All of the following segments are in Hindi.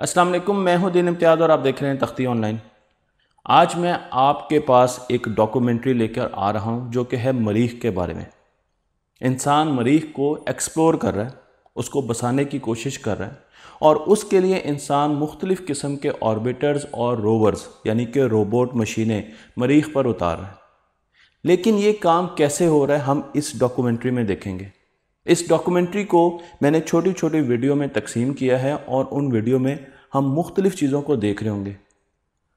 अस्सलाम वालेकुम मैं हूँ दिन इम्तियाज़ और आप देख रहे हैं तख्ती ऑनलाइन। आज मैं आपके पास एक डॉक्यूमेंट्री लेकर आ रहा हूँ, जो कि है मरीख के बारे में। इंसान मरीख को एक्सप्लोर कर रहा है, उसको बसाने की कोशिश कर रहा है, और उसके लिए इंसान मुख्तलिफ़ किस्म के ऑर्बिटर्स और रोवर्स, यानी कि रोबोट मशीनें मरीख पर उतार रहे हैं। लेकिन ये काम कैसे हो रहा है, हम इस डॉक्यूमेंट्री में देखेंगे। इस डॉक्यूमेंट्री को मैंने छोटी छोटी वीडियो में तकसीम किया है और उन वीडियो में हम मुख्तलिफ़ चीज़ों को देख रहे होंगे।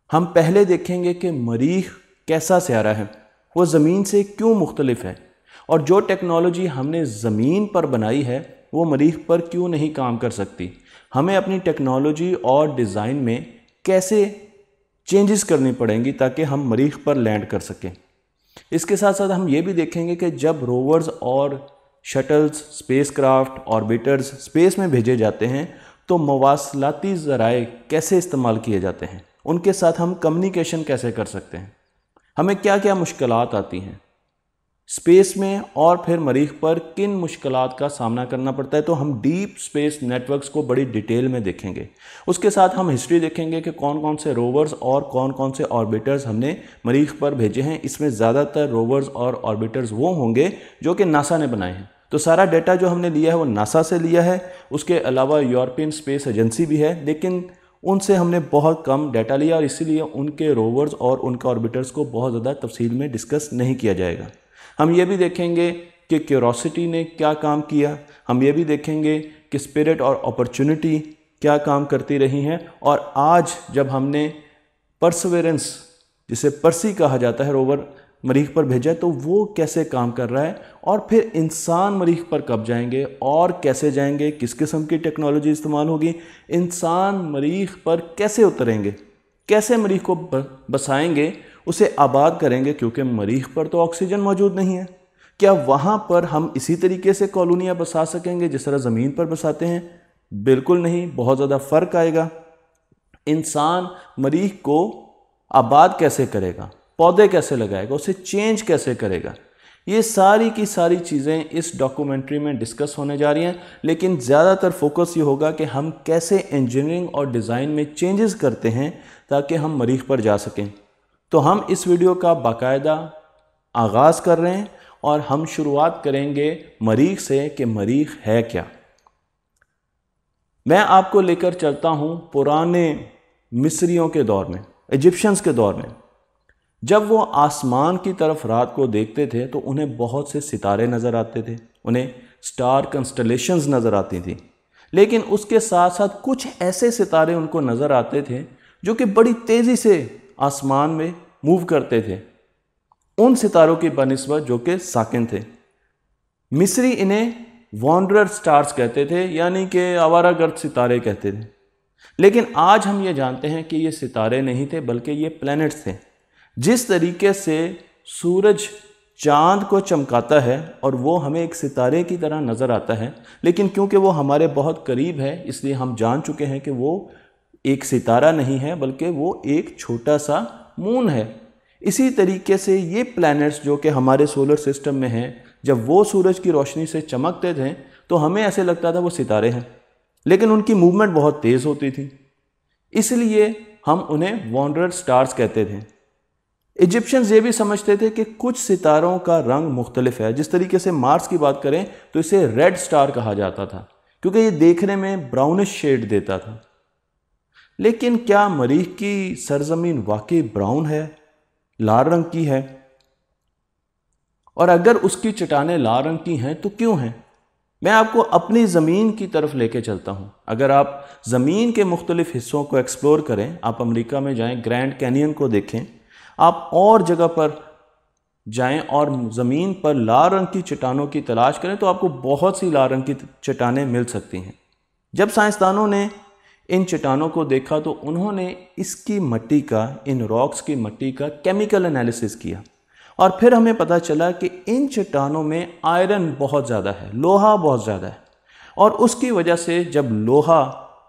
हम पहले देखेंगे कि मरीख कैसा स्यारा है, वो ज़मीन से क्यों मुख्तलिफ़ है और जो टेक्नोलॉजी हमने ज़मीन पर बनाई है, वो मरीख पर क्यों नहीं काम कर सकती? हमें अपनी टेक्नोलॉजी और डिज़ाइन में कैसे चेंजेस करनी पड़ेंगी ताकि हम मरीख पर लैंड कर सकें? इसके साथ साथ हम ये भी देखेंगे कि जब रोवर्स और shuttles space craft orbiters space में भेजे जाते हैं तो मवासलाती ज़राए कैसे इस्तेमाल किए जाते हैं? उनके साथ हम कम्युनिकेशन कैसे कर सकते हैं? हमें क्या क्या मुश्किल आती हैं? स्पेस में और फिर मरीख पर किन मुश्किल का सामना करना पड़ता है तो हम डीप स्पेस नेटवर्क्स को बड़ी डिटेल में देखेंगे। उसके साथ हम हिस्ट्री देखेंगे कि कौन कौन से रोवर्स और कौन कौन से ऑर्बिटर्स हमने मरीख पर भेजे हैं। इसमें ज़्यादातर रोवर्स और ऑर्बिटर्स वो होंगे जो कि नासा ने बनाए हैं। तो सारा डेटा जो हमने लिया है, वो नासा से लिया है। उसके अलावा यूरोपियन स्पेस एजेंसी भी है, लेकिन उनसे हमने बहुत कम डाटा लिया और इसीलिए उनके रोवर्स और उनके ऑर्बिटर्स को बहुत ज़्यादा तफसील में डिस्कस नहीं किया जाएगा। हम ये भी देखेंगे कि क्यूरोसिटी ने क्या काम किया, हम ये भी देखेंगे कि स्पिरिट और अपॉर्चुनिटी क्या काम करती रही हैं, और आज जब हमने परसवेरेंस जिसे परसी कहा जाता है रोवर मरीख पर भेजा तो वो कैसे काम कर रहा है, और फिर इंसान मरीख पर कब जाएँगे, और कैसे जाएँगे, किस किस्म की टेक्नोलॉजी इस्तेमाल होगी, इंसान मरीख पर कैसे उतरेंगे, कैसे मरीख को बसाएँगे उसे आबाद करेंगे क्योंकि मरीख पर तो ऑक्सीजन मौजूद नहीं है। क्या वहाँ पर हम इसी तरीके से कॉलोनियाँ बसा सकेंगे जिस तरह ज़मीन पर बसाते हैं? बिल्कुल नहीं, बहुत ज़्यादा फ़र्क आएगा। इंसान मरीख को आबाद कैसे करेगा? पौधे कैसे लगाएगा? उसे चेंज कैसे करेगा? ये सारी की सारी चीज़ें इस डॉक्यूमेंट्री में डिस्कस होने जा रही हैं, लेकिन ज़्यादातर फोकस ये होगा कि हम कैसे इंजीनियरिंग और डिज़ाइन में चेंजेस करते हैं ताकि हम मरीख पर जा सकें। तो हम इस वीडियो का बाकायदा आगाज़ कर रहे हैं और हम शुरुआत करेंगे मरीख से कि मरीख है क्या। मैं आपको लेकर चलता हूँ पुराने मिस्रियों के दौर में, इजिप्शियंस के दौर में। जब वो आसमान की तरफ़ रात को देखते थे तो उन्हें बहुत से सितारे नज़र आते थे, उन्हें स्टार कंस्टलेशंस नज़र आती थी। लेकिन उसके साथ साथ कुछ ऐसे सितारे उनको नज़र आते थे जो कि बड़ी तेज़ी से आसमान में मूव करते थे। उन सितारों की बनस्बत जो कि साकिन थे। मिस्री इन्हें वॉन्डर स्टार्स कहते थे, यानी कि आवारागर्द सितारे कहते थे। लेकिन आज हम ये जानते हैं कि ये सितारे नहीं थे, बल्कि ये प्लैनेट्स थे। जिस तरीके से सूरज चाँद को चमकाता है और वो हमें एक सितारे की तरह नज़र आता है, लेकिन क्योंकि वो हमारे बहुत करीब है, इसलिए हम जान चुके हैं कि वो एक सितारा नहीं है, बल्कि वो एक छोटा सा मून है। इसी तरीके से ये प्लैनेट्स जो कि हमारे सोलर सिस्टम में हैं, जब वो सूरज की रोशनी से चमकते थे तो हमें ऐसे लगता था वो सितारे हैं। लेकिन उनकी मूवमेंट बहुत तेज़ होती थी। इसलिए हम उन्हें वॉन्डर स्टार्स कहते थे। इजिप्शियंस ये भी समझते थे कि कुछ सितारों का रंग मुख्तलिफ़ है। जिस तरीके से मार्स की बात करें तो इसे रेड स्टार कहा जाता था, क्योंकि ये देखने में ब्राउनिश शेड देता था। लेकिन क्या मरीख की सरजमीन वाकई ब्राउन है, लाल रंग की है? और अगर उसकी चटानें लाल रंग की हैं तो क्यों हैं? मैं आपको अपनी ज़मीन की तरफ़ लेके चलता हूँ। अगर आप ज़मीन के मुख्तलिफ़ हिस्सों को एक्सप्लोर करें, आप अमेरिका में जाएँ, ग्रैंड कैनियन को देखें, आप और जगह पर जाएँ और ज़मीन पर लाल रंग की चट्टानों की तलाश करें तो आपको बहुत सी लाल रंग की चट्टानें मिल सकती हैं। जब साइंसदानों ने इन चट्टानों को देखा तो उन्होंने इसकी मट्टी का, इन रॉक्स की मट्टी का केमिकल एनालिसिस किया। और फिर हमें पता चला कि इन चट्टानों में आयरन बहुत ज़्यादा है, लोहा बहुत ज़्यादा है। और उसकी वजह से जब लोहा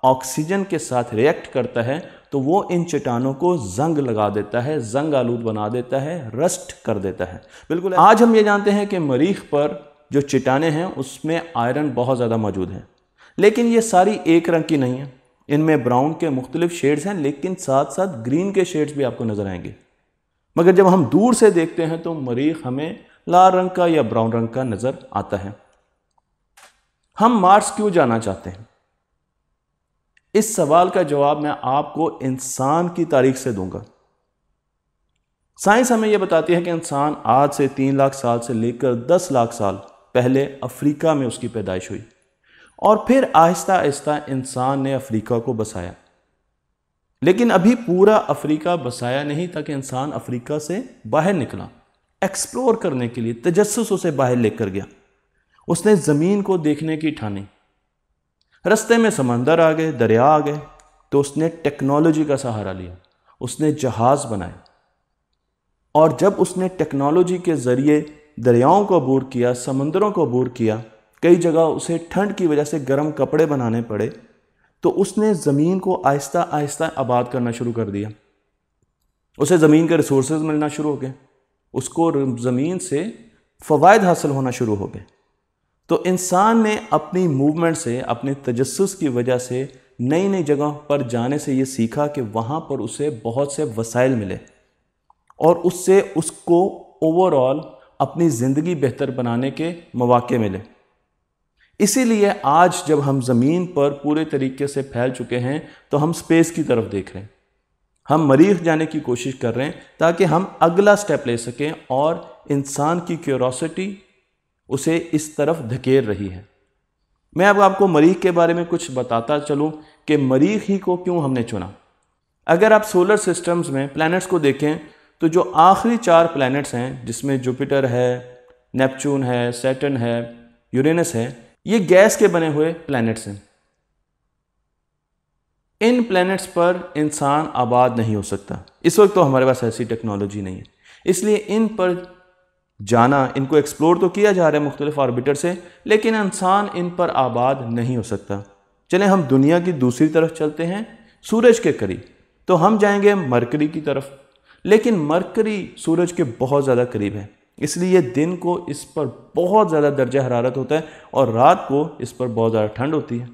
ऑक्सीजन के साथ रिएक्ट करता है तो वो इन चट्टानों को जंग लगा देता है जंग आलूद बना देता है रस्ट कर देता है। बिल्कुल, आज हम ये जानते हैं कि मरीख पर जो चट्टाने हैं, उसमें आयरन बहुत ज़्यादा मौजूद है। लेकिन ये सारी एक रंग की नहीं है। इनमें ब्राउन के मुख्तलिफ़ शेड्स हैं, लेकिन साथ साथ ग्रीन के शेड्स भी आपको नज़र आएँगे। मगर जब हम दूर से देखते हैं तो मरीख हमें लाल रंग का या ब्राउन रंग का नज़र आता है। हम मार्स क्यों जाना चाहते हैं? इस सवाल का जवाब मैं आपको इंसान की तारीख से दूँगा। साइंस हमें यह बताती है कि इंसान आज से तीन लाख साल से लेकर दस लाख साल पहले अफ्रीका में उसकी पैदाइश हुई। और फिर आहिस्ता आहिस्ता इंसान ने अफ्रीका को बसाया। लेकिन अभी पूरा अफ्रीका बसाया नहीं था कि इंसान अफ्रीका से बाहर निकला। एक्सप्लोर करने के लिए तजस्स उसे बाहर लेकर गया। उसने ज़मीन को देखने की ठानी। रस्ते में समंदर आ गए, दरिया आ गए तो उसने टेक्नोलॉजी का सहारा लिया। उसने जहाज़ बनाए। और जब उसने टेक्नोलॉजी के ज़रिए दरियाओं को अबूर किया, समंदरों को अबूर किया कई जगह उसे ठंड की वजह से गर्म कपड़े बनाने पड़े तो उसने ज़मीन को आहिस्ता आहिस्ता आबाद करना शुरू कर दिया। उसे ज़मीन के रिसोर्स मिलना शुरू हो गए। उसको ज़मीन से फ़वाद हासिल होना शुरू हो गए। तो इंसान ने अपनी मूवमेंट से, अपने तजस की वजह से नई नई जगह पर जाने से ये सीखा कि वहाँ पर उसे बहुत से वसाइल मिले और उससे उसको ओवरऑल अपनी ज़िंदगी बेहतर बनाने के मौाक़े मिले। इसीलिए आज जब हम ज़मीन पर पूरे तरीके से फैल चुके हैं तो हम स्पेस की तरफ़ देख रहे हैं। हम मरीख जाने की कोशिश कर रहे हैं, ताकि हम अगला स्टेप ले सकें और इंसान की क्यूरोसिटी उसे इस तरफ़ धकेल रही है। मैं अब आपको मरीख के बारे में कुछ बताता चलूँ कि मरीख ही को क्यों हमने चुना। अगर आप सोलर सिस्टम्स में प्लैनेट्स को देखें तो जो आखिरी चार प्लैनेट्स हैं, जिसमें जुपिटर है नेपच्यून है सैटर्न है यूरेनस है ये गैस के बने हुए प्लैनेट्स हैं। इन प्लैनेट्स पर इंसान आबाद नहीं हो सकता। इस वक्त तो हमारे पास ऐसी टेक्नोलॉजी नहीं है। इसलिए इन पर जाना, इनको एक्सप्लोर तो किया जा रहा है मुख्तलिफ़ ऑर्बिटर से, लेकिन इंसान इन पर आबाद नहीं हो सकता। चलें, हम दुनिया की दूसरी तरफ़ चलते हैं, सूरज के करीब। तो हम जाएँगे मरकरी की तरफ़। लेकिन मरकरी सूरज के बहुत ज़्यादा करीब है। इसलिए दिन को इस पर बहुत ज़्यादा दर्जा हरारत होता है और रात को इस पर बहुत ज़्यादा ठंड होती है।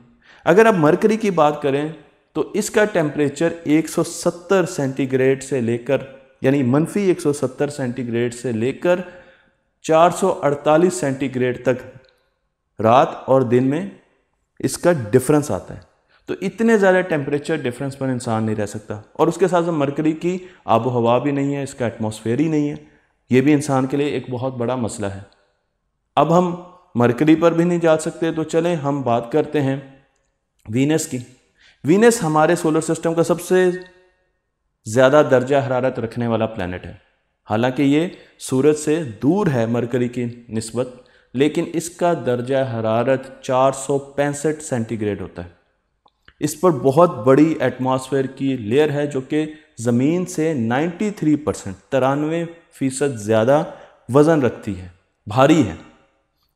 अगर आप मरकरी की बात करें तो इसका टेम्परेचर 170 सेंटीग्रेड से लेकर, यानी मनफी 170 सेंटीग्रेड से लेकर 448 सेंटीग्रेड तक रात और दिन में इसका डिफरेंस आता है। तो इतने ज़्यादा टेम्परेचर डिफरेंस पर इंसान नहीं रह सकता। और उसके साथ साथ मरकरी की आबो हवा भी नहीं है, इसका एटमॉस्फेयर ही नहीं है। ये भी इंसान के लिए एक बहुत बड़ा मसला है। अब हम मरकरी पर भी नहीं जा सकते तो चलें, हम बात करते हैं वीनस की। वीनस हमारे सोलर सिस्टम का सबसे ज़्यादा दर्जा हरारत रखने वाला प्लानट है। हालाँकि ये सूरज से दूर है मरकरी की नस्बत, लेकिन इसका दर्जा हरारत चार सौ पैंसठ सेंटीग्रेड होता है। इस पर बहुत बड़ी एटमॉस्फेयर की लेयर है, जो कि ज़मीन से 93 परसेंट तिरानवे फ़ीसद ज़्यादा वज़न रखती है, भारी है।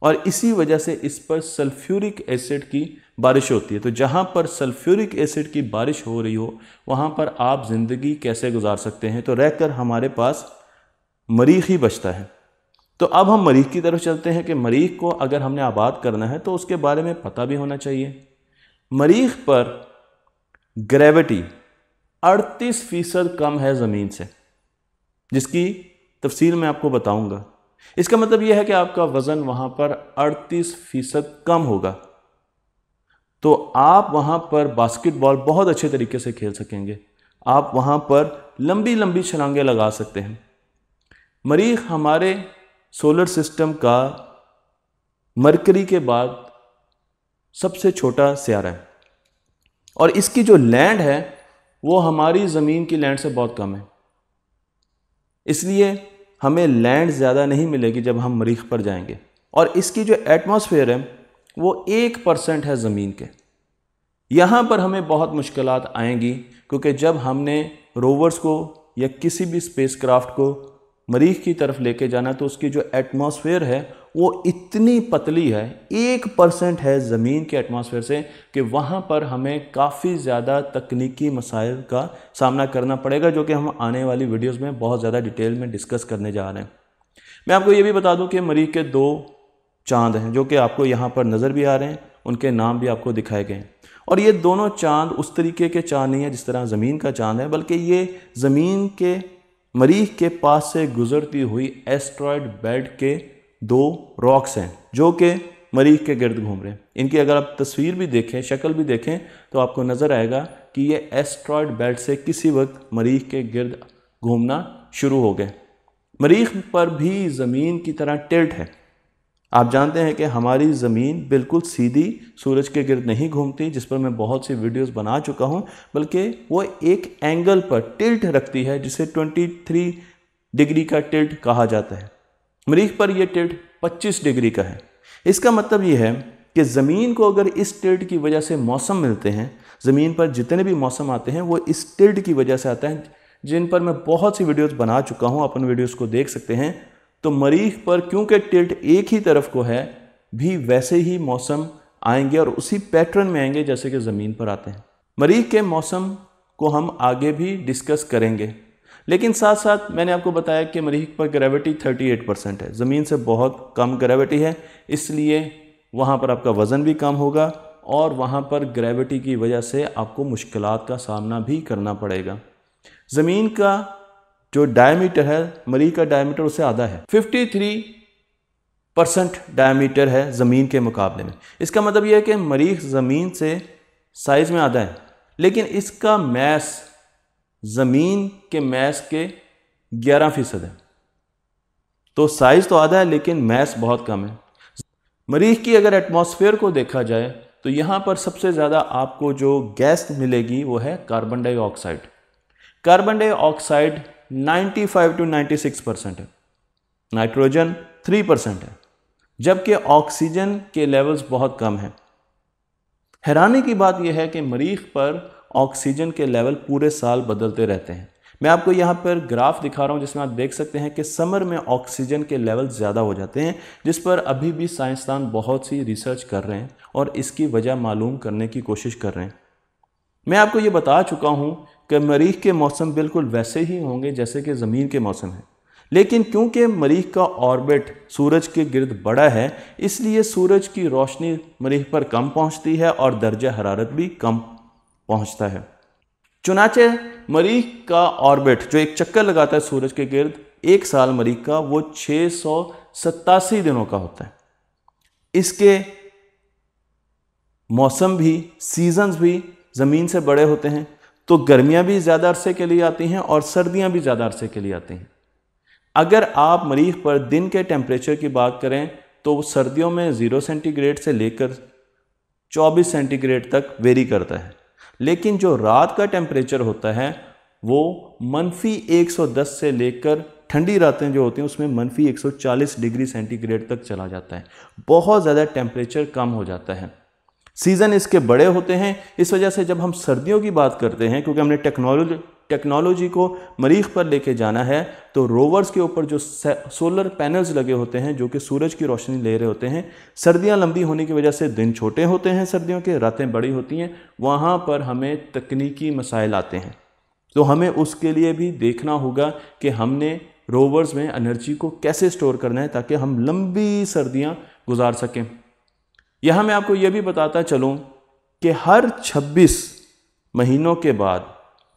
और इसी वजह से इस पर सल्फ्यूरिक एसिड की बारिश होती है। तो जहाँ पर सल्फ्यूरिक एसिड की बारिश हो रही हो, वहाँ पर आप ज़िंदगी कैसे गुजार सकते हैं? तो रहकर हमारे पास मरीख ही बचता है। तो अब हम मरीख की तरफ़ चलते हैं कि मरीख को अगर हमने आबाद करना है तो उसके बारे में पता भी होना चाहिए। मरीख पर ग्रेविटी अड़तीस फ़ीसद कम है ज़मीन से, जिसकी तफसील मैं आपको बताऊँगा। इसका मतलब यह है कि आपका वज़न वहाँ पर अड़तीस फ़ीसद कम होगा। तो आप वहाँ पर बास्केटबॉल बहुत अच्छे तरीके से खेल सकेंगे। आप वहाँ पर लंबी लंबी छलांगे लगा सकते हैं। मरीख हमारे सोलर सिस्टम का मरकरी के बाद सबसे छोटा सियारा है। और इसकी जो लैंड है, वो हमारी ज़मीन की लैंड से बहुत कम है। इसलिए हमें लैंड ज़्यादा नहीं मिलेगी जब हम मरीख पर जाएँगे। और इसकी जो एटमॉस्फेयर है, वो एक परसेंट है ज़मीन के। यहाँ पर हमें बहुत मुश्किल आएँगी, क्योंकि जब हमने रोवर्स को या किसी भी स्पेस क्राफ्ट को मरीख की तरफ़ लेके जाना तो उसकी जो एटमॉस्फेयर है वो इतनी पतली है, एक परसेंट है ज़मीन के एटमॉस्फेयर से कि वहाँ पर हमें काफ़ी ज़्यादा तकनीकी मसाइल का सामना करना पड़ेगा, जो कि हम आने वाली वीडियोज़ में बहुत ज़्यादा डिटेल में डिस्कस करने जा रहे हैं। मैं आपको ये भी बता दूँ कि मरीख के दो चाँद हैं, जो कि आपको यहाँ पर नज़र भी आ रहे हैं, उनके नाम भी आपको दिखाए गए हैं। और ये दोनों चाँद उस तरीके के चाँद नहीं है जिस तरह ज़मीन का चाँद है, बल्कि ये ज़मीन के मरीख के पास से गुजरती हुई एस्ट्रॉयड बेल्ट के दो रॉक्स हैं, जो कि मरीख के गिर्द घूम रहे हैं। इनकी अगर आप तस्वीर भी देखें, शक्ल भी देखें तो आपको नज़र आएगा कि ये एस्ट्रॉयड बेल्ट से किसी वक्त मरीख के गिर्द घूमना शुरू हो गए। मरीख पर भी ज़मीन की तरह टिल्ट है। आप जानते हैं कि हमारी ज़मीन बिल्कुल सीधी सूरज के गिर्द नहीं घूमती, जिस पर मैं बहुत सी वीडियोस बना चुका हूँ, बल्कि वो एक एंगल पर टिल्ट रखती है, जिसे 23 डिग्री का टिल्ट कहा जाता है। मरीख पर यह टिल्ट 25 डिग्री का है। इसका मतलब ये है कि ज़मीन को अगर इस टिल्ट की वजह से मौसम मिलते हैं, ज़मीन पर जितने भी मौसम आते हैं, वो इस टिल्ट की वजह से आते हैं, जिन पर मैं बहुत सी वीडियोस बना चुका हूँ, अपन वीडियोस को देख सकते हैं तो मरीख पर क्योंकि टिल्ट एक ही तरफ़ को है, भी वैसे ही मौसम आएँगे और उसी पैटर्न में आएँगे जैसे कि ज़मीन पर आते हैं। मरीख के मौसम को हम आगे भी डिस्कस करेंगे। लेकिन साथ साथ मैंने आपको बताया कि मरीख पर ग्रेविटी 38 परसेंट है। ज़मीन से बहुत कम ग्रेविटी है, इसलिए वहाँ पर आपका वज़न भी कम होगा और वहाँ पर ग्रेविटी की वजह से आपको मुश्किल का सामना भी करना पड़ेगा। ज़मीन का जो डायमीटर है मरी का डायमीटर उससे आधा है। 53 परसेंट डायमीटर है ज़मीन के मुकाबले में। इसका मतलब यह है कि मरीख ज़मीन से साइज़ में आधा है, लेकिन इसका मैस ज़मीन के मैस के 11 फ़ीसद है। तो साइज़ तो आधा है, लेकिन मैस बहुत कम है। मरीख की अगर एटमॉस्फेयर को देखा जाए तो यहाँ पर सबसे ज़्यादा आपको जो गैस मिलेगी, वो है carbon dioxide carbon dioxide 95 to 96 percent है। नाइट्रोजन 3 परसेंट है। जबकि ऑक्सीजन के लेवल्स बहुत कम हैं। हैरानी की बात यह है कि मरीख पर ऑक्सीजन के लेवल पूरे साल बदलते रहते हैं। मैं आपको यहाँ पर ग्राफ दिखा रहा हूँ जिसमें आप देख सकते हैं कि समर में ऑक्सीजन के लेवल ज़्यादा हो जाते हैं, जिस पर अभी भी साइंसदान बहुत सी रिसर्च कर रहे हैं और इसकी वजह मालूम करने की कोशिश कर रहे हैं। मैं आपको ये बता चुका हूँ कि मरीख के मौसम बिल्कुल वैसे ही होंगे जैसे कि ज़मीन के मौसम हैं। लेकिन क्योंकि मरीख का ऑर्बिट सूरज के गिर्द बड़ा है, इसलिए सूरज की रोशनी मरीख पर कम पहुँचती है और दर्जा हरारत भी कम पहुँचता है। चुनाचे मरीख का ऑर्बिट, जो एक चक्कर लगाता है सूरज के गिर्द, एक साल मरीख का, वो छः सौ सत्तासी दिनों का होता है। इसके मौसम भी सीजन्स भी ज़मीन से बड़े होते हैं तो गर्मियाँ भी ज़्यादा अरसे के लिए आती हैं और सर्दियाँ भी ज़्यादा अरसे के लिए आती हैं। अगर आप मरीख पर दिन के टेम्परेचर की बात करें तो सर्दियों में ज़ीरो सेंटीग्रेड से लेकर 24 सेंटीग्रेड तक वेरी करता है। लेकिन जो रात का टेम्परेचर होता है, वो मनफी 110 से लेकर ठंडी रातें जो होती हैं, उसमें मनफी 140 डिग्री सेंटीग्रेड तक चला जाता है। बहुत ज़्यादा टेम्परेचर कम हो जाता है। सीज़न इसके बड़े होते हैं। इस वजह से जब हम सर्दियों की बात करते हैं, क्योंकि हमने टेक्नोलॉजी टेक्नोलॉजी को मरीख पर लेके जाना है तो रोवर्स के ऊपर जो सोलर पैनल्स लगे होते हैं, जो कि सूरज की रोशनी ले रहे होते हैं, सर्दियाँ लंबी होने की वजह से दिन छोटे होते हैं सर्दियों के, रातें बड़ी होती हैं, वहाँ पर हमें तकनीकी मसाइल आते हैं। तो हमें उसके लिए भी देखना होगा कि हमने रोवर्स में एनर्जी को कैसे स्टोर करना है, ताकि हम लंबी सर्दियाँ गुजार सकें। यहाँ मैं आपको यह भी बताता चलूँ कि हर 26 महीनों के बाद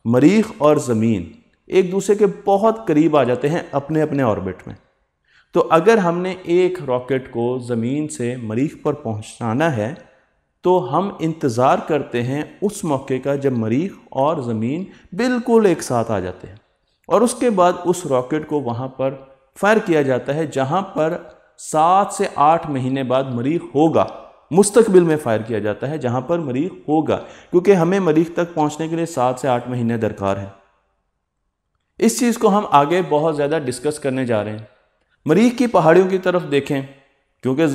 मरीख और ज़मीन एक दूसरे के बहुत करीब आ जाते हैं अपने अपने ऑर्बिट में। तो अगर हमने एक रॉकेट को ज़मीन से मरीख पर पहुंचाना है तो हम इंतज़ार करते हैं उस मौके का जब मरीख और ज़मीन बिल्कुल एक साथ आ जाते हैं। और उसके बाद उस रॉकेट को वहाँ पर फायर किया जाता है, जहाँ पर सात से आठ महीने बाद मरीख होगा। मुस्तकबिल में फायर किया जाता है, जहाँ पर मरीख होगा, क्योंकि हमें मरीख तक पहुँचने के लिए सात से आठ महीने दरकार है। इस चीज़ को हम आगे बहुत ज़्यादा डिस्कस करने जा रहे हैं। मरीख की पहाड़ियों की तरफ़ देखें, क्योंकि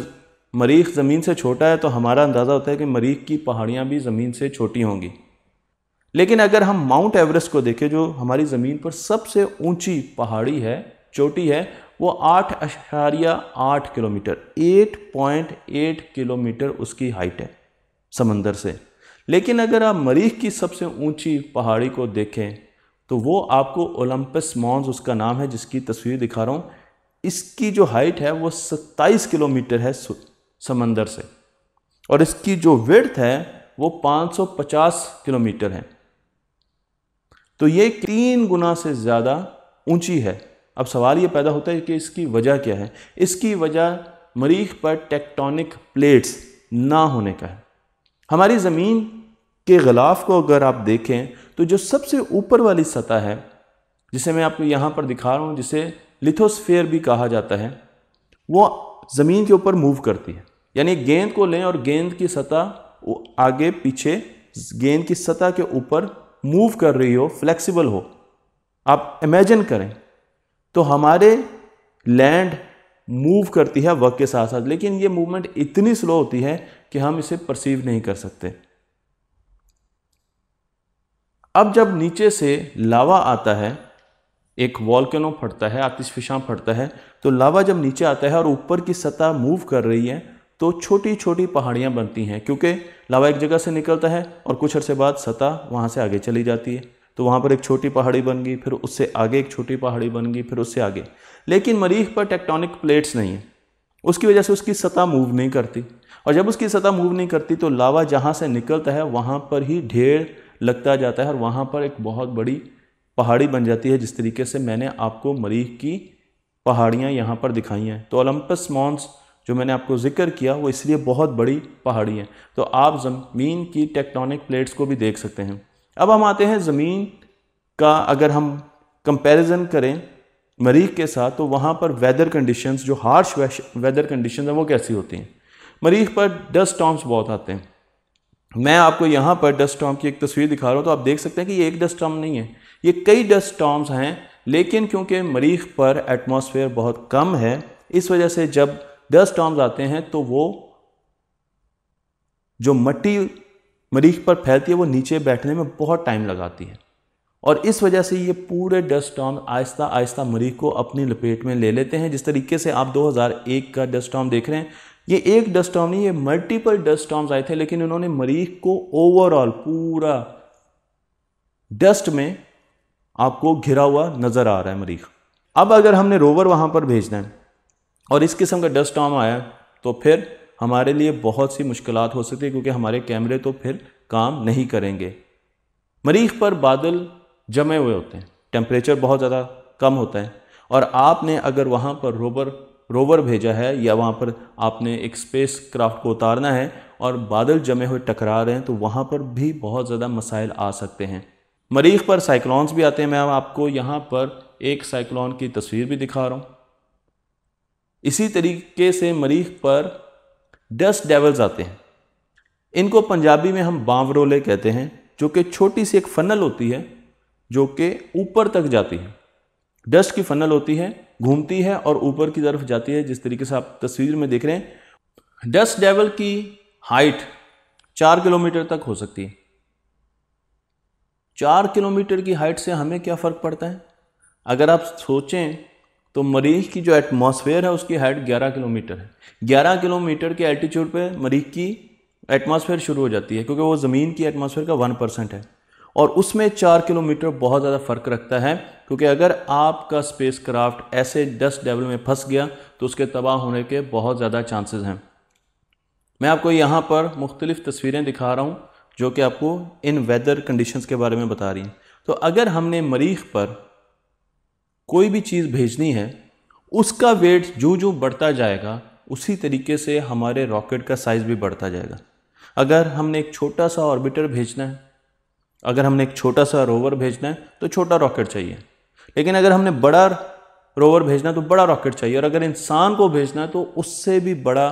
मरीख ज़मीन से छोटा है तो हमारा अंदाज़ा होता है कि मरीख की पहाड़ियाँ भी ज़मीन से छोटी होंगी। लेकिन अगर हम माउंट एवरेस्ट को देखें, जो हमारी ज़मीन पर सबसे ऊँची पहाड़ी है, चोटी है वो आठ अशारिया आठ kilometre, eight point eight kilometre उसकी हाइट है, समंदर से। लेकिन अगर आप मरीख की सबसे ऊँची पहाड़ी को देखें तो वो आपको ओलंपस मॉन्स उसका नाम है, जिसकी तस्वीर दिखा रहा हूँ। इसकी जो हाइट है, वो सत्ताईस किलोमीटर है समंदर से। और इसकी जो विर्थ है, वो 550 किलोमीटर है। तो ये तीन गुना से ज़्यादा ऊँची है। अब सवाल ये पैदा होता है कि इसकी वजह क्या है? इसकी वजह मरीख पर टेक्टोनिक प्लेट्स ना होने का है। हमारी ज़मीन के गलाफ को अगर आप देखें तो जो सबसे ऊपर वाली सतह है, जिसे मैं आपको यहाँ पर दिखा रहा हूँ, जिसे लिथोस्फेयर भी कहा जाता है, वो ज़मीन के ऊपर मूव करती है। यानी गेंद को लें और गेंद की सतह आगे पीछे, गेंद की सतह के ऊपर मूव कर रही हो, फ्लेक्सिबल हो। आप इमेजिन करें तो हमारे लैंड मूव करती है वक्त के साथ साथ। लेकिन ये मूवमेंट इतनी स्लो होती है कि हम इसे परसीव नहीं कर सकते। अब जब नीचे से लावा आता है, एक वॉल्केनो फटता है आतिशफिशा फटता है तो लावा जब नीचे आता है और ऊपर की सतह मूव कर रही है तो छोटी छोटी पहाड़ियाँ बनती हैं, क्योंकि लावा एक जगह से निकलता है और कुछ अरसे बाद सतह वहाँ से आगे चली जाती है। तो वहाँ पर एक छोटी पहाड़ी बन गई, फिर उससे आगे एक छोटी पहाड़ी बन गई, फिर उससे आगे। लेकिन मरीख पर टेक्टोनिक प्लेट्स नहीं है। उसकी वजह से उसकी सतह मूव नहीं करती। और जब उसकी सतह मूव नहीं करती तो लावा जहाँ से निकलता है, वहाँ पर ही ढेर लगता जाता है और वहाँ पर एक बहुत बड़ी पहाड़ी बन जाती है, जिस तरीके से मैंने आपको मरीख की पहाड़ियाँ यहाँ पर दिखाई हैं। तो ओलंपस मॉन्स जो मैंने आपको ज़िक्र किया, वो इसलिए बहुत बड़ी पहाड़ी है। तो आप ज़मीन की टेक्टोनिक प्लेट्स को भी देख सकते हैं। अब हम आते हैं ज़मीन का अगर हम कंपैरिजन करें मरीख के साथ तो वहाँ पर वेदर कंडीशंस जो हार्श वेदर कंडीशंस हैं, वो कैसी होती हैं? मरीख पर डस्ट टॉम्स बहुत आते हैं। मैं आपको यहाँ पर डस्ट टॉम की एक तस्वीर दिखा रहा हूँ तो आप देख सकते हैं कि ये एक डस्ट टॉम नहीं है। ये कई डस्ट टॉम्स हैं, लेकिन क्योंकि मरीख पर एटमॉस्फेयर बहुत कम है, इस वजह से जब डस्ट टॉम्स आते हैं तो वो जो मट्टी मरीख पर फैलती है, वो नीचे बैठने में बहुत टाइम लगाती है। और इस वजह से ये पूरे डस्ट टॉम आहिस्ता आहिस्ता मरीख को अपनी लपेट में ले लेते हैं। जिस तरीके से आप 2001 का डस्ट टॉम देख रहे हैं, ये एक डस्ट टॉम नहीं, ये मल्टीपल डस्ट टॉम्स आए थे, लेकिन उन्होंने मरीख को ओवरऑल पूरा डस्ट में आपको घिरा हुआ नज़र आ रहा है मरीख। अब अगर हमने रोवर वहाँ पर भेजना है और इस किस्म का डस्ट टॉम आया तो फिर हमारे लिए बहुत सी मुश्किल हो सकती है, क्योंकि हमारे कैमरे तो फिर काम नहीं करेंगे। मरीख पर बादल जमे हुए होते हैं टेम्परेचर बहुत ज़्यादा कम होता है, और आपने अगर वहाँ पर रोबर रोवर भेजा है, या वहाँ पर आपने एक स्पेस क्राफ्ट को उतारना है, और बादल जमे हुए टकरा रहे हैं तो वहाँ पर भी बहुत ज़्यादा मसाइल आ सकते हैं। मरीख पर साइक्लॉन्स भी आते हैं, मैं आपको यहाँ पर एक साइक्लॉन की तस्वीर भी दिखा रहा हूँ। इसी तरीके से मरीख पर डस्ट डेवल्स आते हैं। इनको पंजाबी में हम बावरोले कहते हैं, जो कि छोटी सी एक फनल होती है, जो कि ऊपर तक जाती है। डस्ट की फनल होती है, घूमती है और ऊपर की तरफ़ जाती है, जिस तरीके से आप तस्वीर में देख रहे हैं। डस्ट डेवल की हाइट चार किलोमीटर तक हो सकती है। चार किलोमीटर की हाइट से हमें क्या फ़र्क पड़ता है? अगर आप सोचें तो मरीज़ की जो एटमॉस्फेयर है, उसकी हाइट 11 किलोमीटर है। 11 किलोमीटर के एल्टीट्यूड पे मरीज़ की एटमॉस्फेयर शुरू हो जाती है, क्योंकि वो ज़मीन की एटमॉस्फेयर का वन परसेंट है। और उसमें चार किलोमीटर बहुत ज़्यादा फ़र्क रखता है, क्योंकि अगर आपका स्पेस क्राफ्ट ऐसे डस्ट लेवल में फंस गया तो उसके तबाह होने के बहुत ज़्यादा चांसेस हैं। मैं आपको यहाँ पर मुख्तलिफ़ तस्वीरें दिखा रहा हूँ, जो कि आपको इन वेदर कंडीशंस के बारे में बता रही हैं। तो अगर हमने मरीख पर कोई भी चीज़ भेजनी है, उसका वेट जो जो बढ़ता जाएगा, उसी तरीके से हमारे रॉकेट का साइज़ भी बढ़ता जाएगा। अगर हमने एक छोटा सा ऑर्बिटर भेजना है, अगर हमने एक छोटा सा रोवर भेजना है तो छोटा रॉकेट चाहिए। लेकिन अगर हमने बड़ा रोवर भेजना है तो बड़ा रॉकेट चाहिए। और अगर इंसान को भेजना है तो उससे भी बड़ा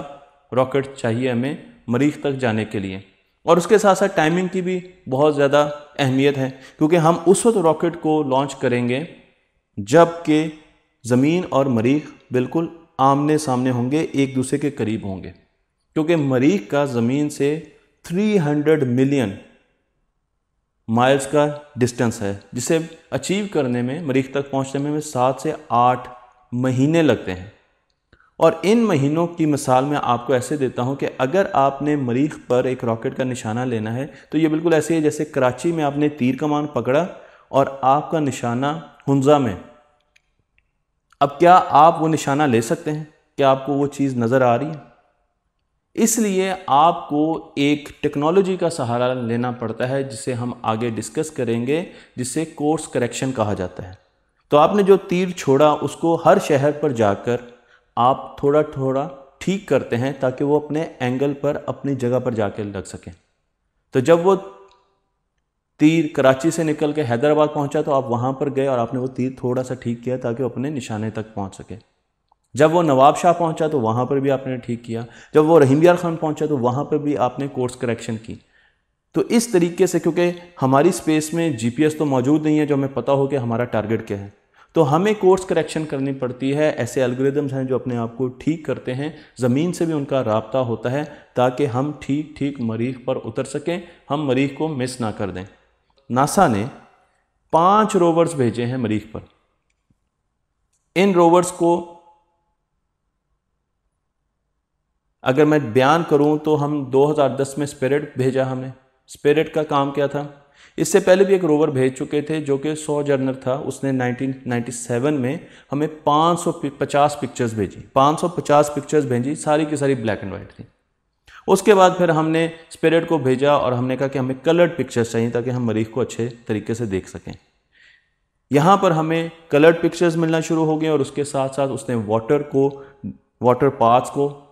रॉकेट चाहिए हमें मरीख तक जाने के लिए। और उसके साथ साथ टाइमिंग की भी बहुत ज़्यादा अहमियत है, क्योंकि हम उस वक्त रॉकेट को लॉन्च करेंगे जब कि ज़मीन और मरीख बिल्कुल आमने सामने होंगे एक दूसरे के करीब होंगे। क्योंकि मरीख का ज़मीन से 300 मिलियन माइल्स का डिस्टेंस है, जिसे अचीव करने में, मरीख तक पहुँचने में सात से आठ महीने लगते हैं। और इन महीनों की मिसाल मैं आपको ऐसे देता हूँ कि अगर आपने मरीख पर एक रॉकेट का निशाना लेना है तो ये बिल्कुल ऐसे है जैसे कराची में आपने तीर कमान पकड़ा और आपका निशाना हंजा में अब क्या आप वो निशाना ले सकते हैं? क्या आपको वो चीज़ नज़र आ रही है? इसलिए आपको एक टेक्नोलॉजी का सहारा लेना पड़ता है, जिसे हम आगे डिस्कस करेंगे, जिसे कोर्स करेक्शन कहा जाता है। तो आपने जो तीर छोड़ा, उसको हर शहर पर जाकर आप थोड़ा थोड़ा ठीक करते हैं, ताकि वो अपने एंगल पर, अपनी जगह पर जाकर लग सकें। तो जब वो तीर कराची से निकल के हैदराबाद पहुँचा तो आप वहाँ पर गए और आपने वो तीर थोड़ा सा ठीक किया ताकि वो अपने निशाने तक पहुँच सके। जब वो नवाब शाह पहुँचा तो वहाँ पर भी आपने ठीक किया। जब वो रहीम खान पहुँचा तो वहाँ पर भी आपने कोर्स करेक्शन की। तो इस तरीके से क्योंकि हमारी स्पेस में जीपीएस तो मौजूद नहीं है, जो हमें पता हो कि हमारा टारगेट क्या है। तो हमें कोर्स करेक्शन करनी पड़ती है, ऐसे एल्गोरिदम्स हैं जो अपने आप को ठीक करते हैं, ज़मीन से भी उनका रबता होता है, ताकि हम ठीक ठीक मरीख पर उतर सकें, हम मरीख को मिस ना कर दें। नासा ने पाँच रोवर्स भेजे हैं मरीख पर। इन रोवर्स को अगर मैं बयान करूँ तो हम 2010 में स्पिरिट भेजा हमें स्पिरिट का काम क्या था? इससे पहले भी एक रोवर भेज चुके थे जो कि सौ जर्नर था। उसने 1997 में हमें 550 पिक्चर्स भेजी। 550 पिक्चर्स भेजी, सारी की सारी ब्लैक एंड वाइट थी। उसके बाद फिर हमने स्पिरिट को भेजा और हमने कहा कि हमें कलर्ड पिक्चर्स चाहिए ताकि हम मरीज़ को अच्छे तरीके से देख सकें। यहाँ पर हमें कलर्ड पिक्चर्स मिलना शुरू हो गए और उसके साथ साथ उसने वाटर को वाटर पाथ्स को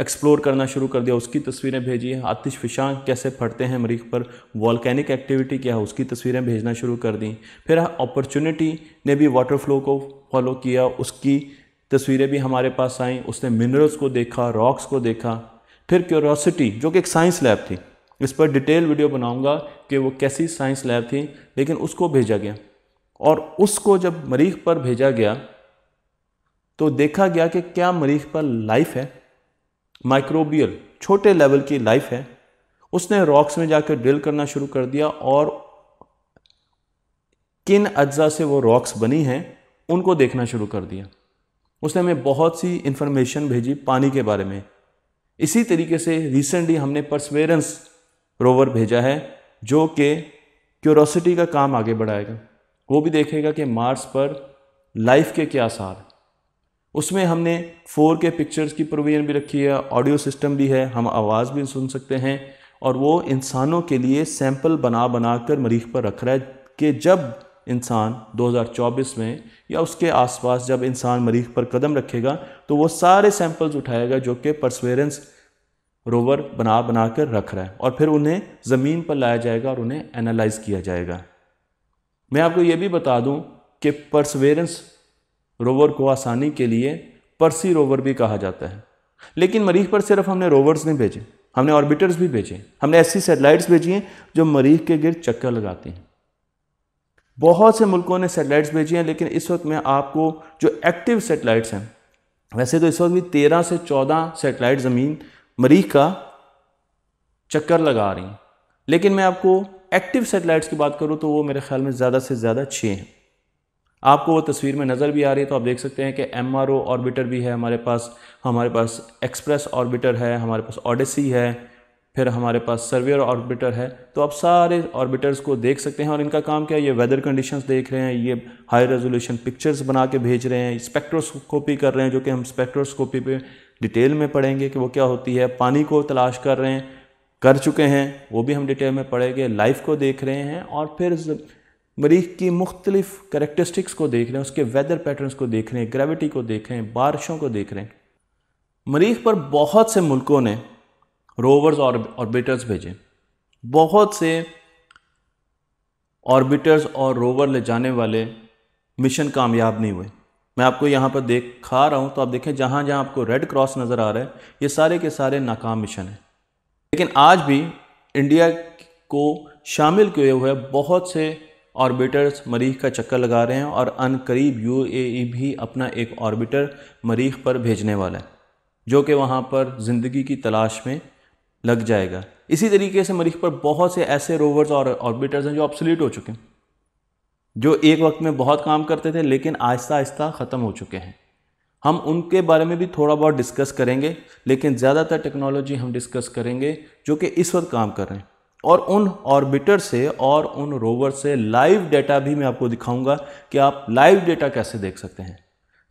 एक्सप्लोर करना शुरू कर दिया। उसकी तस्वीरें भेजी आतिश फिशां कैसे फटते हैं मरीख पर वॉलकैनिक एक्टिविटी क्या है, उसकी तस्वीरें भेजना शुरू कर दी। फिर अपॉर्चुनिटी ने भी वाटर फ्लो को फॉलो किया। उसकी तस्वीरें भी हमारे पास आई। उसने मिनरल्स को देखा रॉक्स को देखा। फिर क्यूरोसिटी जो कि एक साइंस लैब थी, इस पर डिटेल वीडियो बनाऊँगा कि वो कैसी साइंस लैब थी, लेकिन उसको भेजा गया। और उसको जब मरीख पर भेजा गया तो देखा गया कि क्या मरीख पर लाइफ है माइक्रोबियल छोटे लेवल की लाइफ है। उसने रॉक्स में जाकर ड्रिल करना शुरू कर दिया और किन अज्जा से वो रॉक्स बनी हैं, उनको देखना शुरू कर दिया। उसने हमें बहुत सी इन्फॉर्मेशन भेजी पानी के बारे में इसी तरीके से रिसेंटली हमने परसवेरेंस रोवर भेजा है, जो कि क्यूरोसिटी का काम आगे बढ़ाएगा। वो भी देखेगा कि मार्स पर लाइफ के क्या आसार उसमें हमने फोर के पिक्चर्स की प्रोविज़न भी रखी है ऑडियो सिस्टम भी है, हम आवाज़ भी सुन सकते हैं, और वो इंसानों के लिए सैंपल बना बना कर मरीख पर रख रहा है कि जब इंसान 2024 में या उसके आसपास जब इंसान मरीख पर कदम रखेगा तो वो सारे सैंपल्स उठाएगा जो कि परसवेरेंस रोवर बना बना कर रख रहा है और फिर उन्हें ज़मीन पर लाया जाएगा और उन्हें एनालाइज किया जाएगा। मैं आपको ये भी बता दूँ कि परसवेरेंस रोवर को आसानी के लिए परसी रोवर भी कहा जाता है। लेकिन मरीख पर सिर्फ़ हमने रोवर्स नहीं भेजे, हमने ऑर्बिटर्स भी भेजे, हमने ऐसी सेटेलाइट्स भेजी हैं जो मरीख के गिर चक्कर लगाती हैं। बहुत से मुल्कों ने सेटेलाइट्स भेजी हैं, लेकिन इस वक्त मैं आपको जो एक्टिव सेटेलाइट्स हैं, वैसे तो इस वक्त भी तेरह से चौदह सेटेलाइट ज़मीन मरीख का चक्कर लगा रही हैं। लेकिन मैं आपको एक्टिव सेटेलाइट्स की बात करूँ तो वो मेरे ख्याल में ज़्यादा से ज़्यादा छः हैं। आपको वो तस्वीर में नज़र भी आ रही है तो आप देख सकते हैं कि एम आर ऑर्बिटर भी है हमारे पास हमारे पास एक्सप्रेस ऑर्बिटर है, हमारे पास ऑडिसी है फिर हमारे पास सर्वियर ऑर्बिटर है तो आप सारे ऑर्बिटर्स को देख सकते हैं। और इनका काम क्या है? ये वेदर कंडीशंस देख रहे हैं, ये हाई रेजोल्यूशन पिक्चर्स बना के भेज रहे हैं, स्पेक्ट्रोस्कोपी कर रहे हैं, जो कि हम स्पेक्ट्रोस्कोपी पे डिटेल में पढ़ेंगे कि वो क्या होती है। पानी को तलाश कर रहे हैं, कर चुके हैं, वो भी हम डिटेल में पढ़ेंगे, लाइफ को देख रहे हैं और फिर मरीख की मुख्तलिफ़ करेक्टरिस्टिक्स को देख रहे हैं, उसके वेदर पैटर्न्स को देख रहे हैं ग्रेविटी को देख रहे हैं, बारिशों को देख रहे हैं। मरीख पर बहुत से मुल्कों ने रोवर्स और ऑर्बिटर्स भेजे। बहुत से ऑर्बिटर्स और रोवर ले जाने वाले मिशन कामयाब नहीं हुए। मैं आपको यहाँ पर देख खा रहा हूँ तो आप देखें जहाँ जहाँ आपको रेड क्रॉस नज़र आ रहा है, ये सारे के सारे नाकाम मिशन हैं। लेकिन आज भी इंडिया को शामिल किए हुए बहुत से ऑर्बिटर्स मरीख का चक्कर लगा रहे हैं और अन करीब यू भी अपना एक ऑर्बिटर मरीख पर भेजने वाला है, जो कि वहाँ पर ज़िंदगी की तलाश में लग जाएगा। इसी तरीके से मरीख पर बहुत से ऐसे रोवर्स और ऑर्बिटर्स हैं जो ऑप्सलीट हो चुके हैं, जो एक वक्त में बहुत काम करते थे, लेकिन आहिस्ता आहिस्ता ख़त्म हो चुके हैं। हम उनके बारे में भी थोड़ा बहुत डिस्कस करेंगे, लेकिन ज़्यादातर टेक्नोलॉजी हम डिस्कस करेंगे, जो कि इस वक्त काम कर रहे हैं। और उन ऑर्बिटर से और उन रोवर से लाइव डेटा भी मैं आपको दिखाऊँगा कि आप लाइव डेटा कैसे देख सकते हैं।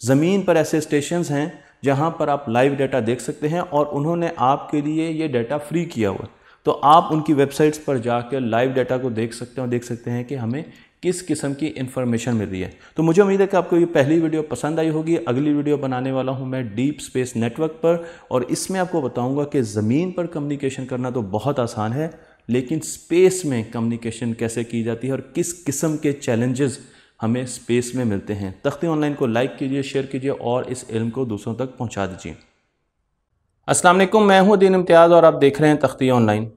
ज़मीन पर ऐसे स्टेशंस हैं जहाँ पर आप लाइव डाटा देख सकते हैं और उन्होंने आपके लिए ये डाटा फ्री किया हुआ तो आप उनकी वेबसाइट्स पर जाकर लाइव डाटा को देख सकते हैं और देख सकते हैं कि हमें किस किस्म की इन्फॉर्मेशन मिल रही है। तो मुझे उम्मीद है कि आपको ये पहली वीडियो पसंद आई होगी। अगली वीडियो बनाने वाला हूँ मैं डीप स्पेस नेटवर्क पर और इसमें आपको बताऊँगा कि ज़मीन पर कम्युनिकेशन करना तो बहुत आसान है, लेकिन स्पेस में कम्युनिकेशन कैसे की जाती है और किस किस्म के चैलेंजेस हमें स्पेस में मिलते हैं। तख्ती ऑनलाइन को लाइक कीजिए शेयर कीजिए और इस इल्म को दूसरों तक पहुँचा दीजिए। अस्सलाम वालेकुम, मैं हूँ दीन इम्तियाज़ और आप देख रहे हैं तख्ती ऑनलाइन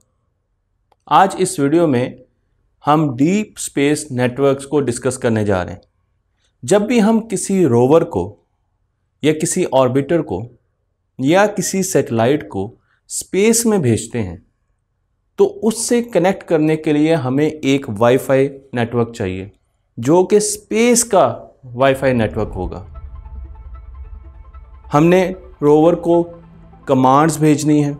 आज इस वीडियो में हम डीप स्पेस नेटवर्क्स को डिस्कस करने जा रहे हैं। जब भी हम किसी रोवर को या किसी ऑर्बिटर को या किसी सेटेलाइट को स्पेस में भेजते हैं तो उससे कनेक्ट करने के लिए हमें एक वाईफाई नेटवर्क चाहिए। जो कि स्पेस का वाईफाई नेटवर्क होगा। हमने रोवर को कमांड्स भेजनी है।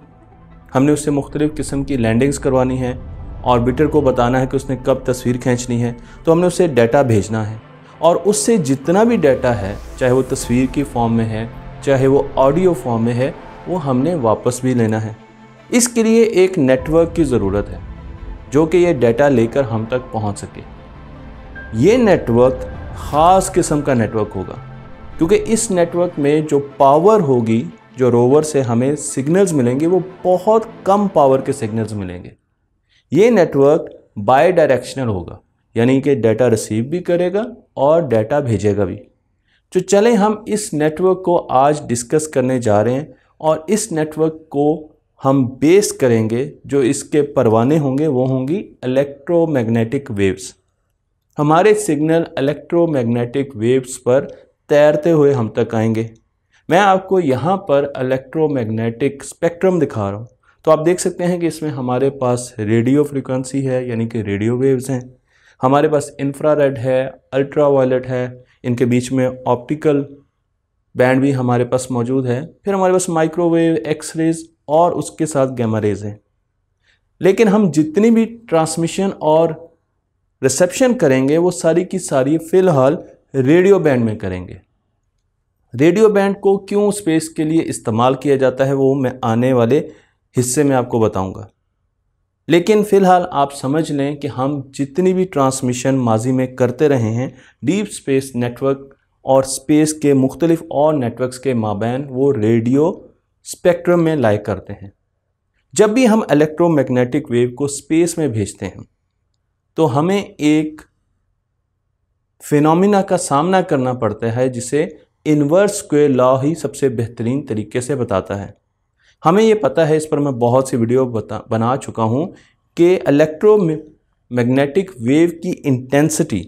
हमने उससे मुख्तलिफ़ किस्म की लैंडिंग्स करवानी है। ऑर्बिटर को बताना है कि उसने कब तस्वीर खींचनी है। तो हमने उसे डाटा भेजना है। और उससे जितना भी डाटा है, चाहे वो तस्वीर की फॉर्म में है, चाहे वो ऑडियो फॉर्म में है, वो हमने वापस भी लेना है। इसके लिए एक नेटवर्क की ज़रूरत है, जो कि ये डाटा लेकर हम तक पहुँच सके। ये नेटवर्क ख़ास किस्म का नेटवर्क होगा। क्योंकि इस नेटवर्क में जो पावर होगी, जो रोवर से हमें सिग्नल्स मिलेंगे, वो बहुत कम पावर के सिग्नल्स मिलेंगे। ये नेटवर्क बाय डायरेक्शनल होगा, यानी कि डाटा रिसीव भी करेगा और डाटा भेजेगा भी। तो चलें हम इस नेटवर्क को आज डिस्कस करने जा रहे हैं और इस नेटवर्क को हम बेस करेंगे, जो इसके परवाने होंगे, वो होंगी इलेक्ट्रोमैग्नेटिक वेव्स हमारे सिग्नल इलेक्ट्रोमैग्नेटिक वेव्स पर तैरते हुए हम तक आएँगे। मैं आपको यहाँ पर इलेक्ट्रोमैग्नेटिक स्पेक्ट्रम दिखा रहा हूँ। तो आप देख सकते हैं कि इसमें हमारे पास रेडियो फ्रिक्वेंसी है, यानी कि रेडियो वेव्स हैं। हमारे पास इंफ्रारेड है अल्ट्रा वायलेट है, इनके बीच में ऑप्टिकल बैंड भी हमारे पास मौजूद है। फिर हमारे पास माइक्रोवेव, एक्सरेज और उसके साथ गैमा रेज हैं। लेकिन हम जितनी भी ट्रांसमिशन और रिसेप्शन करेंगे, वो सारी की सारी फ़िलहाल रेडियो बैंड में करेंगे। रेडियो बैंड को क्यों स्पेस के लिए इस्तेमाल किया जाता है, वो मैं आने वाले हिस्से में आपको बताऊँगा। लेकिन फ़िलहाल आप समझ लें कि हम जितनी भी ट्रांसमिशन माजी में करते रहे हैं डीप स्पेस नेटवर्क और स्पेस के मुख्तलिफ़ और नेटवर्क्स के माबैन, वो रेडियो स्पेक्ट्रम में लाइक करते हैं। जब भी हम इलेक्ट्रोमैग्नेटिक वेव को स्पेस में भेजते हैं तो हमें एक फिनोमिना का सामना करना पड़ता है, जिसे इन्वर्स स्क्वेयर लॉ ही सबसे बेहतरीन तरीके से बताता है। हमें ये पता है, इस पर मैं बहुत सी वीडियो बता, बना चुका हूँ, कि इलेक्ट्रोमैग्नेटिक वेव की इंटेंसिटी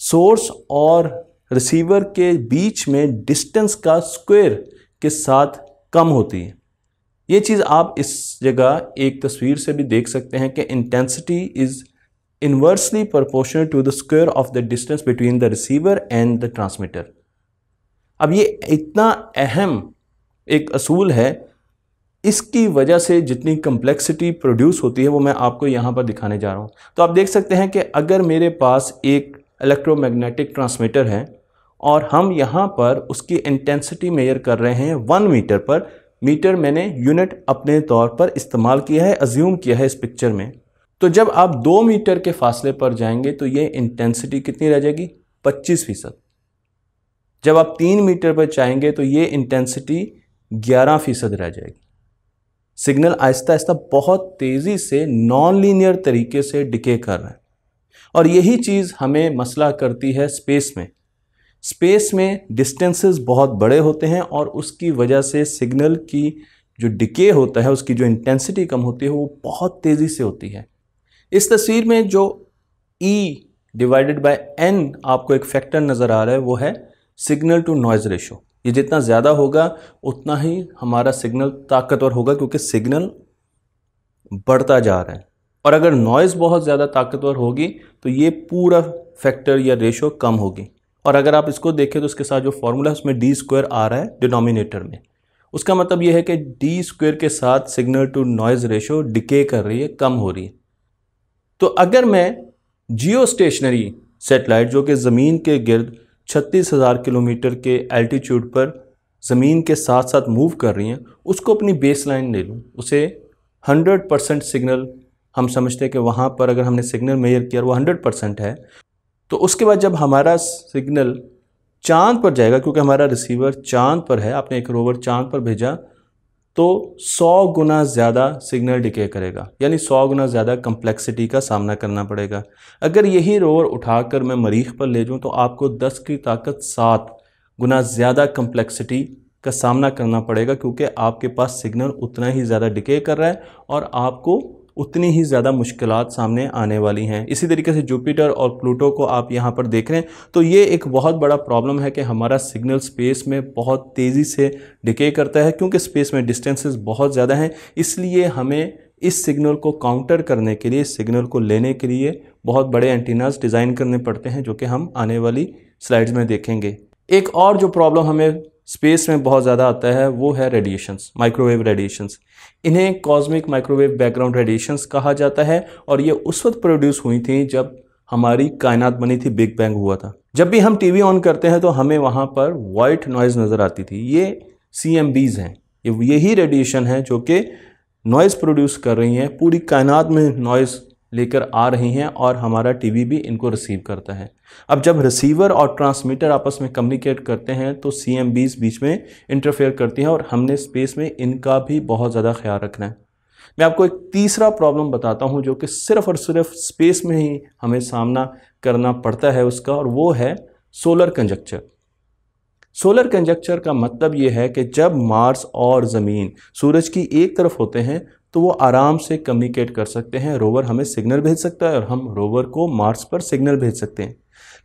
सोर्स और रिसीवर के बीच में डिस्टेंस का स्क्वायर के साथ कम होती है। ये चीज़ आप इस जगह एक तस्वीर से भी देख सकते हैं कि intensity is inversely proportional to the square of the distance between the receiver and the transmitter अब ये इतना अहम एक असूल है, इसकी वजह से जितनी कम्प्लेक्सिटी प्रोड्यूस होती है वो मैं आपको यहाँ पर दिखाने जा रहा हूँ। तो आप देख सकते हैं कि अगर मेरे पास एक इलेक्ट्रोमैग्नेटिक ट्रांसमीटर है और हम यहाँ पर उसकी इंटेंसिटी मेजर कर रहे हैं वन मीटर पर मीटर मैंने यूनिट अपने तौर पर इस्तेमाल किया है अज्यूम किया है इस पिक्चर में। तो जब आप दो मीटर के फासले पर जाएँगे तो ये इंटेंसिटी कितनी रह जाएगी? पच्चीस फ़ीसद। जब आप तीन मीटर पर जाएँगे तो ये इंटेंसिटी ग्यारह फ़ीसद रह जाएगी। सिग्नल आहिस्ता आहिस्ता बहुत तेज़ी से नॉन लीनियर तरीके से डिके कर रहा है। और यही चीज़ हमें मसला करती है स्पेस में। स्पेस में डिस्टेंसेस बहुत बड़े होते हैं और उसकी वजह से सिग्नल की जो डिके होता है, उसकी जो इंटेंसिटी कम होती है, वो बहुत तेज़ी से होती है। इस तस्वीर में जो E डिवाइडेड बाय N आपको एक फैक्टर नज़र आ रहा है, वो है सिग्नल टू नॉइज़ रेशो ये जितना ज़्यादा होगा, उतना ही हमारा सिग्नल ताकतवर होगा, क्योंकि सिग्नल बढ़ता जा रहा है। और अगर नॉइज़ बहुत ज़्यादा ताकतवर होगी तो ये पूरा फैक्टर या रेशो कम होगी। और अगर आप इसको देखें तो उसके साथ जो फॉर्मूला है, उसमें डी स्क्वायर आ रहा है डिनोमिनेटर में। उसका मतलब यह है कि डी स्क्वायर के साथ signal to noise ratio decay कर रही है, कम हो रही है। तो अगर मैं जियो स्टेशनरी सेटेलाइट, जो कि ज़मीन के गिर्द छत्तीस हज़ार किलोमीटर के एल्टीट्यूड पर ज़मीन के साथ साथ मूव कर रही हैं, उसको अपनी बेस लाइन ले लूँ। उसे 100 परसेंट सिग्नल हम समझते हैं कि वहाँ पर अगर हमने सिग्नल मेजर किया वो 100 परसेंट है तो उसके बाद जब हमारा सिग्नल चाँद पर जाएगा, क्योंकि हमारा रिसीवर चाँद पर है, आपने एक रोवर चाँद पर भेजा तो 100 गुना ज़्यादा सिग्नल डिके करेगा। यानी 100 गुना ज़्यादा कम्प्लेक्सिटी का सामना करना पड़ेगा। अगर यही रोवर उठाकर मैं मरीख पर ले जाऊँ तो आपको 10 की ताकत सात गुना ज़्यादा कम्प्लेक्सिटी का सामना करना पड़ेगा, क्योंकि आपके पास सिग्नल उतना ही ज़्यादा डिके कर रहा है और आपको उतनी ही ज़्यादा मुश्किल सामने आने वाली हैं। इसी तरीके से जुपिटर और प्लूटो को आप यहाँ पर देख रहे हैं। तो ये एक बहुत बड़ा प्रॉब्लम है कि हमारा सिग्नल स्पेस में बहुत तेज़ी से डिके करता है, क्योंकि स्पेस में डिस्टेंसेस बहुत ज़्यादा हैं। इसलिए हमें इस सिग्नल को काउंटर करने के लिए, सिग्नल को लेने के लिए बहुत बड़े एंटीनाज डिज़ाइन करने पड़ते हैं, जो कि हम आने वाली स्लाइड्स में देखेंगे। एक और जो प्रॉब्लम हमें स्पेस में बहुत ज़्यादा आता है, वो है रेडिएशंस माइक्रोवेव रेडिएशंस इन्हें कॉस्मिक माइक्रोवेव बैकग्राउंड रेडिएशंस कहा जाता है और ये उस वक्त प्रोड्यूस हुई थी जब हमारी कायनात बनी थी बिग बैंग हुआ था। जब भी हम टीवी ऑन करते हैं तो हमें वहाँ पर वाइट नॉइज़ नज़र आती थी। ये सी एम बीज हैं। यही रेडिएशन है जो कि नॉइज़ प्रोड्यूस कर रही हैं। पूरी कायनात में नॉइज़ लेकर आ रही हैं और हमारा टीवी भी इनको रिसीव करता है। अब जब रिसीवर और ट्रांसमीटर आपस में कम्युनिकेट करते हैं तो सी बीच में इंटरफेयर करती हैं और हमने स्पेस में इनका भी बहुत ज़्यादा ख्याल रखना है। मैं आपको एक तीसरा प्रॉब्लम बताता हूँ जो कि सिर्फ़ और सिर्फ़ स्पेस में ही हमें सामना करना पड़ता है उसका, और वो है सोलर कंजक्चर सोलर कंजक्चर का मतलब ये है कि जब मार्स और ज़मीन, सूरज की एक तरफ़ होते हैं तो वो आराम से कम्युनिकेट कर सकते हैं रोवर हमें सिग्नल भेज सकता है और हम रोवर को मार्स पर सिग्नल भेज सकते हैं।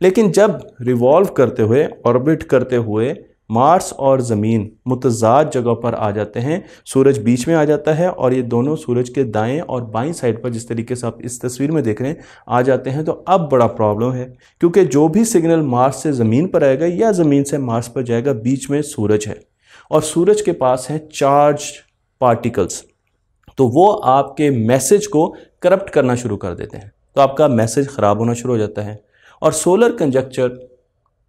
लेकिन जब रिवॉल्व करते हुए ऑर्बिट करते हुए मार्स और ज़मीन मुतजाद जगह पर आ जाते हैं, सूरज बीच में आ जाता है और ये दोनों सूरज के दाएँ और बाईं साइड पर जिस तरीके से आप इस तस्वीर में देख रहे हैं, आ जाते हैं तो अब बड़ा प्रॉब्लम है। क्योंकि जो भी सिग्नल मार्स से ज़मीन पर आएगा या ज़मीन से मार्स पर जाएगा, बीच में सूरज है। और सूरज के पास हैं चार्ज पार्टिकल्स तो वो आपके मैसेज को करप्ट करना शुरू कर देते हैं। तो आपका मैसेज ख़राब होना शुरू हो जाता है और सोलर कंजक्चर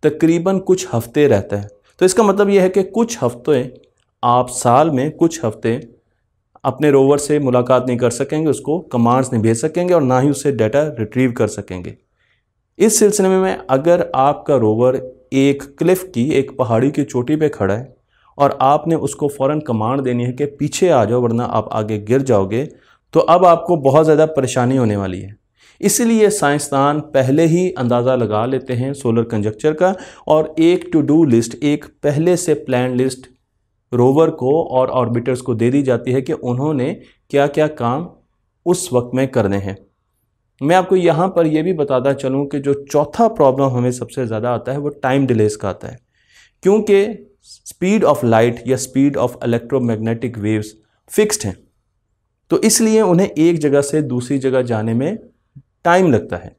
तकरीबन कुछ हफ़्ते रहता है। तो इसका मतलब यह है कि कुछ हफ़्ते आप साल में कुछ हफ़्ते अपने रोवर से मुलाकात नहीं कर सकेंगे, उसको कमांड्स नहीं भेज सकेंगे और ना ही उससे डाटा रिट्रीव कर सकेंगे। इस सिलसिले में अगर आपका रोवर एक क्लिफ की, एक पहाड़ी की चोटी पे खड़ा है और आपने उसको फ़ौरन कमांड देनी है कि पीछे आ जाओ, वरना आप आगे गिर जाओगे। तो अब आपको बहुत ज़्यादा परेशानी होने वाली है। इसलिए साइंसदान पहले ही अंदाज़ा लगा लेते हैं सोलर कंजक्चर का और एक टू डू लिस्ट, एक पहले से प्लान लिस्ट रोवर को और ऑर्बिटर्स को दे दी जाती है कि उन्होंने क्या क्या काम उस वक्त में करने हैं। मैं आपको यहाँ पर यह भी बताता चलूँ कि जो चौथा प्रॉब्लम हमें सबसे ज़्यादा आता है वो टाइम डिलेस का आता है। क्योंकि स्पीड ऑफ़ लाइट या speed of electromagnetic waves fixed हैं। तो इसलिए उन्हें एक जगह से दूसरी जगह जाने में टाइम लगता है।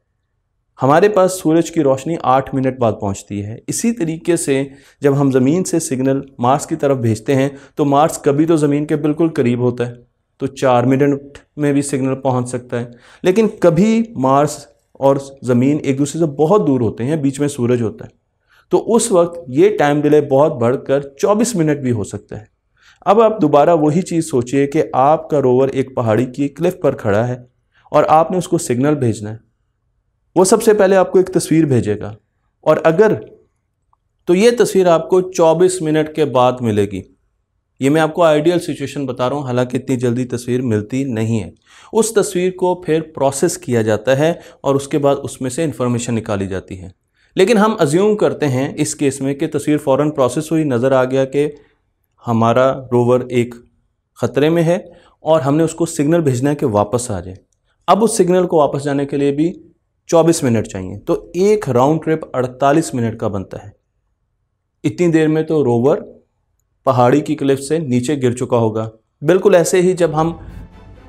हमारे पास सूरज की रोशनी आठ मिनट बाद पहुँचती है। इसी तरीके से जब हम ज़मीन से सिग्नल मार्स की तरफ़ भेजते हैं तो मार्स कभी तो ज़मीन के बिल्कुल करीब होता है तो चार मिनट में भी सिग्नल पहुँच सकता है। लेकिन कभी मार्स और ज़मीन एक दूसरे से बहुत दूर होते हैं, बीच में सूरज होता है। तो उस वक्त ये टाइम डिले बहुत बढ़कर 24 मिनट भी हो सकता है। अब आप दोबारा वही चीज़ सोचिए कि आपका रोवर एक पहाड़ी की क्लिफ पर खड़ा है और आपने उसको सिग्नल भेजना है। वो सबसे पहले आपको एक तस्वीर भेजेगा और अगर तो ये तस्वीर आपको 24 मिनट के बाद मिलेगी। ये मैं आपको आइडियल सिचुएशन बता रहा हूँ, हालाँकि इतनी जल्दी तस्वीर मिलती नहीं है। उस तस्वीर को फिर प्रोसेस किया जाता है और उसके बाद उसमें से इंफॉर्मेशन निकाली जाती है। लेकिन हम अज्यूम करते हैं इस केस में कि तस्वीर फ़ौरन प्रोसेस हुई, नज़र आ गया कि हमारा रोवर एक ख़तरे में है और हमने उसको सिग्नल भेजना है कि वापस आ जाए। अब उस सिग्नल को वापस जाने के लिए भी 24 मिनट चाहिए। तो एक राउंड ट्रिप 48 मिनट का बनता है। इतनी देर में तो रोवर पहाड़ी की क्लिफ से नीचे गिर चुका होगा। बिल्कुल ऐसे ही जब हम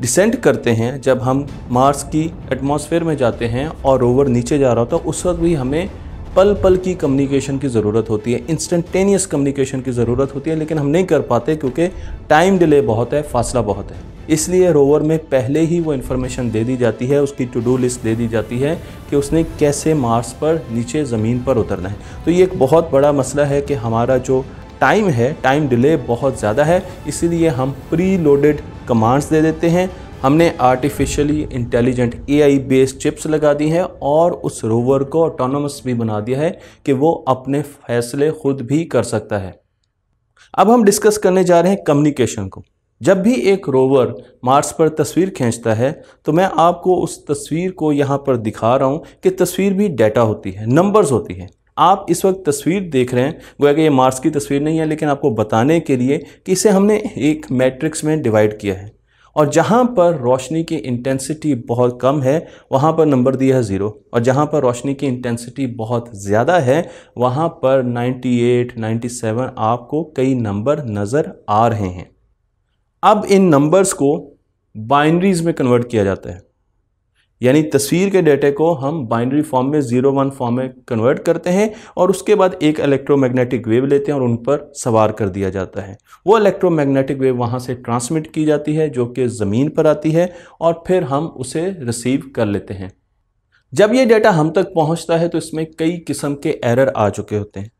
डिसेंट करते हैं, जब हम मार्स की एटमॉस्फेयर में जाते हैं और रोवर नीचे जा रहा होता है उस वक्त भी हमें पल पल की कम्युनिकेशन की ज़रूरत होती है इंस्टेंटेनियस कम्युनिकेशन की ज़रूरत होती है, लेकिन हम नहीं कर पाते क्योंकि टाइम डिले बहुत है, फासला बहुत है। इसलिए रोवर में पहले ही वो इन्फॉर्मेशन दे दी जाती है, उसकी टू डू लिस्ट दे दी जाती है कि उसने कैसे मार्स पर नीचे ज़मीन पर उतरना है। तो ये एक बहुत बड़ा मसला है कि हमारा जो टाइम है टाइम डिले बहुत ज़्यादा है, इसीलिए हम प्री लोडेड कमांड्स दे देते हैं हमने artificially intelligent AI based chips लगा दी हैं और उस रोवर को ऑटोनोमस भी बना दिया है कि वो अपने फैसले खुद भी कर सकता है। अब हम डिस्कस करने जा रहे हैं कम्युनिकेशन को। जब भी एक रोवर मार्स पर तस्वीर खींचता है तो मैं आपको उस तस्वीर को यहाँ पर दिखा रहा हूँ कि तस्वीर भी डेटा होती है नंबर्स होती है। आप इस वक्त तस्वीर देख रहे हैं, गोया कि ये मार्स की तस्वीर नहीं है, लेकिन आपको बताने के लिए कि इसे हमने एक मैट्रिक्स में डिवाइड किया है। और जहाँ पर रोशनी की इंटेंसिटी बहुत कम है वहाँ पर नंबर दिया है ज़ीरो और जहाँ पर रोशनी की इंटेंसिटी बहुत ज़्यादा है वहाँ पर 98, 97 आपको कई नंबर नज़र आ रहे हैं। अब इन नंबर्स को बाइनरीज में कन्वर्ट किया जाता है। यानी तस्वीर के डेटे को हम बाइनरी फॉर्म में ज़ीरो वन फॉर्म में कन्वर्ट करते हैं और उसके बाद एक इलेक्ट्रोमैग्नेटिक वेव लेते हैं और उन पर सवार कर दिया जाता है। वो इलेक्ट्रोमैग्नेटिक वेव वहाँ से ट्रांसमिट की जाती है, जो कि ज़मीन पर आती है और फिर हम उसे रिसीव कर लेते हैं। जब ये डेटा हम तक पहुँचता है तो इसमें कई किस्म के एरर आ चुके होते हैं।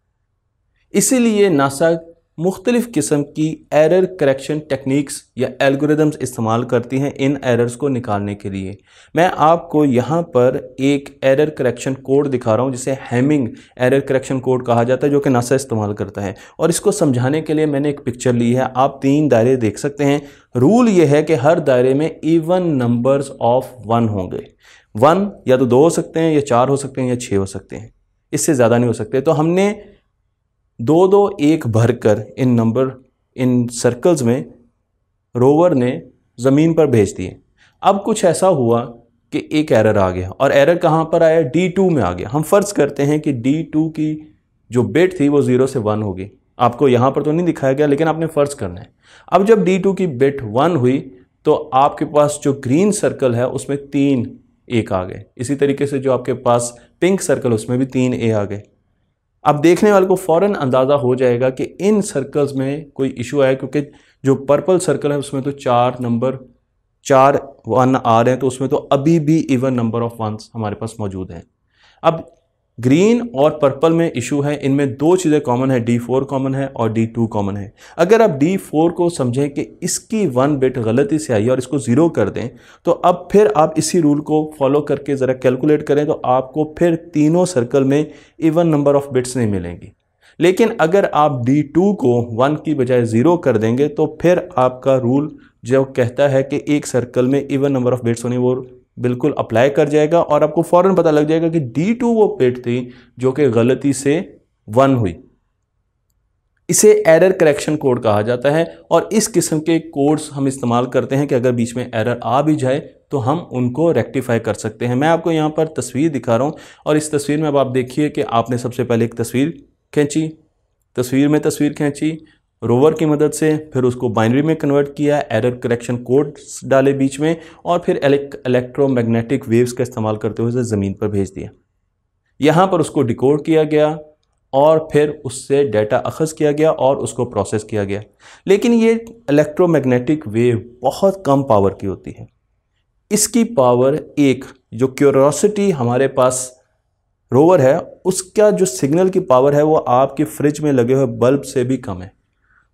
इसीलिए नासा मुख्तलिफ़ किस्म की एरर करेक्शन टेक्निक्स या एल्गोरिदम्स इस्तेमाल करती हैं इन एरर्स को निकालने के लिए। मैं आपको यहाँ पर एक एरर करेक्शन कोड दिखा रहा हूँ, जिसे हैमिंग एरर करेक्शन कोड कहा जाता है, जो कि नासा इस्तेमाल करता है। और इसको समझाने के लिए मैंने एक पिक्चर ली है। आप तीन दायरे देख सकते हैं। रूल ये है कि हर दायरे में इवन नंबर्स ऑफ़ वन होंगे। वन या तो दो हो सकते हैं, या चार हो सकते हैं, या छः हो सकते हैं। इससे ज़्यादा नहीं हो सकते। तो हमने दो दो एक भरकर इन नंबर इन सर्कल्स में रोवर ने ज़मीन पर भेज दिए। अब कुछ ऐसा हुआ कि एक एरर आ गया और एरर कहाँ पर आया? डी टू में आ गया। हम फ़र्ज़ करते हैं कि डी टू की जो बेट थी वो ज़ीरो से वन होगी आपको यहाँ पर तो नहीं दिखाया गया, लेकिन आपने फ़र्ज़ करना है। अब जब डी टू की बेट वन हुई तो आपके पास जो ग्रीन सर्कल है, उसमें तीन एक आ गए। इसी तरीके से जो आपके पास पिंक सर्कल उसमें भी तीन ए आ गए। अब देखने वाले को फ़ौर अंदाज़ा हो जाएगा कि इन सर्कल्स में कोई इशू आया, क्योंकि जो पर्पल सर्कल है, उसमें तो चार नंबर चार वन आ रहे हैं तो उसमें तो अभी भी इवन नंबर ऑफ़ वंस हमारे पास मौजूद हैं। अब ग्रीन और पर्पल में इशू है, इनमें दो चीज़ें कॉमन है डी फोर कॉमन है और डी टू कॉमन है। अगर आप डी फोर को समझें कि इसकी वन बिट गलती से आई और इसको ज़ीरो कर दें तो अब फिर आप इसी रूल को फॉलो करके ज़रा कैलकुलेट करें तो आपको फिर तीनों सर्कल में इवन नंबर ऑफ़ बिट्स नहीं मिलेंगी। लेकिन अगर आप डी टू को वन की बजाय ज़ीरो कर देंगे तो फिर आपका रूल जो कहता है कि एक सर्कल में इवन नंबर ऑफ़ बिट्स होने, वो बिल्कुल अप्लाई कर जाएगा और आपको फ़ौरन पता लग जाएगा कि डी टू वो पेट थी जो कि गलती से वन हुई। इसे एरर करेक्शन कोड कहा जाता है और इस किस्म के कोड्स हम इस्तेमाल करते हैं कि अगर बीच में एरर आ भी जाए तो हम उनको रेक्टिफाई कर सकते हैं। मैं आपको यहाँ पर तस्वीर दिखा रहा हूँ और इस तस्वीर में अब आप देखिए कि आपने सबसे पहले एक तस्वीर खींची, तस्वीर में तस्वीर खींची रोवर की मदद से, फिर उसको बाइनरी में कन्वर्ट किया एरर करेक्शन कोड डाले बीच में, और फिर इलेक्ट्रोमैग्नेटिक वेव्स का इस्तेमाल करते हुए उसे ज़मीन पर भेज दिया। यहाँ पर उसको डिकोड किया गया, और फिर उससे डाटा अखज़ किया गया, और उसको प्रोसेस किया गया। लेकिन ये इलेक्ट्रोमैग्नेटिक वेव बहुत कम पावर की होती है। इसकी पावर एक, जो क्यूरोसिटी हमारे पास रोवर है, उसका जो सिग्नल की पावर है, वो आपके फ्रिज में लगे हुए बल्ब से भी कम है।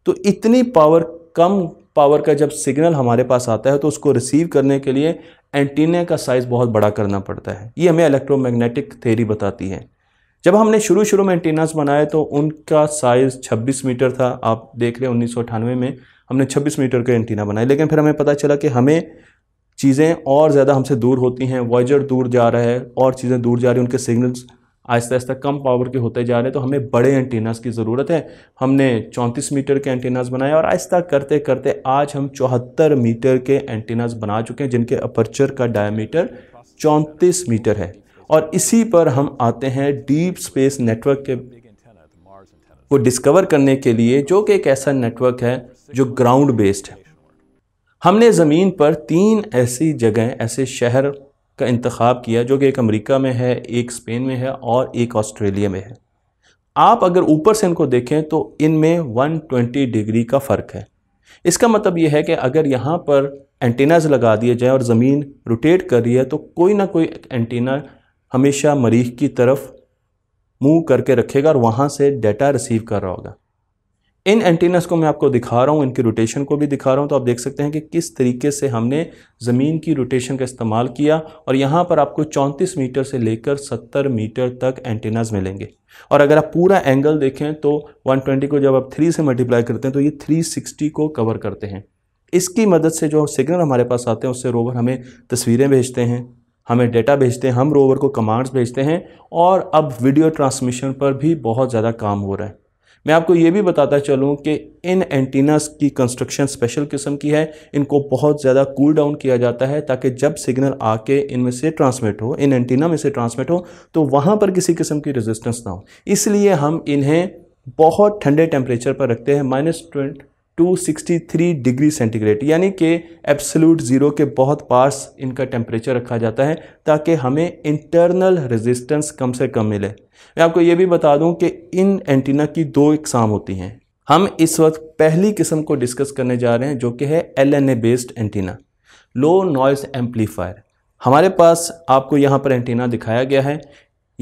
तो इतनी पावर कम पावर का जब सिग्नल हमारे पास आता है तो उसको रिसीव करने के लिए एंटीना का साइज़ बहुत बड़ा करना पड़ता है। ये हमें इलेक्ट्रोमैग्नेटिक थेरी बताती है। जब हमने शुरू शुरू में एंटीनास बनाए तो उनका साइज़ 26 मीटर था। आप देख रहे हैं, उन्नीस सौ अठानवे में हमने 26 मीटर के एंटीना बनाए लेकिन फिर हमें पता चला कि हमें चीज़ें और ज़्यादा हमसे दूर होती हैं। वॉयजर दूर जा रहा है, और चीज़ें दूर जा रही हैं, उनके सिग्नल्स आहिस्ता आहिस्ता कम पावर के होते जा रहे हैं तो हमें बड़े एंटीनास की ज़रूरत है। हमने चौंतीस मीटर के एंटीनास बनाए और आहिस्ता करते करते आज हम चौहत्तर मीटर के एंटीनास बना चुके हैं, जिनके अपर्चर का डायमीटर चौंतीस मीटर है। और इसी पर हम आते हैं डीप स्पेस नेटवर्क के को डिस्कवर करने के लिए, जो कि एक ऐसा नेटवर्क है जो ग्राउंड बेस्ड है। हमने ज़मीन पर तीन ऐसी जगह, ऐसे शहर का इंतखब किया जो कि एक अमेरिका में है, एक स्पेन में है और एक ऑस्ट्रेलिया में है। आप अगर ऊपर से इनको देखें तो इनमें 120 डिग्री का फ़र्क है। इसका मतलब यह है कि अगर यहाँ पर एंटीनाज लगा दिए जाए और ज़मीन रोटेट कर रही है तो कोई ना कोई एंटीना हमेशा मरीख की तरफ़ मूव करके रखेगा और वहाँ से डाटा रिसीव कर रहा होगा। इन एंटीनस को मैं आपको दिखा रहा हूँ, इनकी रोटेशन को भी दिखा रहा हूँ तो आप देख सकते हैं कि किस तरीके से हमने ज़मीन की रोटेशन का इस्तेमाल किया और यहाँ पर आपको 34 मीटर से लेकर 70 मीटर तक एंटीनाज मिलेंगे। और अगर आप पूरा एंगल देखें तो 120 को जब आप 3 से मल्टीप्लाई करते हैं तो ये 360 को कवर करते हैं। इसकी मदद से जो सिग्नल हमारे पास आते हैं, उससे रोवर हमें तस्वीरें भेजते हैं, हमें डेटा भेजते हैं, हम रोवर को कमांड्स भेजते हैं और अब वीडियो ट्रांसमिशन पर भी बहुत ज़्यादा काम हो रहा है। मैं आपको ये भी बताता चलूँ कि इन एंटीनास की कंस्ट्रक्शन स्पेशल किस्म की है। इनको बहुत ज़्यादा कूल डाउन किया जाता है ताकि जब सिग्नल आके इनमें से ट्रांसमिट हो, इन एंटीना में से ट्रांसमिट हो तो वहाँ पर किसी किस्म की रेजिस्टेंस ना हो। इसलिए हम इन्हें बहुत ठंडे टेम्परेचर पर रखते हैं। माइनस ट्वेंट 263 डिग्री सेंटीग्रेड, यानी कि एब्सोल्यूट ज़ीरो के बहुत पास इनका टेम्परेचर रखा जाता है, ताकि हमें इंटरनल रेजिस्टेंस कम से कम मिले। मैं आपको ये भी बता दूँ कि इन एंटीना की दो इकसाम होती हैं। हम इस वक्त पहली किस्म को डिस्कस करने जा रहे हैं, जो कि है L N A based antenna low noise amplifier हमारे पास आपको यहाँ पर एंटीना दिखाया गया है।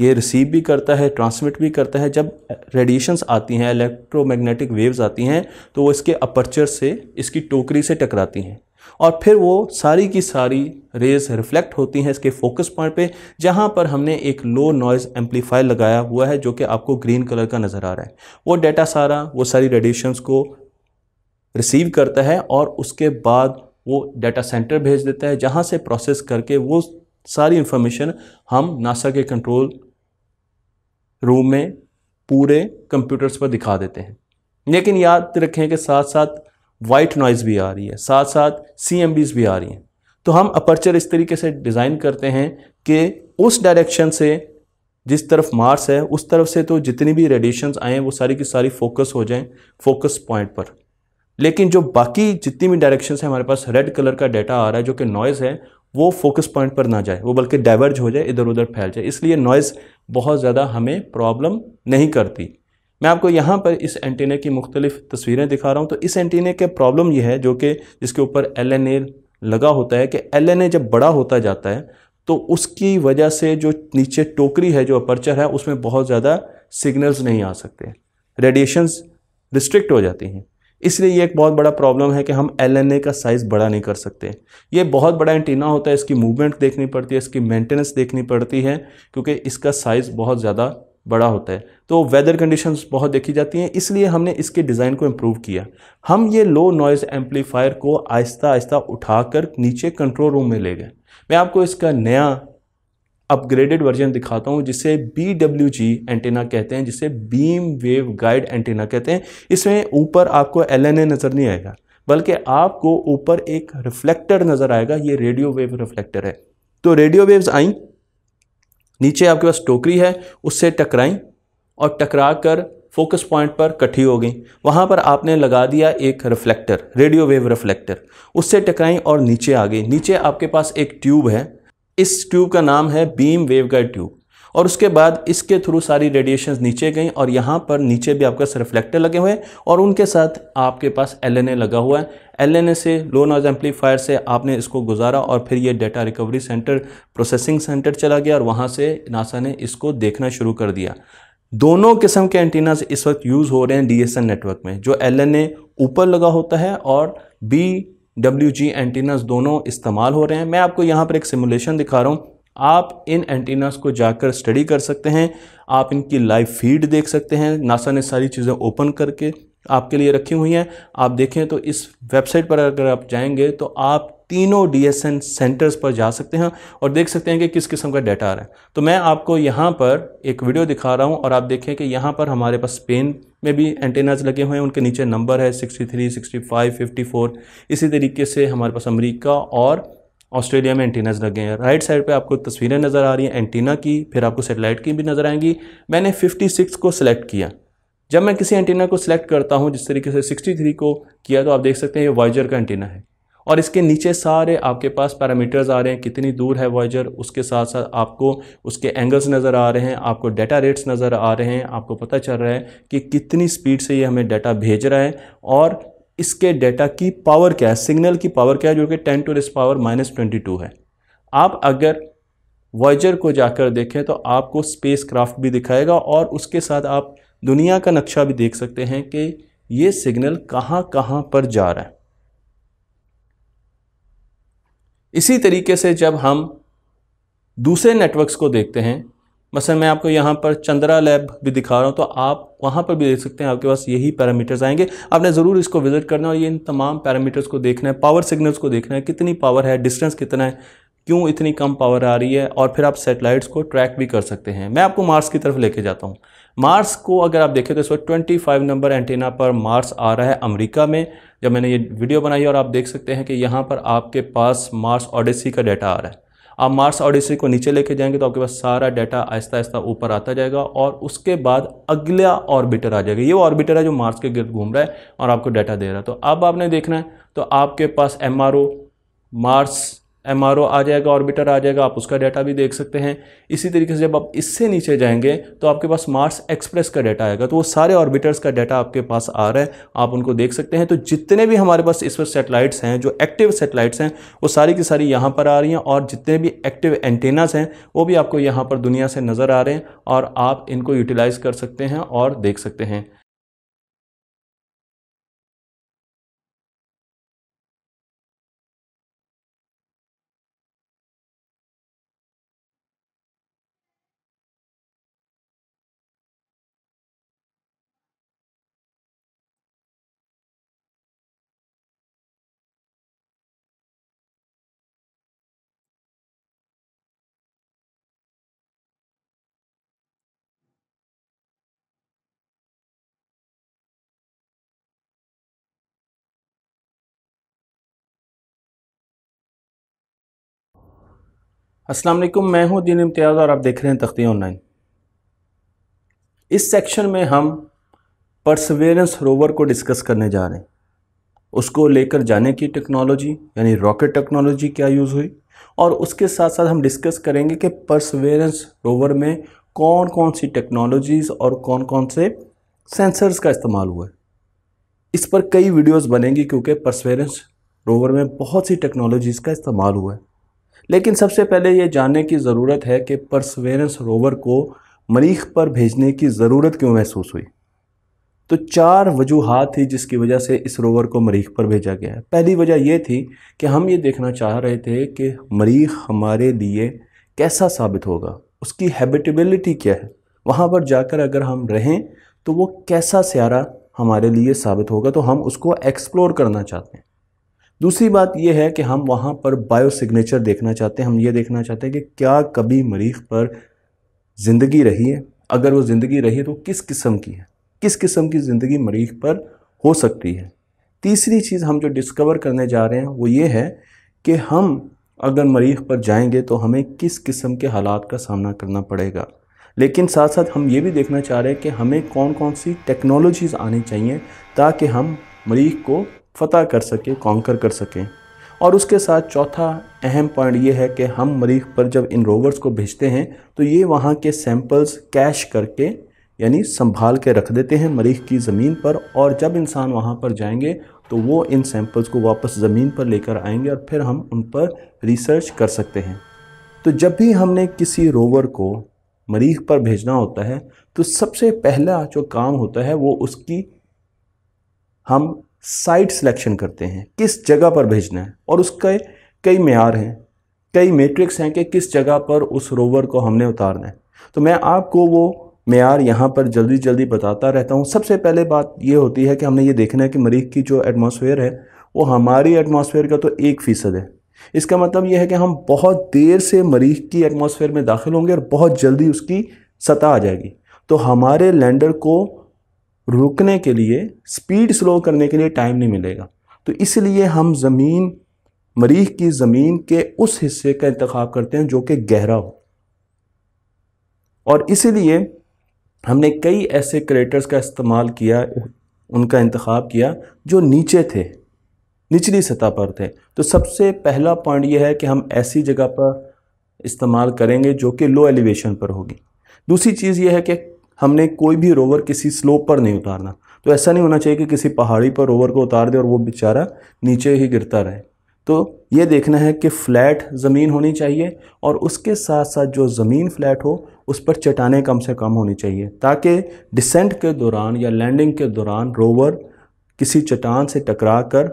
ये रिसीव भी करता है ट्रांसमिट भी करता है। जब रेडिएशंस आती हैं इलेक्ट्रोमैग्नेटिक वेव्स आती हैं तो वो इसके अपर्चर से, इसकी टोकरी से टकराती हैं। और फिर वो सारी की सारी रेज रिफ्लेक्ट होती हैं इसके फोकस पॉइंट पे, जहाँ पर हमने एक लो नॉइज़ एम्पलीफायर लगाया हुआ है, जो कि आपको ग्रीन कलर का नज़र आ रहा है। वो डाटा सारा, वो सारी रेडिएशंस को रिसीव करता है और उसके बाद वो डाटा सेंटर भेज देता है, जहाँ से प्रोसेस करके वो सारी इंफॉर्मेशन हम नासा के कंट्रोल रूम में पूरे कंप्यूटर्स पर दिखा देते हैं। लेकिन याद रखें कि साथ साथ वाइट नॉइज़ भी आ रही है साथ साथ सी भी आ रही हैं। तो हम अपर्चर इस तरीके से डिज़ाइन करते हैं कि उस डायरेक्शन से जिस तरफ़ मार्स है, उस तरफ़ से तो जितनी भी रेडिएशंस आए वो सारी की सारी फोकस हो जाएँ फोकस पॉइंट पर। लेकिन जो बाकी जितनी भी डायरेक्शन है, हमारे पास रेड कलर का डाटा आ रहा है, जो कि नॉइज़ है वो फोकस पॉइंट पर ना जाए, वो बल्कि डाइवर्ज हो जाए इधर उधर फैल जाए। इसलिए नॉइज़ बहुत ज़्यादा हमें प्रॉब्लम नहीं करती। मैं आपको यहाँ पर इस एंटीने की मुख्तलिफ़ तस्वीरें दिखा रहा हूँ। तो इस एंटीने के प्रॉब्लम ये है, जो कि जिसके ऊपर एल एन ए लगा होता है कि एल एन ए जब बड़ा होता जाता है तो उसकी वजह से जो नीचे टोकरी है, जो अपर्चर है, उसमें बहुत ज़्यादा सिग्नल्स नहीं आ सकते। रेडिएशंस रिस्ट्रिक्ट हो जाती हैं। इसलिए ये एक बहुत बड़ा प्रॉब्लम है कि हम एलएनए का साइज़ बड़ा नहीं कर सकते। ये बहुत बड़ा एंटीना होता है, इसकी मूवमेंट देखनी पड़ती है, इसकी मेंटेनेंस देखनी पड़ती है, क्योंकि इसका साइज़ बहुत ज़्यादा बड़ा होता है। तो वेदर कंडीशंस बहुत देखी जाती हैं, इसलिए हमने इसके डिज़ाइन को इम्प्रूव किया। हम ये लो नॉइज़ एम्पलीफायर को आहिस्ता आहिस्ता उठाकर नीचे कंट्रोल रूम में ले गए। मैं आपको इसका नया अपग्रेडेड वर्जन दिखाता हूँ, जिसे बी डब्ल्यू जी एंटीना कहते हैं, जिसे बीम वेव गाइड एंटीना कहते हैं। इसमें ऊपर आपको एल एन ए नज़र नहीं आएगा, बल्कि आपको ऊपर एक रिफ्लेक्टर नज़र आएगा, ये रेडियो वेव रिफ्लेक्टर है। तो रेडियो वेव्स आई, नीचे आपके पास टोकरी है, उससे टकराई और टकरा कर फोकस पॉइंट पर कट्ठी हो गई। वहाँ पर आपने लगा दिया एक रिफ्लेक्टर रेडियो वेव रिफ्लेक्टर उससे टकराई और नीचे आ गई। नीचे आपके पास एक ट्यूब है इस ट्यूब का नाम है बीम वेवगाइड ट्यूब। और उसके बाद इसके थ्रू सारी रेडिएशंस नीचे गई और यहाँ पर नीचे भी आपके रिफ्लेक्टर लगे हुए हैं और उनके साथ आपके पास एलएनए लगा हुआ है। एलएनए से लो नॉइज़ एम्पलीफायर से आपने इसको गुजारा और फिर ये data recovery centre processing centre चला गया और वहाँ से नासा ने इसको देखना शुरू कर दिया। दोनों किस्म के एंटीनाज इस वक्त यूज़ हो रहे हैं डीएसएन नेटवर्क में, जो एल ऊपर लगा होता है और बी डब्ल्यू जी एंटीनास दोनों इस्तेमाल हो रहे हैं। मैं आपको यहाँ पर एक सिमुलेशन दिखा रहा हूँ। आप इन एंटीनास को जाकर स्टडी कर सकते हैं। आप इनकी लाइव फ़ीड देख सकते हैं। नासा ने सारी चीज़ें ओपन करके आपके लिए रखी हुई हैं। आप देखें तो इस वेबसाइट पर अगर आप जाएँगे तो आप तीनों डीएसएन सेंटर्स पर जा सकते हैं और देख सकते हैं कि किस किस्म का डाटा आ रहा है। तो मैं आपको यहाँ पर एक वीडियो दिखा रहा हूँ और आप देखें कि यहाँ पर हमारे पास स्पेन में भी एंटेनाज लगे हुए हैं। उनके नीचे नंबर है 63, 65, 54 इसी तरीके से हमारे पास अमेरिका और ऑस्ट्रेलिया में एंटीनाज लगे हैं। राइट साइड पे आपको तस्वीरें नज़र आ रही हैं एंटीना की फिर आपको सेटेलाइट की भी नज़र आएँगी। मैंने 56 को सिलेक्ट किया। जब मैं किसी एंटीना को सिलेक्ट करता हूँ जिस तरीके से 63 को किया तो आप देख सकते हैं ये वाइजर का एंटीना है। और इसके नीचे सारे आपके पास पैरामीटर्स आ रहे हैं। कितनी दूर है वॉयजर उसके साथ साथ आपको उसके एंगल्स नज़र आ रहे हैं, आपको डाटा रेट्स नज़र आ रहे हैं, आपको पता चल रहा है कि कितनी स्पीड से ये हमें डाटा भेज रहा है। और इसके डाटा की पावर क्या है? सिग्नल की पावर क्या है जो कि ten to raise power minus twenty two है। आप अगर वॉयजर को जाकर देखें तो आपको स्पेस क्राफ्ट भी दिखाएगा और उसके साथ आप दुनिया का नक्शा भी देख सकते हैं कि ये सिग्नल कहाँ कहाँ पर जा रहा है। इसी तरीके से जब हम दूसरे नेटवर्क्स को देखते हैं, मसलन मैं आपको यहाँ पर चंद्रा लैब भी दिखा रहा हूँ तो आप वहाँ पर भी देख सकते हैं, आपके पास यही पैरामीटर्स आएँगे। आपने ज़रूर इसको विज़िट करना है और ये इन तमाम पैरामीटर्स को देखना है पावर सिग्नल्स को देखना है, कितनी पावर है डिस्टेंस कितना है, क्यों इतनी कम पावर आ रही है, और फिर आप सेटेलाइट्स को ट्रैक भी कर सकते हैं। मैं आपको मार्स की तरफ़ लेके जाता हूँ। मार्स को अगर आप देखें तो इस वक्त ट्वेंटी फाइव नंबर एंटीना पर मार्स आ रहा है अमेरिका में। जब मैंने ये वीडियो बनाई और आप देख सकते हैं कि यहाँ पर आपके पास मार्स ऑडिसी का डाटा आ रहा है। आप मार्स ऑडिसी को नीचे लेके जाएँगे तो आपके पास सारा डाटा आहिस्ता आहिस्ता ऊपर आता जाएगा और उसके बाद अगला ऑर्बिटर आ जाएगा। ये ऑर्बिटर है जो मार्स के गिर्द घूम रहा है और आपको डाटा दे रहा है। तो अब आपने देखना है तो आपके पास एमआरओ, मार्स एमआरओ आ जाएगा ऑर्बिटर आ जाएगा, आप उसका डाटा भी देख सकते हैं। इसी तरीके से जब आप इससे नीचे जाएँगे तो आपके पास मार्स एक्सप्रेस का डाटा आएगा। तो वो सारे ऑर्बिटर्स का डाटा आपके पास आ रहा है, आप उनको देख सकते हैं। तो जितने भी हमारे पास इस वक्त सेटेलाइट्स हैं, जो एक्टिव सेटेलाइट्स हैं, वो सारी की सारी यहाँ पर आ रही हैं, और जितने भी एक्टिव एंटेनास हैं, वो भी आपको यहाँ पर दुनिया से नज़र आ रहे हैं, और आप इनको यूटिलाइज़ कर सकते हैं और देख सकते हैं। अस्सलाम वालेकुम, मैं हूँ दीन इम्तियाज़ और आप देख रहे हैं तख्ती ऑनलाइन। इस सेक्शन में हम परसवेरेंस रोवर को डिस्कस करने जा रहे हैं। उसको लेकर जाने की टेक्नोलॉजी यानी रॉकेट टेक्नोलॉजी क्या यूज़ हुई, और उसके साथ साथ हम डिस्कस करेंगे कि परसवेरेंस रोवर में कौन कौन सी टेक्नोलॉजीज़ और कौन कौन से सेंसर्स का इस्तेमाल हुआ है। इस पर कई वीडियोस बनेंगी, क्योंकि परसवेरेंस रोवर में बहुत सी टेक्नोलॉजीज़ का इस्तेमाल हुआ है। लेकिन सबसे पहले ये जानने की ज़रूरत है कि परसवेरेंस रोवर को मरीख पर भेजने की ज़रूरत क्यों महसूस हुई? तो चार वजूहत थी जिसकी वजह से इस रोवर को मरीख पर भेजा गया पहली वजह यह थी कि हम ये देखना चाह रहे थे कि मरीख हमारे लिए कैसा साबित होगा। उसकी हैबिटेबिलिटी क्या है? वहाँ पर जाकर अगर हम रहें तो वो कैसा स्यारा हमारे लिए साबित होगा? तो हम उसको एक्सप्लोर करना चाहते हैं। दूसरी बात यह है कि हम वहाँ पर बायो सिग्नेचर देखना चाहते हैं। हम ये देखना चाहते हैं कि क्या कभी मरीख पर ज़िंदगी रही है? अगर वो ज़िंदगी रही है तो किस किस्म की है? किस किस्म की ज़िंदगी मरीख पर हो सकती है? तीसरी चीज़ हम जो डिस्कवर करने जा रहे हैं वो ये है कि हम अगर मरीख पर जाएँगे तो हमें किस किस्म के हालात का सामना करना पड़ेगा। लेकिन साथ साथ हम ये भी देखना चाह रहे हैं कि हमें कौन कौन सी टेक्नोलॉजीज़ आनी चाहिए ताकि हम मरीख को फ़तह कर सकें कॉन्कर कर सकें। और उसके साथ चौथा अहम पॉइंट ये है कि हम मरीख पर जब इन रोवर्स को भेजते हैं तो ये वहाँ के सैंपल्स कैश करके, यानी संभाल के रख देते हैं मरीख की ज़मीन पर। और जब इंसान वहाँ पर जाएँगे तो वो इन सैंपल्स को वापस ज़मीन पर लेकर आएँगे और फिर हम उन पर रिसर्च कर सकते हैं। तो जब भी हमने किसी रोवर को मरीख पर भेजना होता है तो सबसे पहला जो काम होता है, वो उसकी हम साइट सिलेक्शन करते हैं, किस जगह पर भेजना है, और उसके कई मैार हैं, कई मेट्रिक्स हैं कि किस जगह पर उस रोवर को हमने उतारना है। तो मैं आपको वो मैार यहाँ पर जल्दी जल्दी बताता रहता हूँ। सबसे पहले बात ये होती है कि हमने ये देखना है कि मरीख की जो एटमॉस्फेयर है, वो हमारी एटमॉस्फेयर का तो एक फ़ीसद है। इसका मतलब यह है कि हम बहुत देर से मरीख की एटमॉस्फेयर में दाखिल होंगे और बहुत जल्दी उसकी सतह आ जाएगी। तो हमारे लैंडर को रुकने के लिए स्पीड स्लो करने के लिए टाइम नहीं मिलेगा। तो इसलिए हम ज़मीन, मरीख की ज़मीन के उस हिस्से का इंतखब करते हैं जो कि गहरा हो। और इसीलिए हमने कई ऐसे क्रेटर्स का इस्तेमाल किया, उनका इंतखब किया जो नीचे थे, निचली सतह पर थे। तो सबसे पहला पॉइंट यह है कि हम ऐसी जगह पर इस्तेमाल करेंगे जो कि लो एलिवेशन पर होगी। दूसरी चीज़ यह है कि हमने कोई भी रोवर किसी स्लोप पर नहीं उतारना। तो ऐसा नहीं होना चाहिए कि किसी पहाड़ी पर रोवर को उतार दे और वो बेचारा नीचे ही गिरता रहे। तो ये देखना है कि फ्लैट ज़मीन होनी चाहिए और उसके साथ साथ जो ज़मीन फ्लैट हो, उस पर चटाने कम से कम होनी चाहिए, ताकि डिसेंट के दौरान या लैंडिंग के दौरान रोवर किसी चट्टान से टकरा कर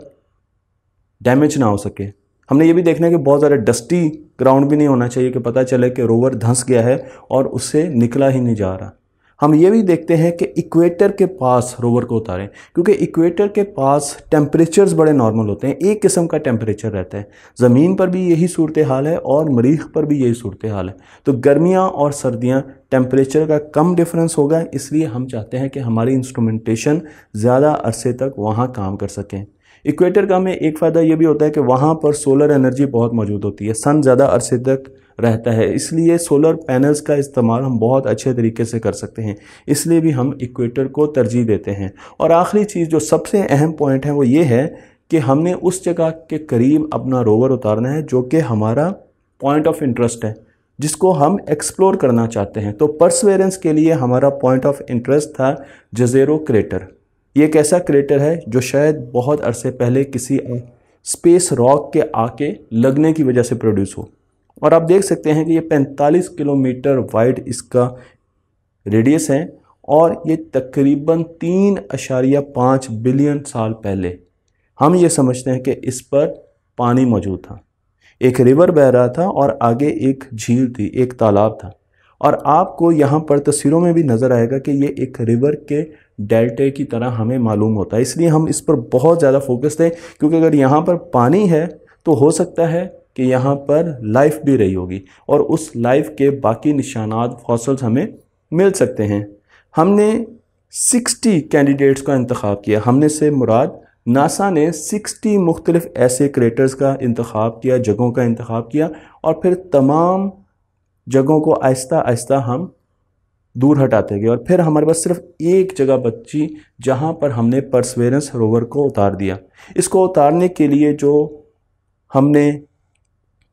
डैमेज ना हो सके। हमने ये भी देखना है कि बहुत ज़्यादा डस्टी ग्राउंड भी नहीं होना चाहिए कि पता चले कि रोवर धंस गया है और उससे निकला ही नहीं जा रहा। हम ये भी देखते हैं कि इक्वेटर के पास रोवर को उतारें, क्योंकि इक्वेटर के पास टेम्परेचर्स बड़े नॉर्मल होते हैं, एक किस्म का टेम्परेचर रहता है। ज़मीन पर भी यही सूरत हाल है और मरीख पर भी यही सूरत हाल है। तो गर्मियाँ और सर्दियाँ टेम्परेचर का कम डिफरेंस होगा, इसलिए हम चाहते हैं कि हमारी इंस्ट्रूमेंटेशन ज़्यादा अरसे तक वहाँ काम कर सकें। इक्वेटर का में एक फ़ायदा ये भी होता है कि वहाँ पर सोलर एनर्जी बहुत मौजूद होती है। सन ज़्यादा अरसे तक रहता है। इसलिए सोलर पैनल्स का इस्तेमाल हम बहुत अच्छे तरीके से कर सकते हैं। इसलिए भी हम इक्वेटर को तरजीह देते हैं। और आखिरी चीज़ जो सबसे अहम पॉइंट है वो ये है कि हमने उस जगह के करीब अपना रोवर उतारना है जो कि हमारा पॉइंट ऑफ़ इंटरेस्ट है, जिसको हम एक्सप्लोर करना चाहते हैं। तो परसवेरेंस के लिए हमारा पॉइंट ऑफ़ इंटरेस्ट था जजेरो क्रेटर ये एक ऐसा क्रेटर है जो शायद बहुत अरसे पहले किसी स्पेस रॉक के आके लगने की वजह से प्रोड्यूस हो। और आप देख सकते हैं कि ये 45 किलोमीटर वाइड इसका रेडियस है और ये तकरीबन तीन अशारिया पाँच बिलियन साल पहले हम ये समझते हैं कि इस पर पानी मौजूद था। एक रिवर बह रहा था और आगे एक झील थी, एक तालाब था। और आपको यहाँ पर तस्वीरों में भी नज़र आएगा कि ये एक रिवर के डेल्टे की तरह हमें मालूम होता है। इसलिए हम इस पर बहुत ज़्यादा फोकस थे क्योंकि अगर यहाँ पर पानी है तो हो सकता है कि यहाँ पर लाइफ भी रही होगी और उस लाइफ के बाकी निशानात फॉसल्स हमें मिल सकते हैं। हमने 60 कैंडिडेट्स का इंतखब किया। हमने से मुराद नासा ने 60 मुख्तलिफ़ ऐसे क्रेटर्स का इंतखब किया, जगहों का इंतखब किया और फिर तमाम जगहों को आहिस्ता आहिस्ता हम दूर हटाते गए और फिर हमारे पास सिर्फ़ एक जगह बची जहाँ पर हमने परसवेरेंस रोवर को उतार दिया। इसको उतारने के लिए जो हमने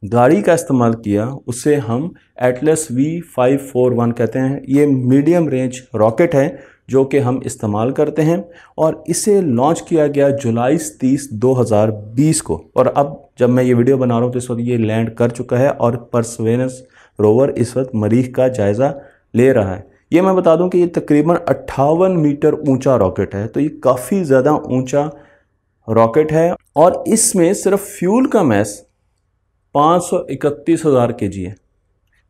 गाड़ी का इस्तेमाल किया, उसे हम Atlas V five four one कहते हैं। ये मीडियम रेंज रॉकेट है, जो कि हम इस्तेमाल करते हैं और इसे लॉन्च किया गया जुलाई तीस 2020 को। और अब जब मैं ये वीडियो बना रहा हूँ तो इस वक्त ये लैंड कर चुका है और परसवेनेंस रोवर इस वक्त मरीख का जायज़ा ले रहा है। ये मैं बता दूँ कि ये तकरीबन अट्ठावन मीटर ऊँचा रॉकेट है तो ये काफ़ी ज़्यादा ऊँचा रॉकेट है। और इसमें सिर्फ़ फ्यूल का मैस पाँच सौ इकतीस हज़ार के जी है।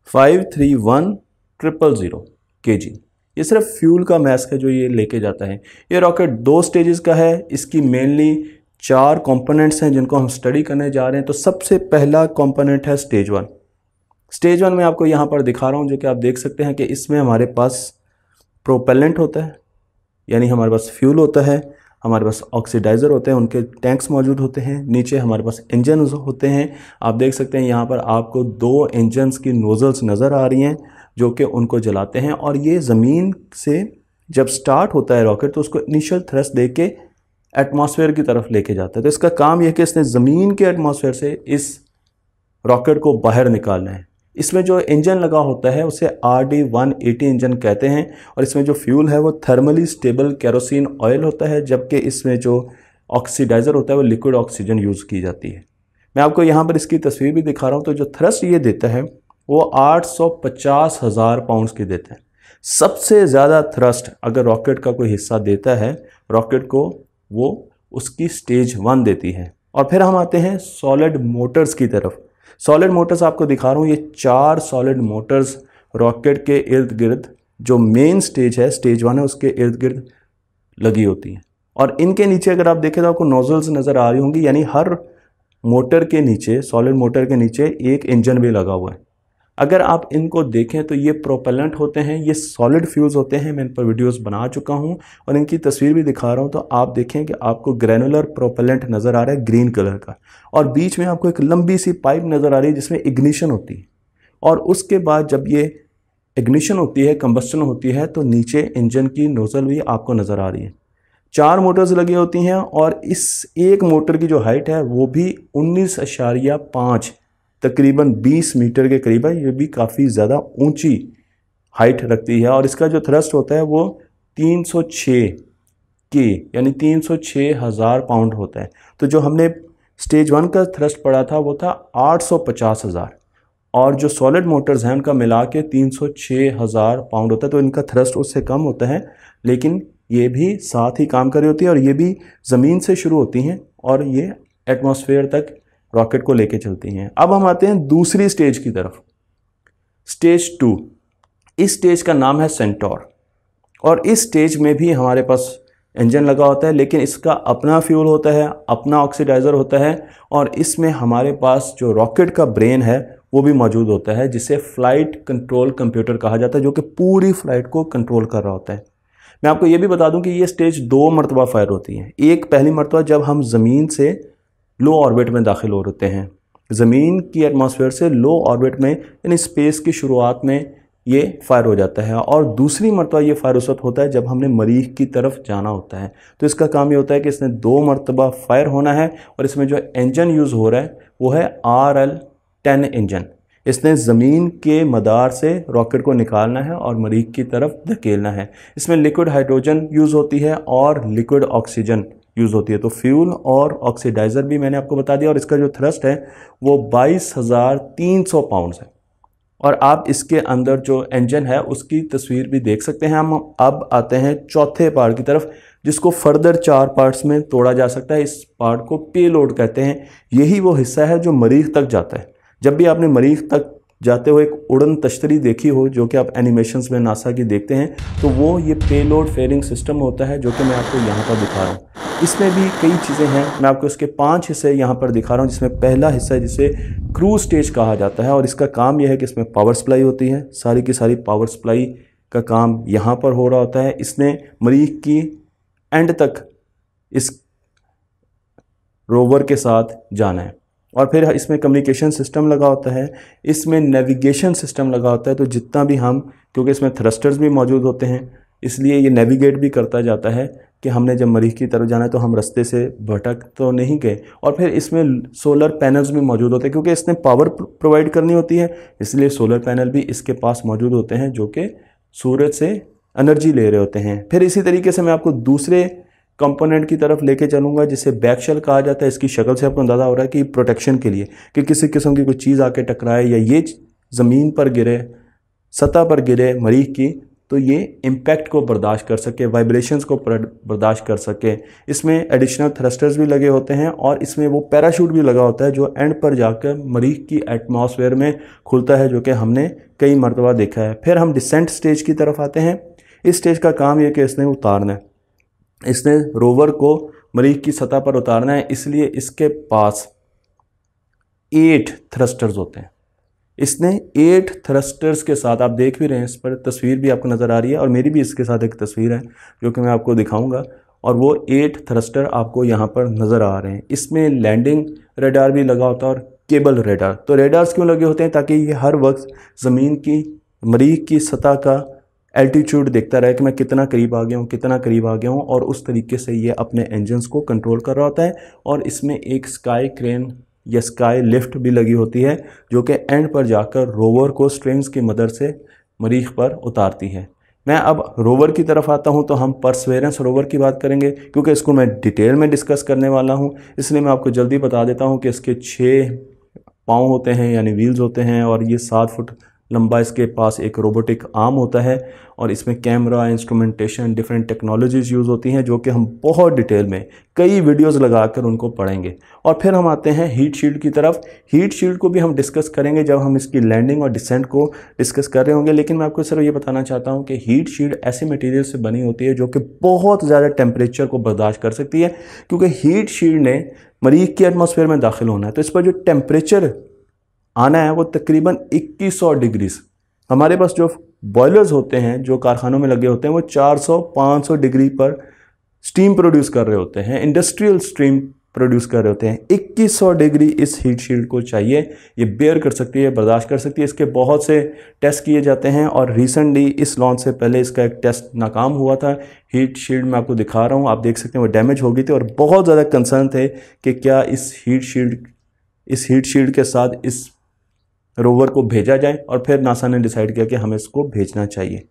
Five three one triple zero K G ये सिर्फ़ फ्यूल का मैस है जो ये लेके जाता है। ये रॉकेट दो स्टेजेस का है। इसकी मेनली चार कंपोनेंट्स हैं जिनको हम स्टडी करने जा रहे हैं। तो सबसे पहला कंपोनेंट है स्टेज वन। स्टेज वन में आपको यहाँ पर दिखा रहा हूँ, जो कि आप देख सकते हैं कि इसमें हमारे पास प्रोपेलेंट होता है, यानी हमारे पास फ्यूल होता है। हमारे पास ऑक्सीडाइज़र होते हैं, उनके टैंक्स मौजूद होते हैं, नीचे हमारे पास इंजन होते हैं। आप देख सकते हैं यहाँ पर आपको दो इंजन्स की नोज़ल्स नज़र आ रही हैं, जो कि उनको जलाते हैं, और ये ज़मीन से जब स्टार्ट होता है रॉकेट तो उसको इनिशियल थ्रस्ट दे के एटमॉस्फेयर की तरफ़ लेके जाता है। तो इसका काम यह कि इसने ज़मीन के एटमॉस्फेयर से इस रॉकेट को बाहर निकालना है। इसमें जो इंजन लगा होता है, उसे R D one eighty engine कहते हैं और इसमें जो फ्यूल है, वो थर्मली स्टेबल कैरोसिन ऑयल होता है, जबकि इसमें जो ऑक्सीडाइज़र होता है, वो लिक्विड ऑक्सीजन यूज़ की जाती है। मैं आपको यहाँ पर इसकी तस्वीर भी दिखा रहा हूँ तो जो थ्रस्ट ये देता है, वो आठ सौ पचास हज़ार पाउंड्स के देता है। सबसे ज़्यादा थ्रस्ट अगर रॉकेट का कोई हिस्सा देता है, रॉकेट को वो उसकी स्टेज वन देती है। और फिर हम आते हैं सॉलिड मोटर्स की तरफ़। सॉलिड मोटर्स आपको दिखा रहा हूँ, ये चार सॉलिड मोटर्स रॉकेट के इर्द गिर्द, जो मेन स्टेज है, स्टेज वन है, उसके इर्द गिर्द लगी होती हैं। और इनके नीचे अगर आप देखें तो आपको नोजल्स नज़र आ रही होंगी, यानी हर मोटर के नीचे, सॉलिड मोटर के नीचे एक इंजन भी लगा हुआ है। अगर आप इनको देखें तो ये प्रोपेलेंट होते हैं, ये सॉलिड फ्यूज़ होते हैं, मैं इन पर वीडियोस बना चुका हूँ और इनकी तस्वीर भी दिखा रहा हूँ तो आप देखें कि आपको ग्रेनुलर प्रोपेलेंट नज़र आ रहा है ग्रीन कलर का और बीच में आपको एक लंबी सी पाइप नज़र आ रही है जिसमें इग्निशन होती है और उसके बाद जब ये इग्निशन होती है कम्बस्टन होती है तो नीचे इंजन की नोज़ल भी आपको नज़र आ रही है। चार मोटर्स लगी होती हैं और इस एक मोटर की जो हाइट है, वो भी उन्नीस अशारिया पाँच तकरीबन 20 मीटर के करीब है, ये भी काफ़ी ज़्यादा ऊँची हाइट रखती है और इसका जो थ्रस्ट होता है वो 306 के, यानी तीन सौ हज़ार पाउंड होता है। तो जो हमने स्टेज वन का थ्रस्ट पड़ा था, वो था आठ सौ पचास हज़ार और जो सॉलिड मोटर्स हैं, उनका मिला के तीन सौ छः हज़ार पाउंड होता है। तो इनका थ्रस्ट उससे कम होता है, लेकिन ये भी साथ ही काम कर रही होती है और ये भी ज़मीन से शुरू होती हैं और ये एटमॉस्फेयर तक रॉकेट को लेके चलती हैं। अब हम आते हैं दूसरी स्टेज की तरफ़। Stage two. इस स्टेज का नाम है सेंटोर। और इस स्टेज में भी हमारे पास इंजन लगा होता है, लेकिन इसका अपना फ्यूल होता है, अपना ऑक्सीडाइज़र होता है, और इसमें हमारे पास जो रॉकेट का ब्रेन है, वो भी मौजूद होता है, जिसे फ़्लाइट कंट्रोल कंप्यूटर कहा जाता है, जो कि पूरी फ़्लाइट को कंट्रोल कर रहा होता है। मैं आपको ये भी बता दूँ कि ये स्टेज दो मरतबा फायर होती हैं। एक पहली मरतबा जब हम ज़मीन से लो ऑर्बिट में दाखिल हो होते हैं। ज़मीन की एटमॉस्फेयर से लो ऑर्बिट में, यानी स्पेस की शुरुआत में ये फायर हो जाता है और दूसरी मरतबा ये फायर उस वक्त होता है जब हमने मरीख की तरफ़ जाना होता है। तो इसका काम ये होता है कि इसने दो मरतबा फायर होना है और इसमें जो इंजन यूज़ हो रहा है, वो है आर एल टेन इंजन इसने ज़मीन के मदार से रॉकेट को निकालना है और मरीख की तरफ़ धकेलना है। इसमें लिक्विड हाइड्रोजन यूज़ होती है और लिक्विड ऑक्सीजन यूज़ होती है। तो फ्यूल और ऑक्सीडाइज़र भी मैंने आपको बता दिया और इसका जो थ्रस्ट है, वो बाईस हज़ार तीन सौ पाउंड है। और आप इसके अंदर जो इंजन है, उसकी तस्वीर भी देख सकते हैं। हम अब आते हैं चौथे पार्ट की तरफ़, जिसको फर्दर चार पार्ट्स में तोड़ा जा सकता है। इस पार्ट को पे लोड कहते हैं। यही वो हिस्सा है जो मरीख तक जाता है। जब भी आपने मरीख तक जाते हुए एक उड़न तश्तरी देखी हो, जो कि आप एनिमेशंस में नासा की देखते हैं तो वो ये पे लोड फेयरिंग सिस्टम होता है, जो कि मैं आपको यहाँ पर दिखा रहा हूँ। इसमें भी कई चीज़ें हैं। मैं आपको इसके पाँच हिस्से यहाँ पर दिखा रहा हूँ, जिसमें पहला हिस्सा जिसे क्रू स्टेज कहा जाता है, और इसका काम यह है कि इसमें पावर सप्लाई होती है। सारी की सारी पावर सप्लाई का काम यहाँ पर हो रहा होता है। इसने मरीख की एंड तक इस रोवर के साथ जाना है। और फिर इसमें कम्युनिकेशन सिस्टम लगा होता है। इसमें नेविगेशन सिस्टम लगा होता है तो जितना भी हम, क्योंकि इसमें थ्रस्टर्स भी मौजूद होते हैं, इसलिए ये नेविगेट भी करता जाता है। कि हमने जब मरीख की तरफ़ जाना है तो हम रास्ते से भटक तो नहीं गए। और फिर इसमें सोलर पैनल्स भी मौजूद होते हैं, क्योंकि इसने पावर प्रोवाइड करनी होती है, इसलिए सोलर पैनल भी इसके पास मौजूद होते हैं, जो कि सूरज से एनर्जी ले रहे होते हैं। फिर इसी तरीके से मैं आपको दूसरे कंपोनेंट की तरफ़ लेके चलूँगा, जिसे बैक शेल कहा जाता है। इसकी शक्ल से आपको अंदाज़ा हो रहा है कि प्रोटेक्शन के लिए, कि किसी किस्म की कोई चीज़ आके टकराए या ये ज़मीन पर गिरे, सतह पर गिरे मरीख की तो ये इम्पैक्ट को बर्दाश्त कर सके वाइब्रेशंस को बर्दाश्त कर सके। इसमें एडिशनल थ्रस्टर्स भी लगे होते हैं और इसमें वो पैराशूट भी लगा होता है जो एंड पर जाकर मरीख की एटमॉस्फेयर में खुलता है, जो कि हमने कई मरतबा देखा है। फिर हम डिसेंट स्टेज की तरफ़ आते हैं। इस स्टेज का काम यह कि इसने उतारना है। इसने रोवर को मरीख की सतह पर उतारना है, इसलिए इसके पास एट थ्रस्टर्स होते हैं। इसने एट थ्रस्टर्स के साथ, आप देख भी रहे हैं, इस पर तस्वीर भी आपको नज़र आ रही है और मेरी भी इसके साथ एक तस्वीर है, जो कि मैं आपको दिखाऊँगा। और वो एट थ्रस्टर आपको यहाँ पर नज़र आ रहे हैं। इसमें लैंडिंग रेडार भी लगा होता है और केबल रेडार तो रेडार्स क्यों लगे होते हैं? ताकि ये हर वक्त ज़मीन की, मरीख की सतह का एल्टीट्यूड देखता रहे कि मैं कितना करीब आ गया हूँ, कितना करीब आ गया हूँ, और उस तरीके से ये अपने इंजन्स को कंट्रोल कर रहा होता है। और इसमें एक स्काई क्रेन या स्काई लिफ्ट भी लगी होती है, जो कि एंड पर जाकर रोवर को स्ट्रिंग्स की मदद से मरीख पर उतारती है। मैं अब रोवर की तरफ़ आता हूँ तो हम परसवेरेंस रोवर की बात करेंगे, क्योंकि इसको मैं डिटेल में डिस्कस करने वाला हूँ। इसलिए मैं आपको जल्दी बता देता हूँ कि इसके छः पाँव होते हैं, यानी व्हील्स होते हैं, और ये सात फुट लंबा इसके पास एक रोबोटिक आर्म होता है और इसमें camera instrumentation different technologies use होती हैं, जो कि हम बहुत डिटेल में कई वीडियोस लगाकर उनको पढ़ेंगे। और फिर हम आते हैं हीट शील्ड की तरफ़। हीट शील्ड को भी हम डिस्कस करेंगे जब हम इसकी लैंडिंग और डिसेंट को डिस्कस कर रहे होंगे। लेकिन मैं आपको सिर्फ़ ये बताना चाहता हूँ कि हीट शील्ड ऐसे मटीरियल से बनी होती है जो कि बहुत ज़्यादा टेम्परेचर को बर्दाश्त कर सकती है, क्योंकि हीट शील्ड ने मरीज़ की एटमोसफेयर में दाखिल होना है। तो इस पर जो टेम्परेचर आना है वो तकरीबन 2100 डिग्रीज। हमारे पास जो बॉयलर्स होते हैं, जो कारखानों में लगे होते हैं, वो 400-500 डिग्री पर स्टीम प्रोड्यूस कर रहे होते हैं इंडस्ट्रियल स्टीम प्रोड्यूस कर रहे होते हैं। 2100 डिग्री इस हीट शील्ड को चाहिए, ये बेयर कर सकती है बर्दाश्त कर सकती है। इसके बहुत से टेस्ट किए जाते हैं और रिसेंटली इस लॉन्च से पहले इसका एक टेस्ट नाकाम हुआ था। हीट शील्ड मैं आपको दिखा रहा हूँ, आप देख सकते हैं वो डैमेज हो गई थी और बहुत ज़्यादा कंसर्न थे कि क्या इस हीट शील्ड इस हीट शील्ड के साथ इस रोवर को भेजा जाए और फिर नासा ने डिसाइड किया कि हमें इसको भेजना चाहिए।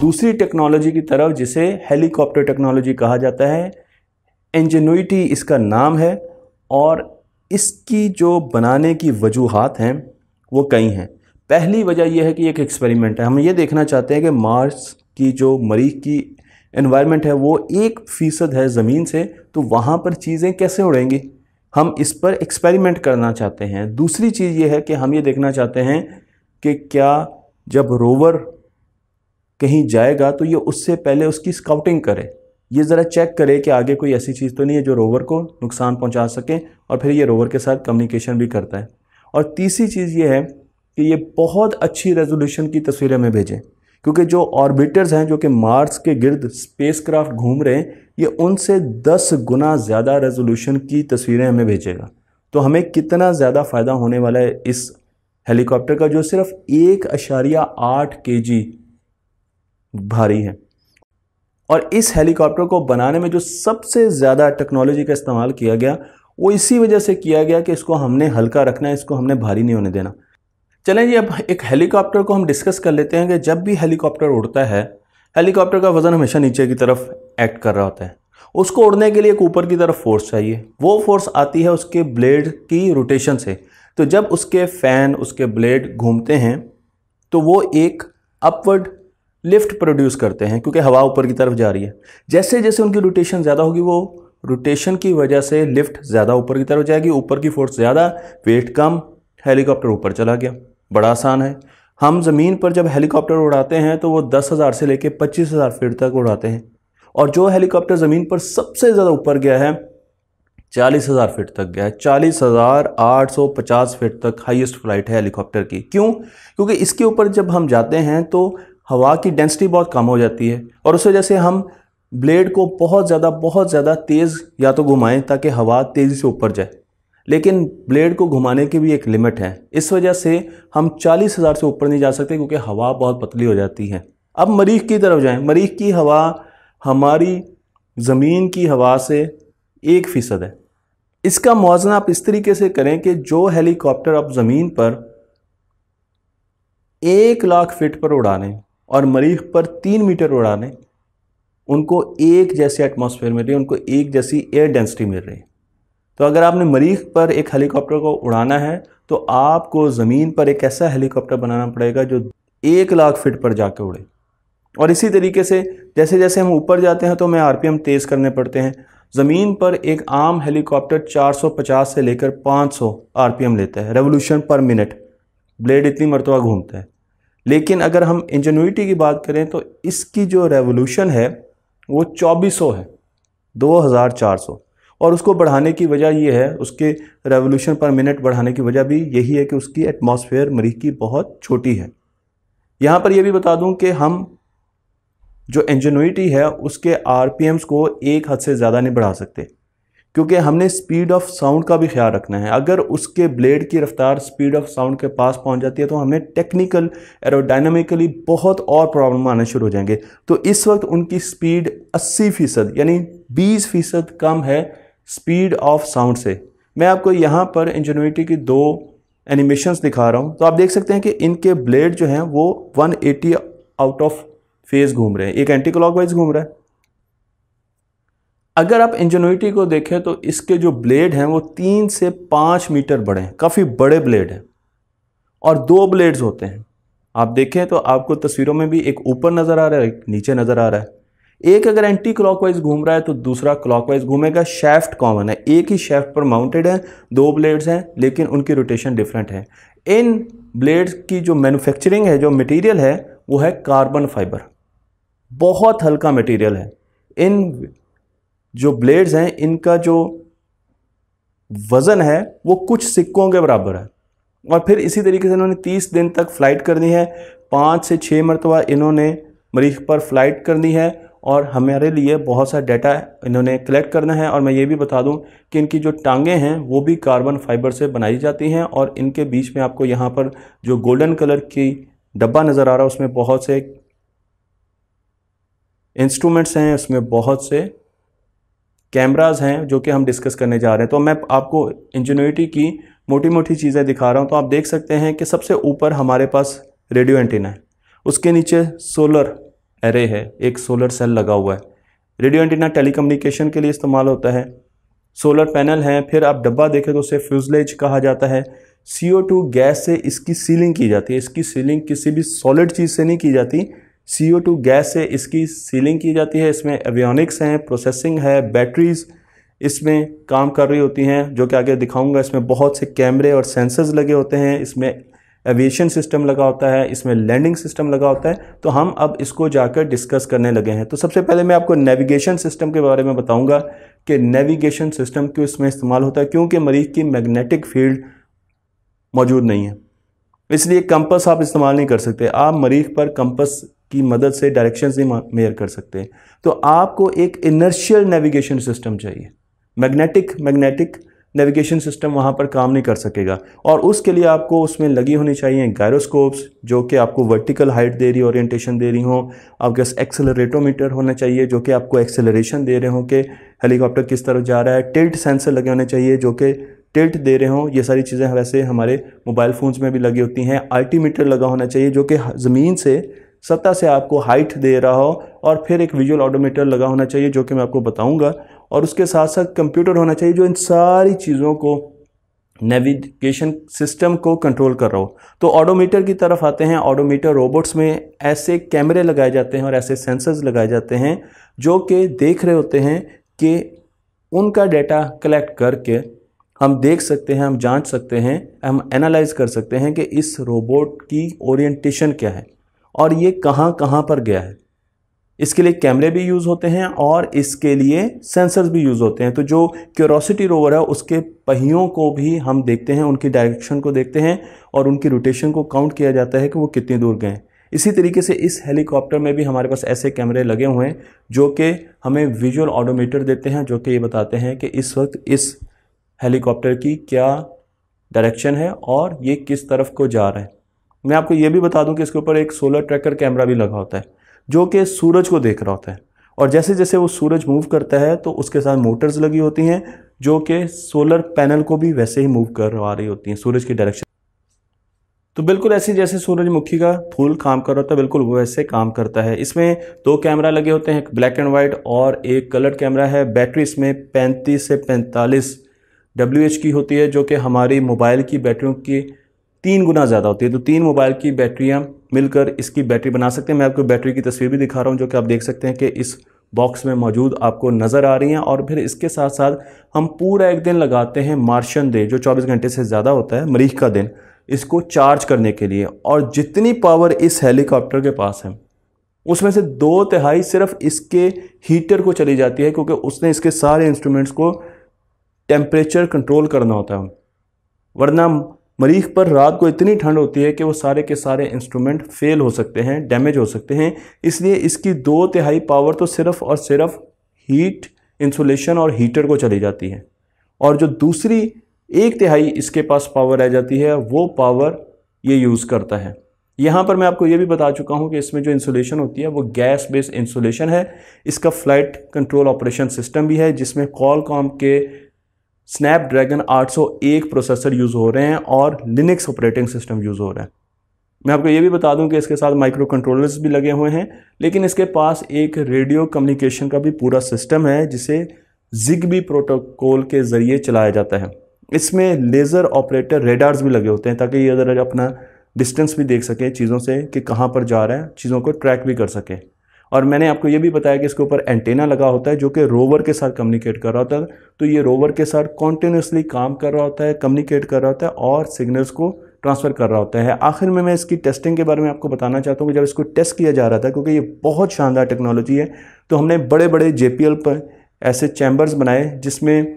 दूसरी टेक्नोलॉजी की तरफ़, जिसे हेलीकॉप्टर टेक्नोलॉजी कहा जाता है इंजन्यूटी इसका नाम है, और इसकी जो बनाने की वजूहत हैं, वो कई हैं। पहली वजह यह है कि एक एक्सपेरिमेंट है। हम ये देखना चाहते हैं कि मार्स की जो मरीख की इन्वायरमेंट है, वो एक फ़ीसद है ज़मीन से तो वहाँ पर चीज़ें कैसे उड़ेंगी? हम इस पर एक्सपेरिमेंट करना चाहते हैं। दूसरी चीज़ ये है कि हम ये देखना चाहते हैं कि क्या जब रोवर कहीं जाएगा तो ये उससे पहले उसकी स्काउटिंग करे। ये ज़रा चेक करे कि आगे कोई ऐसी चीज़ तो नहीं है जो रोवर को नुकसान पहुँचा सके और फिर ये रोवर के साथ कम्युनिकेशन भी करता है। और तीसरी चीज़ ये है कि ये बहुत अच्छी रेजोल्यूशन की तस्वीरें हमें भेजें, क्योंकि जो ऑर्बिटर्स हैं, जो कि मार्स के गिर्द स्पेसक्राफ्ट घूम रहे हैं, ये उनसे 10 गुना ज़्यादा रेजोल्यूशन की तस्वीरें हमें भेजेगा। तो हमें कितना ज़्यादा फ़ायदा होने वाला है इस हेलीकॉप्टर का, जो सिर्फ़ एक अशारिया आठ के जी भारी है। और इस हेलीकॉप्टर को बनाने में जो सबसे ज़्यादा टेक्नोलॉजी का इस्तेमाल किया गया, वो इसी वजह से किया गया कि इसको हमने हल्का रखना है, इसको हमने भारी नहीं होने देना। चलें जी, अब एक हेलीकॉप्टर को हम डिस्कस कर लेते हैं कि जब भी हेलीकॉप्टर उड़ता है हेलीकॉप्टर का वज़न हमेशा नीचे की तरफ़ एक्ट कर रहा होता है। उसको उड़ने के लिए एक ऊपर की तरफ़ फोर्स चाहिए। वो फोर्स आती है उसके ब्लेड की रोटेशन से। तो जब उसके फ़ैन उसके ब्लेड घूमते हैं तो वो एक अपवर्ड लिफ्ट प्रोड्यूस करते हैं, क्योंकि हवा ऊपर की तरफ़ जा रही है। जैसे जैसे उनकी रोटेशन ज़्यादा होगी, वो रोटेशन की वजह से लिफ्ट ज़्यादा ऊपर की तरफ़ जाएगी, ऊपर की फोर्स ज़्यादा वेट कम हेलीकॉप्टर ऊपर चला गया। बड़ा आसान है। हम ज़मीन पर जब हेलीकॉप्टर उड़ाते हैं तो वो दस हज़ार से लेकर पच्चीस हज़ार फीट तक उड़ाते हैं। और जो हेलीकॉप्टर ज़मीन पर सबसे ज़्यादा ऊपर गया है, चालीस हज़ार फीट तक गया है। चालीस हज़ार आठ सौ पचास फीट तक हाईएस्ट फ़्लाइट है हेलीकॉप्टर की। क्यों? क्योंकि इसके ऊपर जब हम जाते हैं तो हवा की डेंसिटी बहुत कम हो जाती है और उस वजह से हम ब्लेड को बहुत ज़्यादा बहुत ज़्यादा तेज़ या तो घुमाएँ ताकि हवा तेज़ी से ऊपर जाए। लेकिन ब्लेड को घुमाने की भी एक लिमिट है। इस वजह से हम चालीस हज़ार से ऊपर नहीं जा सकते क्योंकि हवा बहुत पतली हो जाती है। अब मरीख की तरफ़ जाएँ। मरीख की हवा हमारी ज़मीन की हवा से एक फ़ीसद है। इसका मुजना आप इस तरीके से करें कि जो हेलीकॉप्टर आप ज़मीन पर एक लाख फिट पर उड़ाने और मरीख पर तीन मीटर उड़ाने, उनको एक जैसे एटमॉस्फेयर मिल रही है, उनको एक जैसी एयर डेंसिटी मिल रही है। तो अगर आपने मरीख पर एक हेलीकॉप्टर को उड़ाना है तो आपको ज़मीन पर एक ऐसा हेलीकॉप्टर बनाना पड़ेगा जो एक लाख फिट पर जाके उड़े। और इसी तरीके से जैसे जैसे हम ऊपर जाते हैं तो हमें आरपीएम तेज़ करने पड़ते हैं। ज़मीन पर एक आम हेलीकॉप्टर 450 से लेकर 500 आरपीएम लेता है। रेवोल्यूशन पर मिनट ब्लेड इतनी मरतबा घूमता है। लेकिन अगर हम इंजन्यूटी की बात करें तो इसकी जो रेवोल्यूशन है, वो 2400 है 2400 और उसको बढ़ाने की वजह यह है, उसके रेवोल्यूशन पर मिनट बढ़ाने की वजह भी यही है कि उसकी एटमॉस्फेयर मरीख की बहुत छोटी है। यहाँ पर यह भी बता दूँ कि हम जो इंजन्यूटी है, उसके आरपीएम्स को एक हद से ज़्यादा नहीं बढ़ा सकते। क्योंकि हमने स्पीड ऑफ़ साउंड का भी ख्याल रखना है। अगर उसके ब्लेड की रफ्तार स्पीड ऑफ़ साउंड के पास पहुँच जाती है तो हमें टेक्निकल एरोडाइनमिकली बहुत और प्रॉब्लम आने शुरू हो जाएँगे। तो इस वक्त उनकी स्पीड 80 फ़ीसद, यानी 20 फ़ीसद कम है स्पीड ऑफ़ साउंड से। मैं आपको यहाँ पर इंजनविटी की दो एनिमेशंस दिखा रहा हूँ। तो आप देख सकते हैं कि इनके ब्लेड जो हैं, वो 180 आउट ऑफ़ फ़ेज़ घूम रहे हैं। एक एंटी क्लॉकवाइज घूम रहा है अगर आप इंजन्यूटी को देखें तो इसके जो ब्लेड हैं वो तीन से पाँच मीटर बड़े हैं, काफ़ी बड़े ब्लेड हैं। और दो ब्लेड्स होते हैं। आप देखें तो आपको तस्वीरों में भी एक ऊपर नज़र आ रहा है, एक नीचे नज़र आ रहा है। एक अगर एंटी क्लॉकवाइज घूम रहा है तो दूसरा क्लॉकवाइज घूमेगा। शेफ्ट कॉमन है। एक ही शेफ्ट पर माउंटेड है, दो ब्लेड्स हैं, लेकिन उनकी रोटेशन डिफरेंट है। इन ब्लेड्स की जो मैन्युफैक्चरिंग है, जो मटेरियल है, वो है कार्बन फाइबर बहुत हल्का मटेरियल है। इन जो ब्लेड्स हैं, इनका जो वज़न है, वो कुछ सिक्कों के बराबर है। और फिर इसी तरीके से इन्होंने 30 दिन तक फ़्लाइट करनी है। पाँच से छः मरतबा इन्होंने मरीख पर फ़्लाइट करनी है और हमारे लिए बहुत सा डाटा इन्होंने कलेक्ट करना है। और मैं ये भी बता दूँ कि इनकी जो टांगें हैं, वो भी कार्बन फाइबर से बनाई जाती हैं और इनके बीच में आपको यहाँ पर जो गोल्डन कलर की डब्बा नज़र आ रहा है, उसमें बहुत से इंस्ट्रूमेंट्स हैं, उसमें बहुत से कैमराज हैं जो कि हम डिस्कस करने जा रहे हैं। तो मैं आपको इंजीनियरिटी की मोटी मोटी चीज़ें दिखा रहा हूँ। तो आप देख सकते हैं कि सबसे ऊपर हमारे पास रेडियो एंटीना है। उसके नीचे सोलर एरे है। एक सोलर सेल लगा हुआ है। रेडियो एंटीना टेलीकम्युनिकेशन के लिए इस्तेमाल होता है। सोलर पैनल है। फिर आप डब्बा देखें तो उसे फ्यूजलेज कहा जाता है। CO2 गैस से इसकी सीलिंग की जाती है। इसकी सीलिंग किसी भी सॉलिड चीज़ से नहीं की जाती। CO2 गैस से इसकी सीलिंग की जाती है। इसमें एवियोनिक्स हैं प्रोसेसिंग है बैटरीज इसमें काम कर रही होती हैं, जो कि आगे दिखाऊँगा। इसमें बहुत से कैमरे और सेंसर्स लगे होते हैं। इसमें एविएशन सिस्टम लगा होता है, इसमें लैंडिंग सिस्टम लगा होता है। तो हम अब इसको जाकर डिस्कस करने लगे हैं। तो सबसे पहले मैं आपको नेविगेशन सिस्टम के बारे में बताऊँगा कि नेविगेशन सिस्टम क्यों इसमें इस्तेमाल होता है, क्योंकि मरीज़ की मैग्नेटिक फ़ील्ड मौजूद नहीं है। इसलिए कंपस आप इस्तेमाल नहीं कर सकते। आप मरीज़ पर कंपस की मदद से डायरेक्शन नहीं मेयर कर सकते हैं। तो आपको एक इनर्शियल नेविगेशन सिस्टम चाहिए। मैग्नेटिक मैग्नेटिक नेविगेशन सिस्टम वहाँ पर काम नहीं कर सकेगा। और उसके लिए आपको उसमें लगी होनी चाहिए गायरोस्कोप्स जो कि आपको वर्टिकल हाइट दे रही ओरिएंटेशन दे रही हो। आपके पास एक्सेलरेटोमीटर होना चाहिए, जो कि आपको एक्सेलरेशन दे रहे हो कि हेलीकॉप्टर किस तरफ़ जा रहा है। टिल्ट सेंसर लगे होने चाहिए, जो कि टिल्ट दे रहे हों। ये सारी चीज़ें वैसे हमारे मोबाइल फ़ोन्स में भी लगी होती हैं। अल्टीमीटर लगा होना चाहिए, जो कि ज़मीन से सतह से आपको हाइट दे रहा हो और फिर एक विजुअल ऑडोमीटर लगा होना चाहिए, जो कि मैं आपको बताऊँगा। और उसके साथ साथ कंप्यूटर होना चाहिए, जो इन सारी चीज़ों को नेविगेशन सिस्टम को कंट्रोल कर रहा हो। तो ऑडोमीटर की तरफ़ आते हैं। ऑडोमीटर रोबोट्स में ऐसे कैमरे लगाए जाते हैं और ऐसे सेंसर्स लगाए जाते हैं, जो कि देख रहे होते हैं कि उनका डाटा कलेक्ट करके हम देख सकते हैं, हम जाँच सकते हैं, हम एनालाइज कर सकते हैं कि इस रोबोट की ओरिएंटेशन क्या है। और ये कहाँ कहाँ पर गया है? इसके लिए कैमरे भी यूज़ होते हैं और इसके लिए सेंसर्स भी यूज़ होते हैं। तो जो क्यूरोसिटी रोवर है, उसके पहियों को भी हम देखते हैं, उनकी डायरेक्शन को देखते हैं और उनकी रोटेशन को काउंट किया जाता है कि वो कितनी दूर गए इसी तरीके से इस हेलीकॉप्टर में भी हमारे पास ऐसे कैमरे लगे हुए हैं, जो कि हमें विजुअल ऑडोमीटर देते हैं, जो कि ये बताते हैं कि इस वक्त इस हेलीकॉप्टर की क्या डायरेक्शन है और ये किस तरफ़ को जा रहा है। मैं आपको ये भी बता दूँ कि इसके ऊपर एक सोलर ट्रैकर कैमरा भी लगा होता है, जो कि सूरज को देख रहा होता है। और जैसे जैसे वो सूरज मूव करता है तो उसके साथ मोटर्स लगी होती हैं, जो कि सोलर पैनल को भी वैसे ही मूव करवा रही होती हैं, सूरज की डायरेक्शन तो बिल्कुल ऐसे जैसे सूरजमुखी का फूल काम कर रहा होता है, बिल्कुल वैसे काम करता है। इसमें दो कैमरा लगे होते हैं, एक ब्लैक एंड वाइट और एक कलर कैमरा है। बैटरी इसमें 35 से 45 डब्ल्यू की होती है, जो कि हमारी मोबाइल की बैटरियों की तीन गुना ज़्यादा होती है। तो तीन मोबाइल की बैटरियाँ मिलकर इसकी बैटरी बना सकते हैं। मैं आपको बैटरी की तस्वीर भी दिखा रहा हूँ, जो कि आप देख सकते हैं कि इस बॉक्स में मौजूद आपको नज़र आ रही हैं। और फिर इसके साथ साथ हम पूरा एक दिन लगाते हैं मार्शन डे, जो 24 घंटे से ज़्यादा होता है, मरीख का दिन, इसको चार्ज करने के लिए। और जितनी पावर इस हेलीकॉप्टर के पास है, उसमें से दो तिहाई सिर्फ़ इसके हीटर को चली जाती है, क्योंकि उसने इसके सारे इंस्ट्रूमेंट्स को टेम्परेचर कंट्रोल करना होता है। वरना मरीख पर रात को इतनी ठंड होती है कि वो सारे के सारे इंस्ट्रूमेंट फेल हो सकते हैं डैमेज हो सकते हैं। इसलिए इसकी दो तिहाई पावर तो सिर्फ़ और सिर्फ़ हीट इंसुलेशन और हीटर को चली जाती है। और जो दूसरी एक तिहाई इसके पास पावर रह जाती है, वो पावर ये यूज़ करता है। यहाँ पर मैं आपको ये भी बता चुका हूँ कि इसमें जो इंसुलेशन होती है, वो गैस बेस्ड इंसुलेशन है। इसका फ़्लाइट कंट्रोल ऑपरेशन सिस्टम भी है, जिसमें कॉल कॉम के स्नैपड्रैगन 801 प्रोसेसर यूज़ हो रहे हैं और लिनक्स ऑपरेटिंग सिस्टम यूज़ हो रहे हैं। मैं आपको ये भी बता दूँ कि इसके साथ माइक्रो कंट्रोलर्स भी लगे हुए हैं, लेकिन इसके पास एक रेडियो कम्युनिकेशन का भी पूरा सिस्टम है, जिसे जिगबी प्रोटोकॉल के ज़रिए चलाया जाता है। इसमें लेज़र ऑपरेटर रेडार्स भी लगे होते हैं, ताकि ये अगर अपना डिस्टेंस भी देख सकें चीज़ों से कि कहाँ पर जा रहा है, चीज़ों को ट्रैक भी कर सके। और मैंने आपको ये भी बताया कि इसके ऊपर एंटेना लगा होता है जो कि रोवर के साथ कम्युनिकेट कर रहा होता है। तो ये रोवर के साथ कॉन्टीन्यूसली काम कर रहा होता है कम्युनिकेट कर रहा होता है और सिग्नल्स को ट्रांसफ़र कर रहा होता है। आखिर में मैं इसकी टेस्टिंग के बारे में आपको बताना चाहता हूँ कि जब इसको टेस्ट किया जा रहा था, क्योंकि ये बहुत शानदार टेक्नोलॉजी है तो हमने बड़े बड़े जे पर ऐसे चैम्बर्स बनाए, जिसमें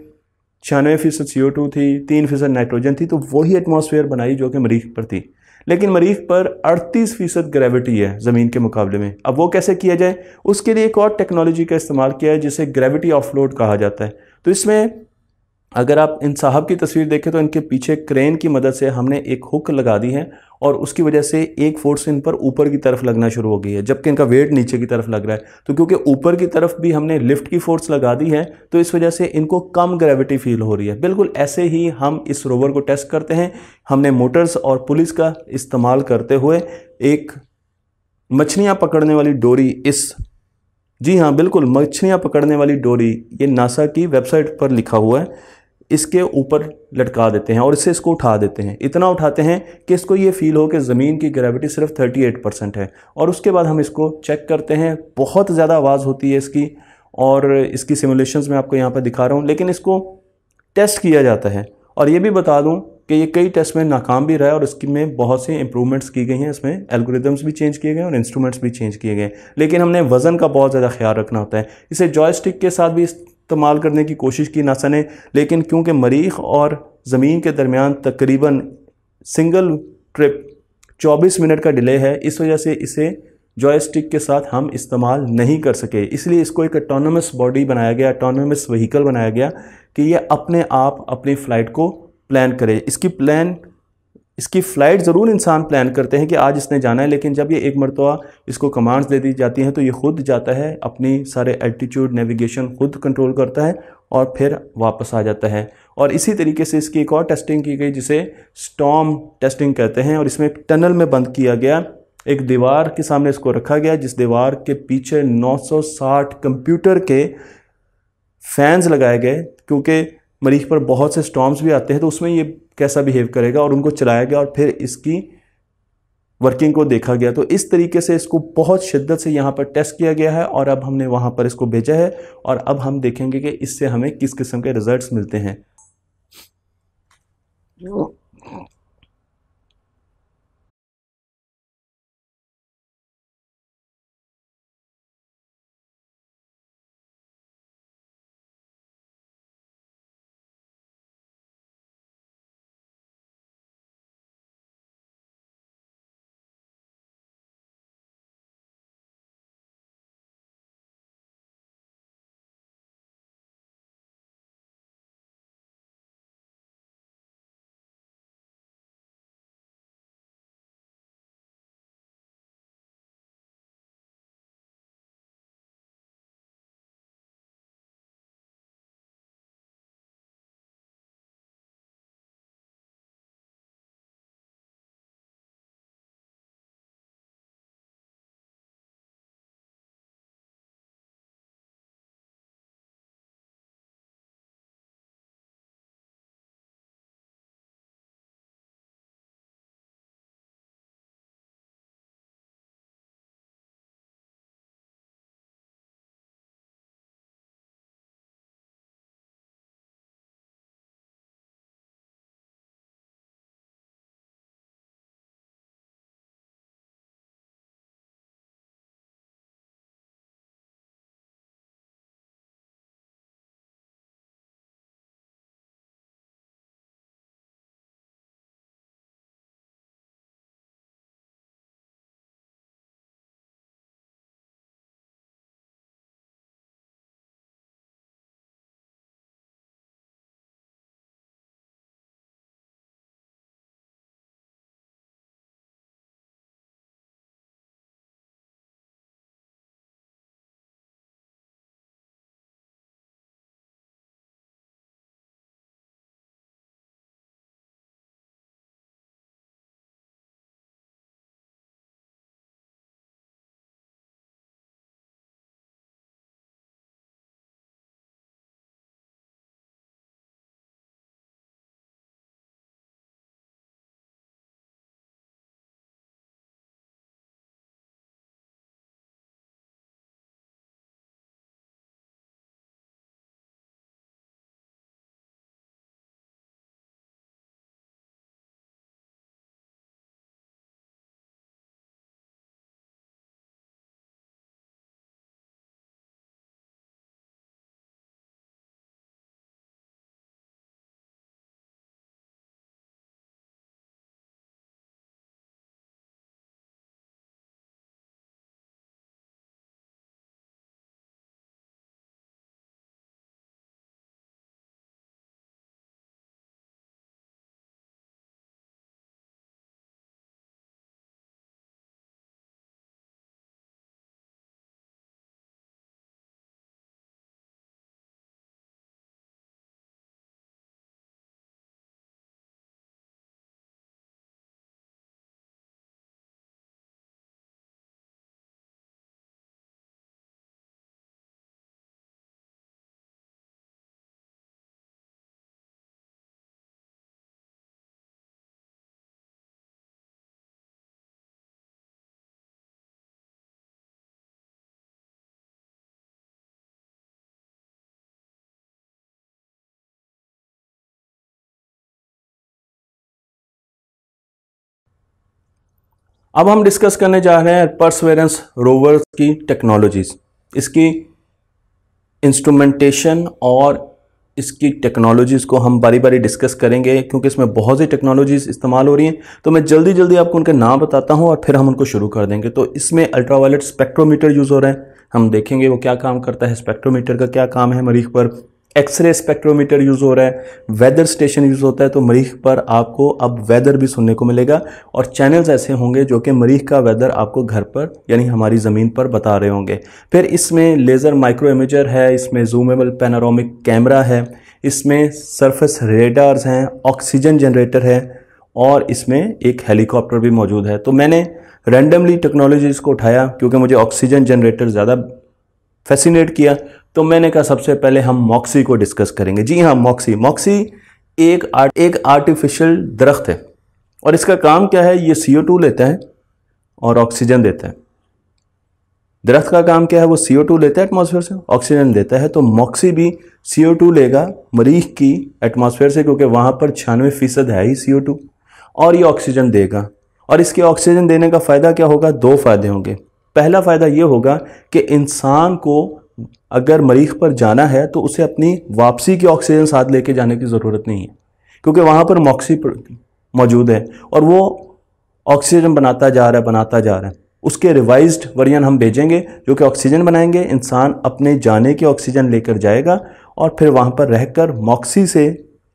छियानवे फ़ीसद सी थी, तीन फ़ीसद नाइट्रोजन थी तो वही एटमॉस्फेयर बनाई जो कि मरीख पर थी। लेकिन मरीख पर 38 फ़ीसद ग्रेविटी है ज़मीन के मुकाबले में। अब वो कैसे किया जाए? उसके लिए एक और टेक्नोलॉजी का इस्तेमाल किया है, जिसे ग्रेविटी ऑफलोड कहा जाता है। तो इसमें अगर आप इन साहब की तस्वीर देखें तो इनके पीछे क्रेन की मदद से हमने एक हुक लगा दी है और उसकी वजह से एक फोर्स इन पर ऊपर की तरफ़ लगना शुरू हो गई है, जबकि इनका वेट नीचे की तरफ़ लग रहा है। तो क्योंकि ऊपर की तरफ़ भी हमने लिफ्ट की फोर्स लगा दी है तो इस वजह से इनको कम ग्रेविटी फील हो रही है। बिल्कुल ऐसे ही हम इस रोवर को टेस्ट करते हैं। हमने मोटर्स और पुलिस का इस्तेमाल करते हुए एक मछलियाँ पकड़ने वाली डोरी इस, जी हाँ बिल्कुल मछलियाँ पकड़ने वाली डोरी ये नासा की वेबसाइट पर लिखा हुआ है। इसके ऊपर लटका देते हैं और इससे इसको उठा देते हैं। इतना उठाते हैं कि इसको ये फील हो कि ज़मीन की ग्रेविटी सिर्फ़ 38 परसेंट है। और उसके बाद हम इसको चेक करते हैं। बहुत ज़्यादा आवाज़ होती है इसकी और इसकी सिमुलेशंस में आपको यहाँ पर दिखा रहा हूँ। लेकिन इसको टेस्ट किया जाता है। और ये भी बता दूँ कि ये कई टेस्ट में नाकाम भी रहा है और इसकी में बहुत सी इंप्रूवमेंट्स की गई हैं। इसमें एल्गोरिदम्स भी चेंज किए गए और इंस्ट्रूमेंट्स भी चेंज किए गए लेकिन हमने वज़न का बहुत ज़्यादा ख्याल रखना होता है। इसे जॉयस्टिक के साथ भी इस्तेमाल करने की कोशिश की नासा ने लेकिन क्योंकि मरीख और ज़मीन के दरमियान तकरीबन सिंगल ट्रिप 24 मिनट का डिले है, इस वजह से इसे जॉयस्टिक के साथ हम इस्तेमाल नहीं कर सके। इसलिए इसको एक ऑटोनमस बॉडी बनाया गया ऑटोनमस व्हीकल बनाया गया कि यह अपने आप अपनी फ़्लाइट को प्लान करे। इसकी प्लान इसकी फ़्लाइट ज़रूर इंसान प्लान करते हैं कि आज इसने जाना है, लेकिन जब ये एक मरतबा इसको कमांड्स दे दी जाती हैं तो ये खुद जाता है, अपनी सारे एल्टीट्यूड नेविगेशन खुद कंट्रोल करता है और फिर वापस आ जाता है। और इसी तरीके से इसकी एक और टेस्टिंग की गई, जिसे स्टॉम टेस्टिंग कहते हैं, और इसमें टनल में बंद किया गया। एक दीवार के सामने इसको रखा गया, जिस दीवार के पीछे 960 कंप्यूटर के फैंस लगाए गए, क्योंकि मरीख पर बहुत से स्टॉम्स भी आते हैं तो उसमें ये कैसा बिहेव करेगा और उनको चलाया गया और फिर इसकी वर्किंग को देखा गया। तो इस तरीके से इसको बहुत शिद्दत से यहाँ पर टेस्ट किया गया है और अब हमने वहाँ पर इसको भेजा है और अब हम देखेंगे कि इससे हमें किस किस्म के रिजल्ट्स मिलते हैं। अब हम डिस्कस करने जा रहे हैं परसवेरेंस रोवर्स की टेक्नोलॉजीज़ इसकी इंस्ट्रूमेंटेशन और इसकी टेक्नोलॉजीज़ को हम बारी बारी डिस्कस करेंगे, क्योंकि इसमें बहुत सी टेक्नोलॉजीज़ इस्तेमाल हो रही हैं। तो मैं जल्दी जल्दी आपको उनके नाम बताता हूँ और फिर हम उनको शुरू कर देंगे। तो इसमें अल्ट्रावायलेट स्पेक्ट्रोमीटर यूज़ हो रहे हैं। हम देखेंगे वो क्या काम करता है स्पेक्ट्रोमीटर का क्या काम है, मरीख पर एक्सरे स्पेक्ट्रोमीटर यूज़ हो रहा है वेदर स्टेशन यूज़ होता है तो मरीख पर आपको अब वेदर भी सुनने को मिलेगा। और चैनल्स ऐसे होंगे जो कि मरीख का वेदर आपको घर पर, यानी हमारी ज़मीन पर बता रहे होंगे। फिर इसमें लेज़र माइक्रो इमेजर है, इसमें जूमेबल पेनारोमिक कैमरा है, इसमें सरफेस रेडार्स हैं ऑक्सीजन जनरेटर है, और इसमें एक हेलीकॉप्टर भी मौजूद है। तो मैंने रैंडमली टेक्नोलॉजीज़ को उठाया, क्योंकि मुझे ऑक्सीजन जनरेटर ज़्यादा फैसिनेट किया। तो मैंने कहा, सबसे पहले हम मॉक्सी को डिस्कस करेंगे. जी हाँ मॉक्सी। मॉक्सी एक आर्ट एक आर्टिफिशियल दरख्त है। और इसका काम क्या है? ये सी लेता है और ऑक्सीजन देता है। दरख्त का काम क्या है? वो सी ओ टू लेता है एटमॉस्फेयर से ऑक्सीजन देता है। तो मॉक्सी भी सी ओ टू लेगा मरीख की एटमॉस्फेयर से, क्योंकि वहाँ पर छियानवे फ़ीसद है ही सी ओ टू और ये ऑक्सीजन देगा। और इसके ऑक्सीजन देने का फ़ायदा क्या होगा? दो फ़ायदे होंगे। पहला फ़ायदा ये होगा कि इंसान को अगर मरीख पर जाना है तो उसे अपनी वापसी की ऑक्सीजन साथ लेके जाने की ज़रूरत नहीं है, क्योंकि वहाँ पर मॉक्सी मौजूद है और वो ऑक्सीजन बनाता जा रहा है, बनाता जा रहा है। उसके रिवाइज्ड वर्जन हम भेजेंगे, जो कि ऑक्सीजन बनाएँगे। इंसान अपने जाने की ऑक्सीजन लेकर जाएगा और फिर वहाँ पर रहकर मॉक्सी से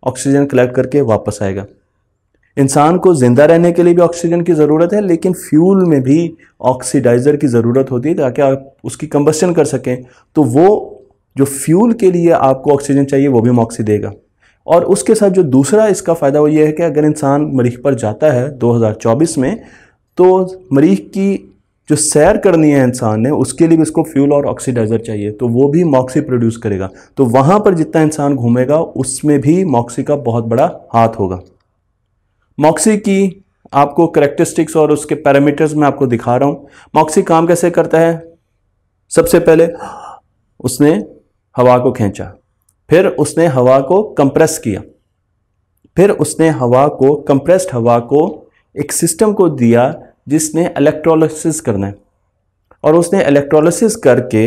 ऑक्सीजन कलेक्ट करके वापस आएगा। इंसान को ज़िंदा रहने के लिए भी ऑक्सीजन की ज़रूरत है, लेकिन फ्यूल में भी ऑक्सीडाइज़र की ज़रूरत होती है ताकि आप उसकी कंबस्टन कर सकें। तो वो जो फ्यूल के लिए आपको ऑक्सीजन चाहिए, वो भी मॉक्सी देगा। और उसके साथ जो दूसरा इसका फ़ायदा वो ये है कि अगर इंसान मरीख पर जाता है 2024 में तो मरीख की जो सैर करनी है इंसान ने, उसके लिए भी इसको फ्यूल और ऑक्सीडाइज़र चाहिए तो वो भी मॉक्सी प्रोड्यूस करेगा। तो वहाँ पर जितना इंसान घूमेगा, उसमें भी मॉक्सी का बहुत बड़ा हाथ होगा। मॉक्सी की आपको करेक्टरिस्टिक्स और उसके पैरामीटर्स मैं आपको दिखा रहा हूँ। मॉक्सी काम कैसे करता है? सबसे पहले उसने हवा को खींचा, फिर उसने हवा को कंप्रेस किया, फिर उसने हवा को कंप्रेस्ड हवा को एक सिस्टम को दिया जिसने इलेक्ट्रोलिसिस करना है। और उसने इलेक्ट्रोलिसिस करके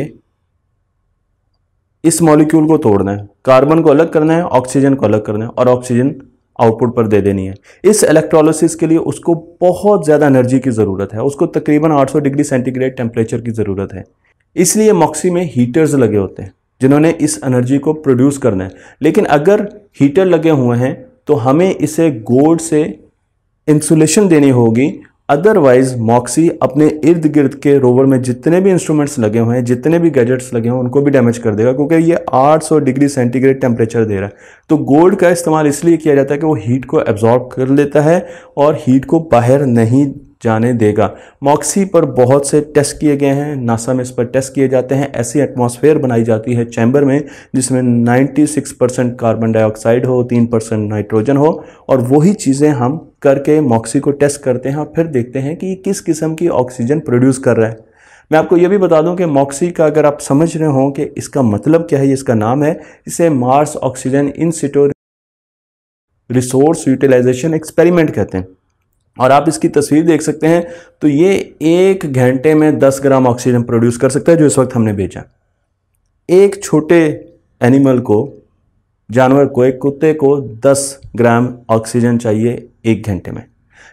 इस मॉलिक्यूल को तोड़ना है। कार्बन को अलग करना है ऑक्सीजन को अलग करना है और ऑक्सीजन आउटपुट पर दे देनी है। इस इलेक्ट्रोलिसिस के लिए उसको बहुत ज़्यादा एनर्जी की ज़रूरत है। उसको तकरीबन 800 डिग्री सेंटीग्रेड टेम्परेचर की ज़रूरत है। इसलिए मॉक्सी में हीटर्स लगे होते हैं, जिन्होंने इस एनर्जी को प्रोड्यूस करना है। लेकिन अगर हीटर लगे हुए हैं तो हमें इसे गोल्ड से इंसुलेशन देनी होगी अदरवाइज़ मॉक्सी अपने इर्द गिर्द के रोवर में जितने भी इंस्ट्रूमेंट्स लगे हुए हैं, जितने भी गैजेट्स लगे हुए हैं, उनको भी डैमेज कर देगा, क्योंकि ये 800 डिग्री सेंटीग्रेड टेम्परेचर दे रहा है। तो गोल्ड का इस्तेमाल इसलिए किया जाता है कि वो हीट को एब्जॉर्ब कर लेता है और हीट को बाहर नहीं जाने देगा। मॉक्सी पर बहुत से टेस्ट किए गए हैं। नासा में इस पर टेस्ट किए जाते हैं। ऐसी एटमॉस्फेयर बनाई जाती है चैम्बर में, जिसमें 96 परसेंट कार्बन डाइऑक्साइड हो 3 परसेंट नाइट्रोजन हो, और वही चीज़ें हम करके मॉक्सी को टेस्ट करते हैं और फिर देखते हैं कि किस किस्म की ऑक्सीजन प्रोड्यूस कर रहा है। मैं आपको यह भी बता दूँ कि मॉक्सी का अगर आप समझ रहे हो कि इसका मतलब क्या है इसका नाम है, इसे Mars oxygen in situ resource utilization experiment कहते हैं। और आप इसकी तस्वीर देख सकते हैं तो ये एक घंटे में 10 ग्राम ऑक्सीजन प्रोड्यूस कर सकता है, जो इस वक्त हमने बेचा। एक छोटे एनिमल को, जानवर को, एक कुत्ते को 10 ग्राम ऑक्सीजन चाहिए एक घंटे में।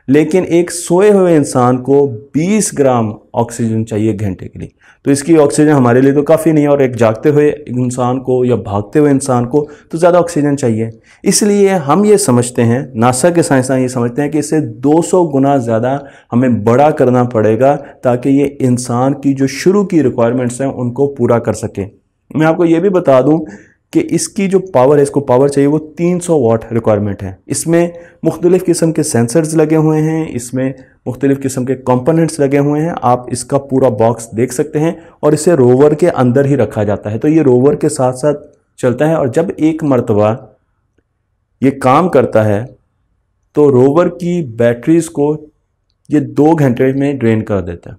लेकिन एक सोए हुए इंसान को 20 ग्राम ऑक्सीजन चाहिए घंटे के लिए। तो इसकी ऑक्सीजन हमारे लिए तो काफ़ी नहीं है और एक जागते हुए इंसान को या भागते हुए इंसान को तो ज़्यादा ऑक्सीजन चाहिए। इसलिए हम ये समझते हैं, नासा के साइंसदान ये समझते हैं कि इसे 200 गुना ज़्यादा हमें बड़ा करना पड़ेगा ताकि ये इंसान की जो शुरू की रिक्वायरमेंट्स हैं उनको पूरा कर सके। मैं आपको ये भी बता दूँ कि इसकी जो पावर है, इसको पावर चाहिए, वो 300 वाट रिक्वायरमेंट है। इसमें मुख्तलिफ़ किस्म के सेंसर्स लगे हुए हैं, इसमें मुख्तलिफ़ किस्म के कंपोनेंट्स लगे हुए हैं। आप इसका पूरा बॉक्स देख सकते हैं और इसे रोवर के अंदर ही रखा जाता है। तो ये रोवर के साथ साथ चलता है और जब एक मरतबा ये काम करता है तो रोवर की बैटरीज को ये दो घंटे में ड्रेन कर देता है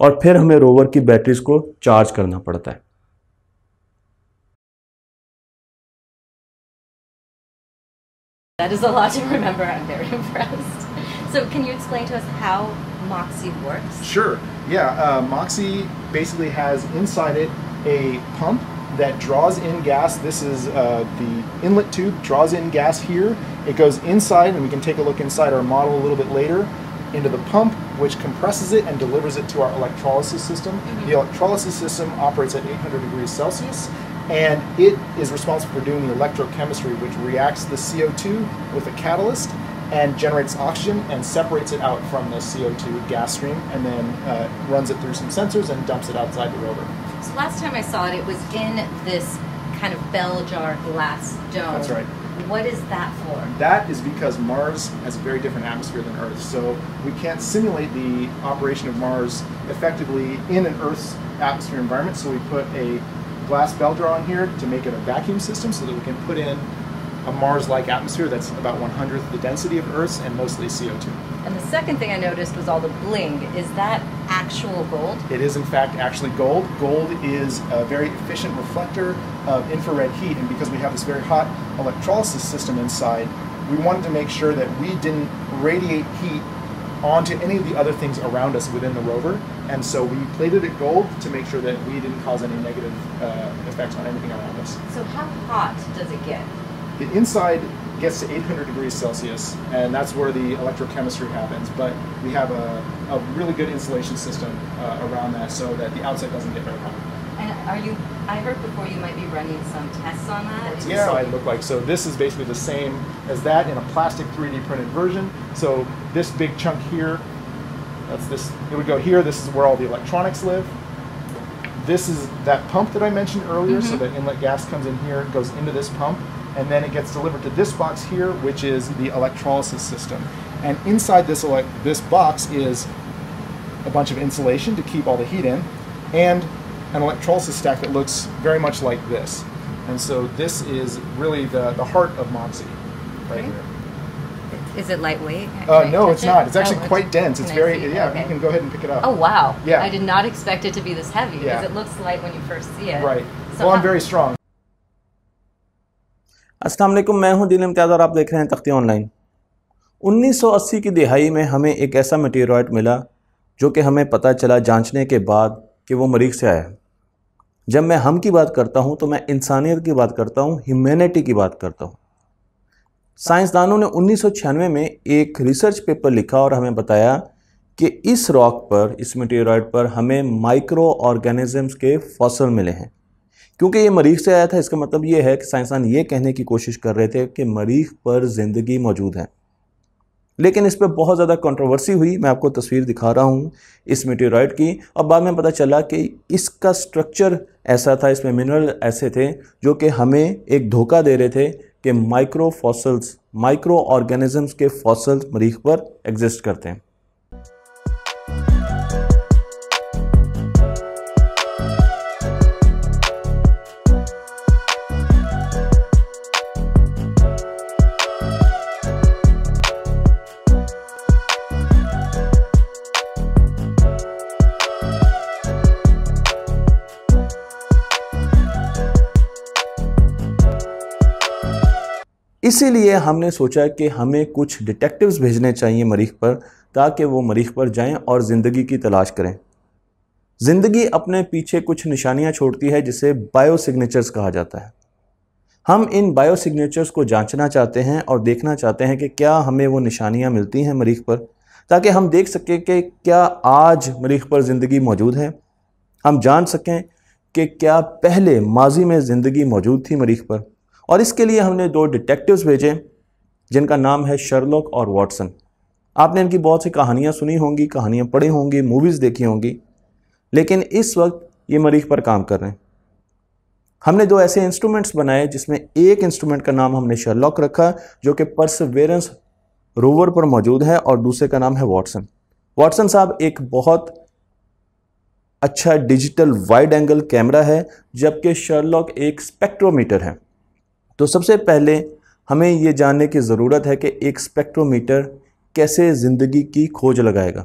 और फिर हमें रोवर की बैटरीज को चार्ज करना पड़ता है। That is a lot to remember. I'm very impressed. So can you explain to us how Moxie works? Sure. Yeah, uh, Moxie basically has inside it a pump that draws in gas. This is uh, the inlet tube, draws in gas here. It goes inside, and we can take a look inside our model a little bit later, into the pump, which compresses it and delivers it to our electrolysis system. The electrolysis system operates at 800 degrees Celsius, and it is responsible for doing the electrochemistry, which reacts the CO2 with a catalyst and generates oxygen and separates it out from the CO2 gas stream, and then uh, runs it through some sensors and dumps it outside the rover. So last time I saw it, it was in this kind of bell jar glass dome. That's right. What is that for? That is because Mars has a very different atmosphere than Earth, so we can't simulate the operation of Mars effectively in an Earth's atmosphere environment. So we put a glass bell jar on here to make it a vacuum system, so that we can put in a Mars-like atmosphere that's about one hundredth the density of Earth's and mostly CO2. And the second thing I noticed was all the bling. Is that actual gold? It is in fact actually gold. Gold is a very efficient reflector of infrared heat, and because we have this very hot electrolysis system inside, we wanted to make sure that we didn't radiate heat onto any of the other things around us within the rover. And so we plated it gold to make sure that we didn't cause any negative uh, effects on anything around us. So how hot does it get? The inside gets to 800 degrees Celsius, and that's where the electrochemistry happens. But we have a, a really good insulation system uh, around that so that the outside doesn't get very hot. And are you? I heard before you might be running some tests on that. What's Is- inside look like? So this is basically the same as that in a plastic 3D printed version. So this big chunk here, that's this. It would go here. This is where all the electronics live. This is that pump that I mentioned earlier. So mm-hmm. the inlet gas comes in here, goes into this pump, and then it gets delivered to this box here, which is the electrolysis system. And inside this this box is a bunch of insulation to keep all the heat in, and an electrolysis stack that looks very much like this. And so this is really the, the heart of Moxie right Okay. here. Is it lightweight? Uh, no, it's it? not. It's actually Oh, quite dense. It's very, it? yeah, Okay. you can go ahead and pick it up. Oh wow! Yeah. I did not expect it to be this heavy because Yeah. it looks light when you first see it. Right. So well, I'm very strong. अस्सलाम वालेकुम मैं हूँ दिल इम्तियाज़ और आप देख रहे हैं तख्ती ऑनलाइन 1980 की दिहाई में हमें एक ऐसा मटीरियल मिला जो कि हमें पता चला जांचने के बाद कि वो मरीख से आया जब मैं हम की बात करता हूँ तो मैं इंसानियत की बात करता हूँ ह्यूमैनिटी की बात करता हूँ साइंसदानों ने 1996 में एक रिसर्च पेपर लिखा और हमें बताया कि इस रॉक पर, इस मटीरियल पर हमें माइक्रो ऑर्गेनिजम्स के फॉसल मिले हैं। क्योंकि ये मरीख से आया था, इसका मतलब ये है कि साइंसदान ये कहने की कोशिश कर रहे थे कि मरीख पर ज़िंदगी मौजूद है। लेकिन इस पर बहुत ज़्यादा कंट्रोवर्सी हुई। मैं आपको तस्वीर दिखा रहा हूँ इस मेटेराइड की। और बाद में पता चला कि इसका स्ट्रक्चर ऐसा था, इसमें मिनरल ऐसे थे जो कि हमें एक धोखा दे रहे थे कि माइक्रो फॉसल्स माइक्रो ऑर्गेनिजम्स के फॉसल्स मरीख पर एग्जिस्ट करते हैं। इसीलिए हमने सोचा कि हमें कुछ डिटेक्टिव्स भेजने चाहिए मरीख पर, ताकि वो मरीख पर जाएँ और ज़िंदगी की तलाश करें। ज़िंदगी अपने पीछे कुछ निशानियाँ छोड़ती है, जिसे बायो सिग्नेचर्स कहा जाता है। हम इन बायो सिग्नेचर्स को जांचना चाहते हैं और देखना चाहते हैं कि क्या हमें वो निशानियाँ मिलती हैं मरीख पर, ताकि हम देख सकें कि क्या आज मरीख पर ज़िंदगी मौजूद है। हम जान सकें कि क्या पहले माजी में ज़िंदगी मौजूद थी मरीख पर। और इसके लिए हमने दो डिटेक्टिव्स भेजे, जिनका नाम है शर्लॉक और वॉटसन आपने इनकी बहुत सी कहानियाँ सुनी होंगी, कहानियाँ पढ़ी होंगी मूवीज़ देखी होंगी, लेकिन इस वक्त ये मरीख पर काम कर रहे हैं। हमने दो ऐसे इंस्ट्रूमेंट्स बनाए, जिसमें एक इंस्ट्रूमेंट का नाम हमने शर्लॉक रखा, जो कि परसवेरेंस रोवर पर मौजूद है, और दूसरे का नाम है वॉटसन वॉटसन साहब, एक बहुत अच्छा डिजिटल वाइड एंगल कैमरा है, जबकि शर्लॉक एक स्पेक्ट्रोमीटर है। तो सबसे पहले हमें ये जानने की ज़रूरत है कि एक स्पेक्ट्रोमीटर कैसे ज़िंदगी की खोज लगाएगा।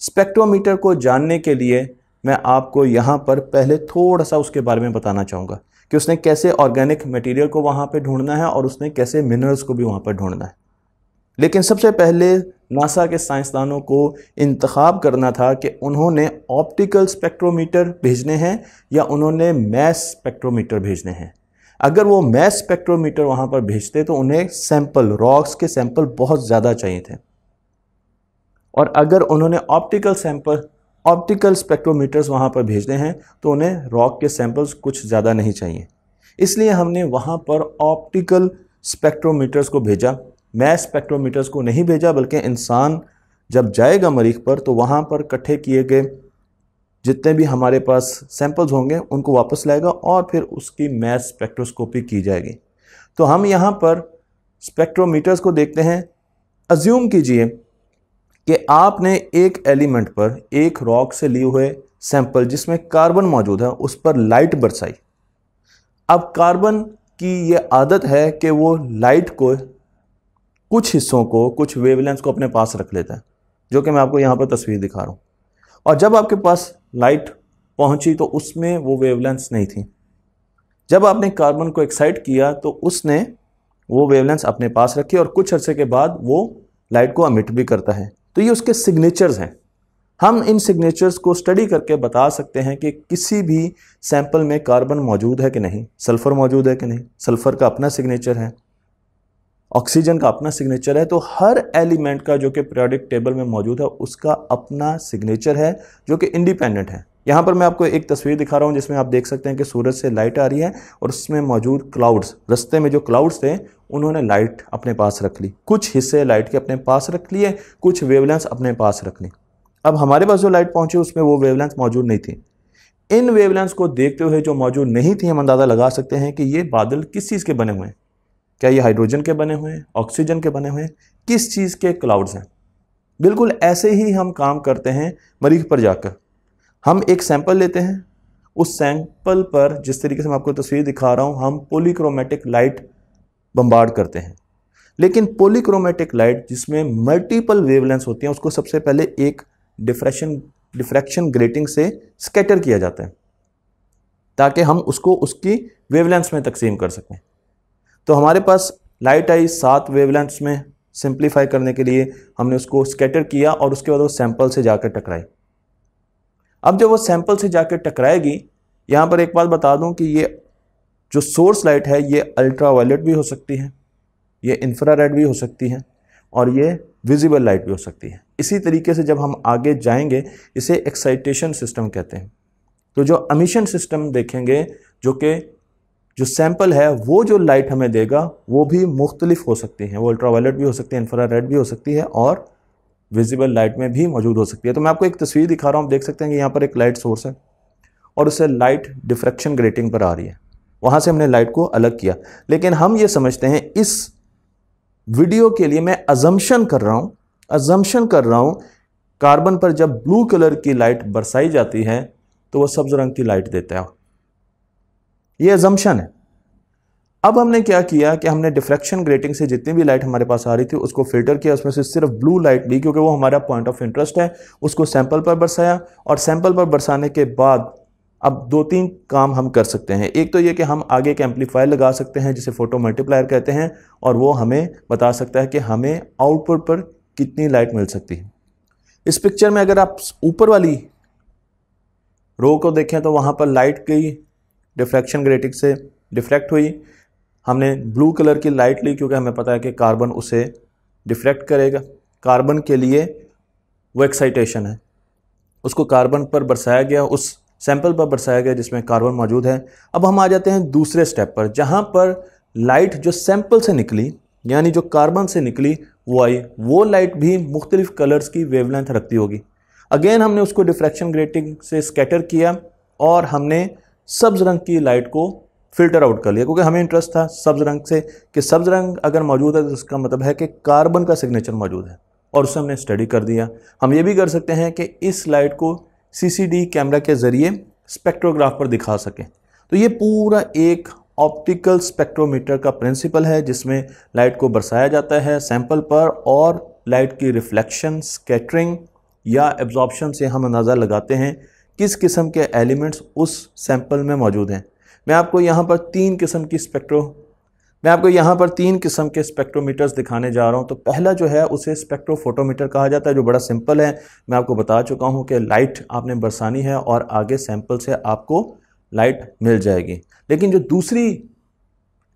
स्पेक्ट्रोमीटर को जानने के लिए मैं आपको यहाँ पर पहले थोड़ा सा उसके बारे में बताना चाहूँगा कि उसने कैसे ऑर्गेनिक मटेरियल को वहाँ पे ढूंढना है और उसने कैसे मिनरल्स को भी वहाँ पर ढूंढना है। लेकिन सबसे पहले नासा के साइंसदानों को इंतखब करना था कि उन्होंने ऑप्टिकल स्पेक्ट्रोमीटर भेजने हैं या उन्होंने मैस स्पेक्ट्रोमीटर भेजने हैं। अगर वो मैस स्पेक्ट्रोमीटर वहाँ पर भेजते तो उन्हें सैंपल रॉक्स के सैंपल बहुत ज़्यादा चाहिए थे। और अगर उन्होंने ऑप्टिकल सैंपल ऑप्टिकल स्पेक्ट्रोमीटर्स वहाँ पर भेजते हैं तो उन्हें रॉक के सैंपल्स कुछ ज़्यादा नहीं चाहिए। इसलिए हमने वहाँ पर ऑप्टिकल स्पेक्ट्रोमीटर्स को भेजा। मैस स्पेक्ट्रोमीटर्स को नहीं भेजा, बल्कि इंसान जब जाएगा मरीख पर तो वहाँ पर इकट्ठे किए गए जितने भी हमारे पास सैंपल्स होंगे, उनको वापस लाएगा और फिर उसकी मैथ स्पेक्ट्रोस्कोपी की जाएगी। तो हम यहाँ पर स्पेक्ट्रोमीटर्स को देखते हैं। अज्यूम कीजिए कि आपने एक एलिमेंट पर एक रॉक से लिए हुए सैंपल जिसमें कार्बन मौजूद है, उस पर लाइट बरसाई। अब कार्बन की ये आदत है कि वो लाइट को कुछ हिस्सों को, कुछ वेवलेंस को अपने पास रख लेता है, जो कि मैं आपको यहाँ पर तस्वीर दिखा रहा हूँ। और जब आपके पास लाइट पहुँची तो उसमें वो वेवलेंस नहीं थी। जब आपने कार्बन को एक्साइट किया तो उसने वो वेवलेंस अपने पास रखी और कुछ अर्से के बाद वो लाइट को अमिट भी करता है। तो ये उसके सिग्नेचर्स हैं। हम इन सिग्नेचर्स को स्टडी करके बता सकते हैं कि किसी भी सैंपल में कार्बन मौजूद है कि नहीं? सल्फ़र मौजूद है कि नहीं? सल्फ़र का अपना सिग्नेचर है। ऑक्सीजन का अपना सिग्नेचर है तो हर एलिमेंट का जो कि पीरियोडिक टेबल में मौजूद है, उसका अपना सिग्नेचर है, जो कि इंडिपेंडेंट है। यहाँ पर मैं आपको एक तस्वीर दिखा रहा हूँ, जिसमें आप देख सकते हैं कि सूरज से लाइट आ रही है, और उसमें मौजूद क्लाउड्स रस्ते में जो क्लाउड्स थे, उन्होंने लाइट अपने पास रख ली। कुछ हिस्से लाइट के अपने पास रख लिए, कुछ वेवलेंस अपने पास रख ली। अब हमारे पास जो लाइट पहुँची, उसमें वो वेवलेंस मौजूद नहीं थी। इन वेवलेंस को देखते हुए जो मौजूद नहीं थी, हम अंदाज़ा लगा सकते हैं कि ये बादल किस चीज़ के बने हुए हैं। क्या ये हाइड्रोजन के बने हुए हैं? ऑक्सीजन के बने हुए हैं? किस चीज़ के क्लाउड्स हैं? बिल्कुल ऐसे ही हम काम करते हैं मरीज़ पर जाकर। हम एक सैंपल लेते हैं। उस सैंपल पर जिस तरीके से मैं आपको तस्वीर दिखा रहा हूँ, हम पोलीक्रोमेटिक लाइट बम्बार्ड करते हैं। लेकिन पोलीक्रोमेटिक लाइट जिसमें मल्टीपल वेवलेंस होती हैं, उसको सबसे पहले एक डिफ्रेक्शन डिफ्रैक्शन ग्रेटिंग से स्कैटर किया जाता है। ताकि हम उसको उसकी वेवलेंस में तकसीम कर सकें। तो हमारे पास लाइट आई सात वेवलेंथ्स में सिंप्लीफाई करने के लिए हमने उसको स्कैटर किया और उसके बाद वो सैंपल से जाकर टकराई। अब जब वो सैंपल से जाकर टकराएगी, यहाँ पर एक बात बता दूँ कि ये जो सोर्स लाइट है, ये अल्ट्रा वायलेट भी हो सकती है, ये इंफ्रारेड भी हो सकती है और ये विजिबल लाइट भी हो सकती है। इसी तरीके से जब हम आगे जाएँगे, इसे एक्साइटेशन सिस्टम कहते हैं। तो जो अमिशन सिस्टम देखेंगे, जो कि जो सैंपल है, वो जो लाइट हमें देगा, वो भी मुख्तलिफ़ हो सकती हैं। वो अल्ट्रावायलेट भी हो सकती है इंफ्रारेड भी हो सकती है और विजिबल लाइट में भी मौजूद हो सकती है। तो मैं आपको एक तस्वीर दिखा रहा हूँ। आप देख सकते हैं कि यहाँ पर एक लाइट सोर्स है और उससे लाइट डिफ्रेक्शन ग्रेटिंग पर आ रही है। वहाँ से हमने लाइट को अलग किया। लेकिन हम ये समझते हैं, इस वीडियो के लिए मैं अजम्पन कर रहा हूँ। अजम्पन कर रहा हूँ कार्बन पर जब ब्लू कलर की लाइट बरसाई जाती है तो वह सब्ज रंग की लाइट देता है। ये एजम्पन है। अब हमने क्या किया कि हमने डिफ्रेक्शन ग्रेटिंग से जितनी भी लाइट हमारे पास आ रही थी, उसको फ़िल्टर किया, उसमें से सिर्फ़ ब्लू लाइट ली, क्योंकि वो हमारा पॉइंट ऑफ़ इंटरेस्ट है, उसको सैंपल पर बरसाया और सैंपल पर बरसाने के बाद अब दो तीन काम हम कर सकते हैं। एक तो ये कि हम आगे एक एम्पलीफायर लगा सकते हैं, जिसे फ़ोटो मल्टीप्लायर कहते हैं, और वो हमें बता सकता है कि हमें आउटपुट पर कितनी लाइट मिल सकती है। इस पिक्चर में अगर आप ऊपर वाली रो को देखें तो वहाँ पर लाइट की डिफ्रैक्शन ग्रेटिक से डिफ्रैक्ट हुई। हमने ब्लू कलर की लाइट ली क्योंकि हमें पता है कि कार्बन उसे डिफ्रैक्ट करेगा। कार्बन के लिए वो एक्साइटेशन है। उसको कार्बन पर बरसाया गया, उस सैंपल पर बरसाया गया जिसमें कार्बन मौजूद है। अब हम आ जाते हैं दूसरे स्टेप पर, जहाँ पर लाइट जो सैंपल से निकली, यानी जो कार्बन से निकली, वो आई। वो लाइट भी मुख्तलिफ़ कलर्स की वेवलेंथ रखती होगी। अगेन हमने उसको डिफ्रैक्शन ग्रेटिंग से स्कैटर किया और हमने सब्ज रंग की लाइट को फ़िल्टर आउट कर लिया, क्योंकि हमें इंटरेस्ट था सब्ज रंग से कि सब्ज रंग अगर मौजूद है तो उसका मतलब है कि कार्बन का सिग्नेचर मौजूद है। और उसे हमने स्टडी कर दिया। हम ये भी कर सकते हैं कि इस लाइट को सीसीडी कैमरा के ज़रिए स्पेक्ट्रोग्राफ पर दिखा सकें। तो ये पूरा एक ऑप्टिकल स्पेक्ट्रोमीटर का प्रिंसिपल है, जिसमें लाइट को बरसाया जाता है सैंपल पर और लाइट की रिफ्लेक्शन स्कैटरिंग या एब्जॉर्प्शन से हम अंदाज़ा लगाते हैं किस किस्म के एलिमेंट्स उस सैंपल में मौजूद हैं? मैं आपको यहाँ पर तीन किस्म की स्पेक्ट्रो, मैं आपको यहाँ पर तीन किस्म के स्पेक्ट्रोमीटर्स दिखाने जा रहा हूँ। तो पहला जो है उसे स्पेक्ट्रोफोटोमीटर कहा जाता है, जो बड़ा सिंपल है। मैं आपको बता चुका हूँ कि लाइट आपने बरसानी है और आगे सैंपल से आपको लाइट मिल जाएगी। लेकिन जो दूसरी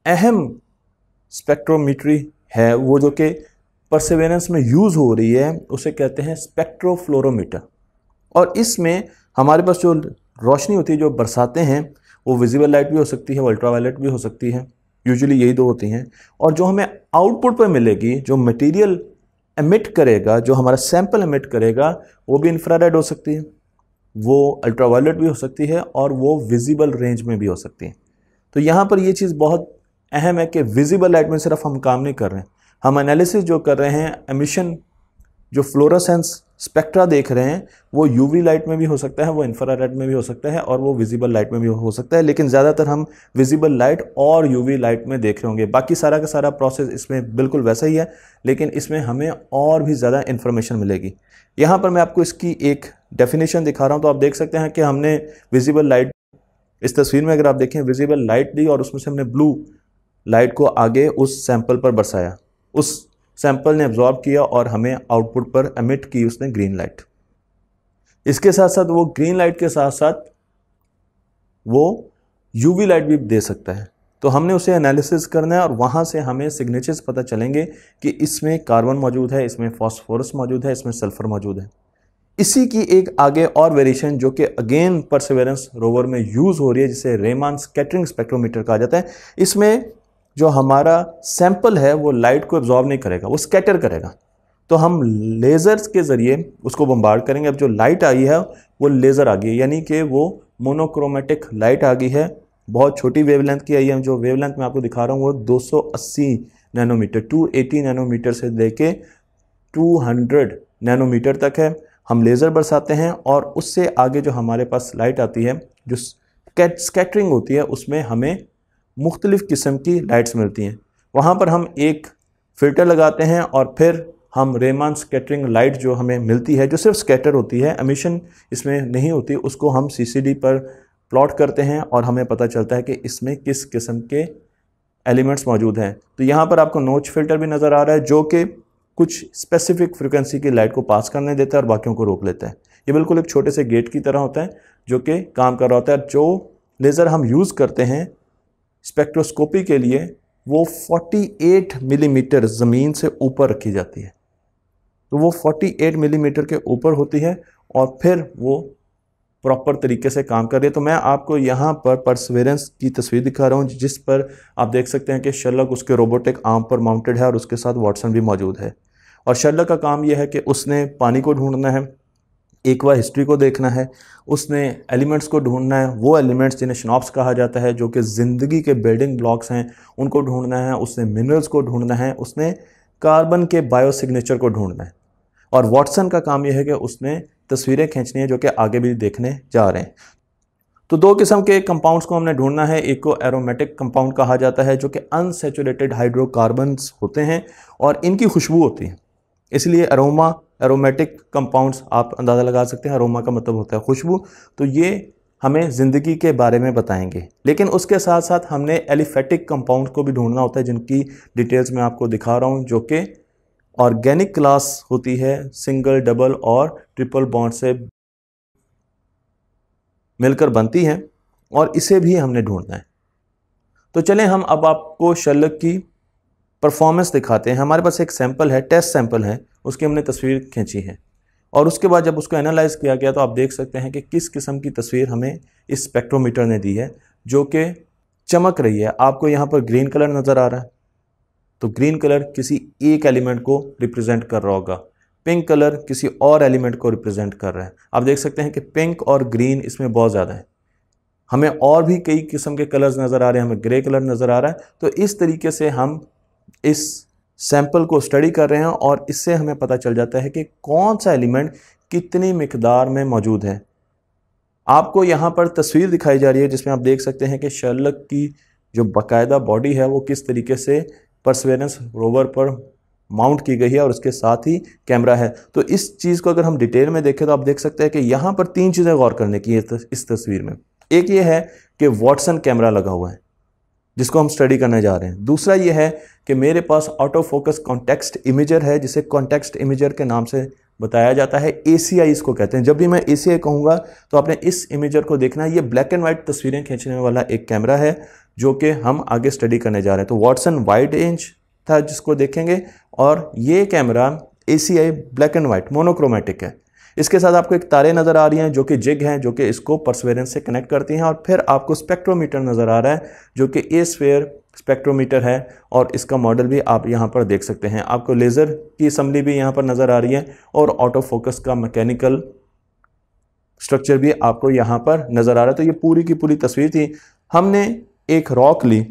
अहम स्पेक्ट्रोमीट्री है, वो जो कि परसेवेरेंस में यूज़ हो रही है, उसे कहते हैं स्पेक्ट्रोफ्लोरोमीटर और इसमें हमारे पास जो रोशनी होती है, जो बरसाते हैं, वो विजिबल लाइट भी हो सकती है अल्ट्रावायलेट भी हो सकती है। यूजुअली यही दो होती हैं। और जो हमें आउटपुट पर मिलेगी, जो मटेरियल एमिट करेगा, जो हमारा सैंपल एमिट करेगा, वो भी इंफ्रारेड हो सकती है। वो अल्ट्रावायलेट भी हो सकती है और वो विजिबल रेंज में भी हो सकती है। तो यहाँ पर ये चीज़ बहुत अहम है कि विजिबल लाइट में सिर्फ़ हम काम नहीं कर रहे हैं। हम एनालिसिस जो कर रहे हैं एमिशन जो फ्लोरोसेंस स्पेक्ट्रा देख रहे हैं, वो यूवी लाइट में भी हो सकता है, वो इंफ्रारेड में भी हो सकता है और वो विजिबल लाइट में भी हो सकता है, लेकिन ज़्यादातर हम विजिबल लाइट और यूवी लाइट में देख रहे होंगे। बाकी सारा का सारा प्रोसेस इसमें बिल्कुल वैसा ही है, लेकिन इसमें हमें और भी ज़्यादा इन्फॉर्मेशन मिलेगी। यहाँ पर मैं आपको इसकी एक डेफिनेशन दिखा रहा हूँ तो आप देख सकते हैं कि हमने विजिबल लाइट इस तस्वीर में अगर आप देखें विजिबल लाइट दी और उसमें से हमने ब्लू लाइट को आगे उस सैंपल पर बरसाया, उस सैंपल ने एब्जॉर्ब किया और हमें आउटपुट पर एमिट की उसने ग्रीन लाइट इसके साथ साथ वो ग्रीन लाइट के साथ साथ वो यूवी लाइट भी दे सकता है। तो हमने उसे एनालिसिस करना है और वहाँ से हमें सिग्नेचर्स पता चलेंगे कि इसमें कार्बन मौजूद है, इसमें फॉस्फोरस मौजूद है, इसमें सल्फ़र मौजूद है। इसी की एक आगे और वेरिएशन जो कि अगेन परसेवेरेंस रोवर में यूज़ हो रही है, जिसे रेमान स्कैटरिंग स्पेक्ट्रोमीटर कहा जाता है। इसमें जो हमारा सैंपल है, वो लाइट को एब्जॉर्व नहीं करेगा, वो स्कैटर करेगा। तो हम लेज़र्स के ज़रिए उसको बम्बार्ड करेंगे। अब जो लाइट आई है, वो लेज़र आ गई है यानी कि वो मोनोक्रोमेटिक लाइट आ गई है। बहुत छोटी वेवलेंथ की आई है। जो वेवलेंथ मैं आपको दिखा रहा हूँ, वो 280 नैनोमीटर 280 नैनोमीटर से लेके 200 नैनोमीटर तक है। हम लेज़र बरसाते हैं और उससे आगे जो हमारे पास लाइट आती है, जो स्कैटरिंग होती है, उसमें हमें मुख्तलिफ़ किस्म की लाइट्स मिलती हैं। वहाँ पर हम एक फ़िल्टर लगाते हैं और फिर हम रेमान स्कैटरिंग लाइट जो हमें मिलती है, जो सिर्फ़ स्कैटर होती है एमिशन इसमें नहीं होती, उसको हम सीसीडी पर प्लॉट करते हैं और हमें पता चलता है कि इसमें किस किस्म के एलिमेंट्स मौजूद हैं। तो यहाँ पर आपको नोच फ़िल्टर भी नज़र आ रहा है, जो कि कुछ स्पेसिफिक फ्रिक्वेंसी की लाइट को पास करने देता है और बाकियों को रोक लेता है। ये बिल्कुल एक छोटे से गेट की तरह होता है, जो कि काम कर रहा होता है। जो लेज़र हम यूज़ करते हैं स्पेक्ट्रोस्कोपी के लिए वो 48 मिलीमीटर mm ज़मीन से ऊपर रखी जाती है। तो वो 48 मिलीमीटर mm के ऊपर होती है और फिर वो प्रॉपर तरीके से काम कर रही है। तो मैं आपको यहाँ पर परसवेरेंस की तस्वीर दिखा रहा हूँ, जिस पर आप देख सकते हैं कि शर्लक उसके रोबोटिक आर्म पर माउंटेड है और उसके साथ वाटसन भी मौजूद है। और शर्लक का काम यह है कि उसने पानी को ढूंढना है एक बार हिस्ट्री को देखना है, उसने एलिमेंट्स को ढूंढना है, वो एलिमेंट्स जिन्हें शनॉप्स कहा जाता है, जो कि ज़िंदगी के बिल्डिंग ब्लॉक्स हैं, उनको ढूंढना है, उसने मिनरल्स को ढूंढना है, उसने कार्बन के बायोसिग्नेचर को ढूंढना है। और वाटसन का काम यह है कि उसने तस्वीरें खींचनी है जो कि आगे भी देखने जा रहे हैं। तो दो किस्म के कंपाउंड्स को हमने ढूंढना है, एक को एरोमेटिक कंपाउंड कहा जाता है, जो कि अनसेचुरेटेड हाइड्रोकार्बन्स होते हैं, और इनकी खुशबू होती है। इसलिए अरोमा एरोमेटिक कंपाउंड्स आप अंदाज़ा लगा सकते हैं अरोमा का मतलब होता है खुशबू। तो ये हमें ज़िंदगी के बारे में बताएँगे। लेकिन उसके साथ साथ हमने एलिफेटिक कंपाउंड को भी ढूंढना होता है, जिनकी डिटेल्स मैं आपको दिखा रहा हूँ, जो कि ऑर्गेनिक क्लास होती है सिंगल डबल और ट्रिपल बॉन्ड से मिलकर बनती हैं, और इसे भी हमने ढूंढना है। तो चलें, हम अब आपको शलक की परफॉर्मेंस दिखाते हैं। हमारे पास एक सैंपल है टेस्ट सैंपल है। उसकी हमने तस्वीर खींची है। और उसके बाद जब उसको एनालाइज किया गया तो आप देख सकते हैं कि किस किस्म की तस्वीर हमें इस स्पेक्ट्रोमीटर ने दी है, जो कि चमक रही है। आपको यहाँ पर ग्रीन कलर नज़र आ रहा है। तो ग्रीन कलर किसी एक एलिमेंट को रिप्रेजेंट कर रहा होगा। पिंक कलर किसी और एलिमेंट को रिप्रेजेंट कर रहा है। आप देख सकते हैं कि पिंक और ग्रीन इसमें बहुत ज़्यादा है। हमें और भी कई किस्म के कलर्स नज़र आ रहे हैं। हमें ग्रे कलर नज़र आ रहा है। तो इस तरीके से हम इस सैंपल को स्टडी कर रहे हैं और इससे हमें पता चल जाता है कि कौन सा एलिमेंट कितनी मकदार में मौजूद है। आपको यहाँ पर तस्वीर दिखाई जा रही है जिसमें आप देख सकते हैं कि शर्लक की जो बाकायदा बॉडी है वो किस तरीके से परसवेरेंस रोवर पर माउंट की गई है और उसके साथ ही कैमरा है। तो इस चीज़ को अगर हम डिटेल में देखें तो आप देख सकते हैं कि यहाँ पर तीन चीज़ें गौर करने की इस तस्वीर में। एक ये है कि वॉटसन कैमरा लगा हुआ है। जिसको हम स्टडी करने जा रहे हैं। दूसरा ये है कि मेरे पास ऑटो फोकस कॉन्टेक्स्ट इमेजर है, जिसे कॉन्टेक्स्ट इमेजर के नाम से बताया जाता है। ए सी आई इसको कहते हैं। जब भी मैं ए सी आई कहूँगा तो आपने इस इमेजर को देखना। है ये ब्लैक एंड वाइट तस्वीरें खींचने वाला एक कैमरा है, जो कि हम आगे स्टडी करने जा रहे हैं। तो वाटसन वाइड रेंज था जिसको देखेंगे, और ये camera A C I black and white monochromatic है। इसके साथ आपको एक तारे नज़र आ रही हैं, जो कि जिग हैं, जो कि इसको परसवेरेंस से कनेक्ट करती हैं, और फिर आपको स्पेक्ट्रोमीटर नज़र आ रहा है, जो कि ए स्फेयर स्पेक्ट्रोमीटर है, और इसका मॉडल भी आप यहाँ पर देख सकते हैं। आपको लेज़र की असम्बली भी यहाँ पर नज़र आ रही है, और ऑटो फोकस का मैकेनिकल स्ट्रक्चर भी आपको यहाँ पर नज़र आ रहा है। तो ये पूरी की पूरी तस्वीर थी। हमने एक रॉक ली,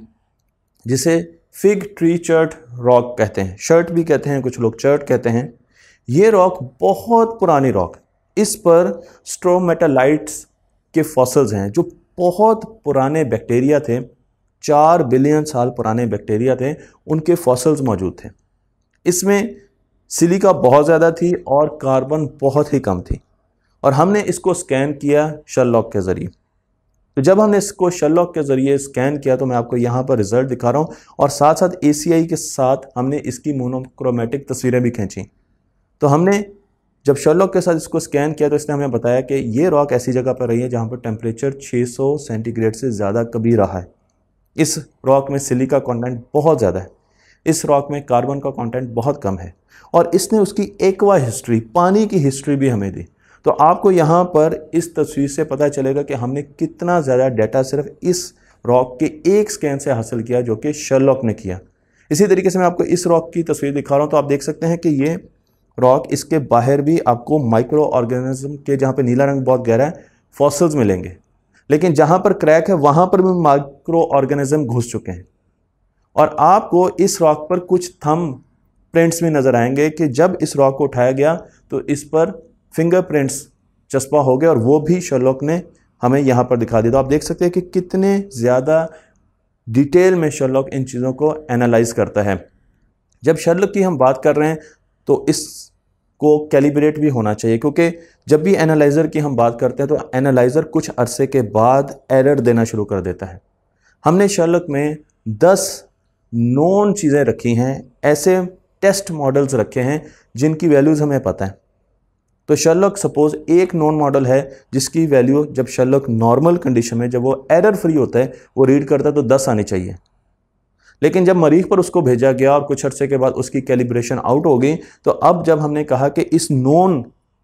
जिसे फिग ट्री चर्ट रॉक कहते हैं। शर्ट भी कहते हैं, कुछ लोग चर्ट कहते हैं। ये रॉक बहुत पुरानी रॉक इस पर स्ट्रोमेटालाइट्स के फॉसल्स हैं, जो बहुत पुराने बैक्टीरिया थे। चार बिलियन साल पुराने बैक्टीरिया थे, उनके फॉसल्स मौजूद थे। इसमें सिलिका बहुत ज़्यादा थी और कार्बन बहुत ही कम थी। और हमने इसको स्कैन किया शलॉक के ज़रिए। तो जब हमने इसको शलॉक के ज़रिए स्कैन किया तो मैं आपको यहाँ पर रिज़ल्ट दिखा रहा हूँ। और साथ साथ ए के साथ हमने इसकी मोनोक्रोमेटिक तस्वीरें भी खींची। तो हमने जब शर्लॉक के साथ इसको स्कैन किया तो इसने हमें बताया कि ये रॉक ऐसी जगह पर रही है जहाँ पर टेम्परेचर 600 सेंटीग्रेड से ज़्यादा कभी रहा है। इस रॉक में सिलिका कंटेंट बहुत ज़्यादा है। इस रॉक में कार्बन का कंटेंट बहुत कम है। और इसने उसकी एक्वा हिस्ट्री पानी की हिस्ट्री भी हमें दी। तो आपको यहाँ पर इस तस्वीर से पता चलेगा कि हमने कितना ज़्यादा डाटा सिर्फ़ इस रॉक के एक स्कैन से हासिल किया जो कि शर्लॉक ने किया। इसी तरीके से मैं आपको इस रॉक की तस्वीर दिखा रहा हूँ तो आप देख सकते हैं कि ये रॉक इसके बाहर भी आपको माइक्रो ऑर्गेनिज्म के जहाँ पे नीला रंग बहुत गहरा है फॉसल्स मिलेंगे। लेकिन जहाँ पर क्रैक है, वहाँ पर भी माइक्रो ऑर्गेनिज्म घुस चुके हैं। और आपको इस रॉक पर कुछ थम प्रिंट्स भी नज़र आएँगे कि जब इस रॉक को उठाया गया तो इस पर फिंगरप्रिंट्स चस्पा हो गए और वो भी शर्लॉक ने हमें यहाँ पर दिखा दिया। तो आप देख सकते हैं कि कितने ज़्यादा डिटेल में शर्लॉक इन चीज़ों को एनालाइज करता है। जब शर्लॉक की हम बात कर रहे हैं तो इस को कैलिब्रेट भी होना चाहिए, क्योंकि जब भी एनालाइज़र की हम बात करते हैं तो एनालाइज़र कुछ अरसे के बाद एरर देना शुरू कर देता है। हमने शर्लक में 10 नॉन चीज़ें रखी हैं, ऐसे टेस्ट मॉडल्स रखे हैं, जिनकी वैल्यूज़ हमें पता है। तो शर्लक, सपोज़ एक नॉन मॉडल है, जिसकी वैल्यू जब शर्लक नॉर्मल कंडीशन में, जब वो एरर फ्री होता है, वो रीड करता है तो दस आनी चाहिए। लेकिन जब मरीज़ पर उसको भेजा गया और कुछ अर्से के बाद उसकी कैलिब्रेशन आउट हो गई तो अब जब हमने कहा कि इस नॉन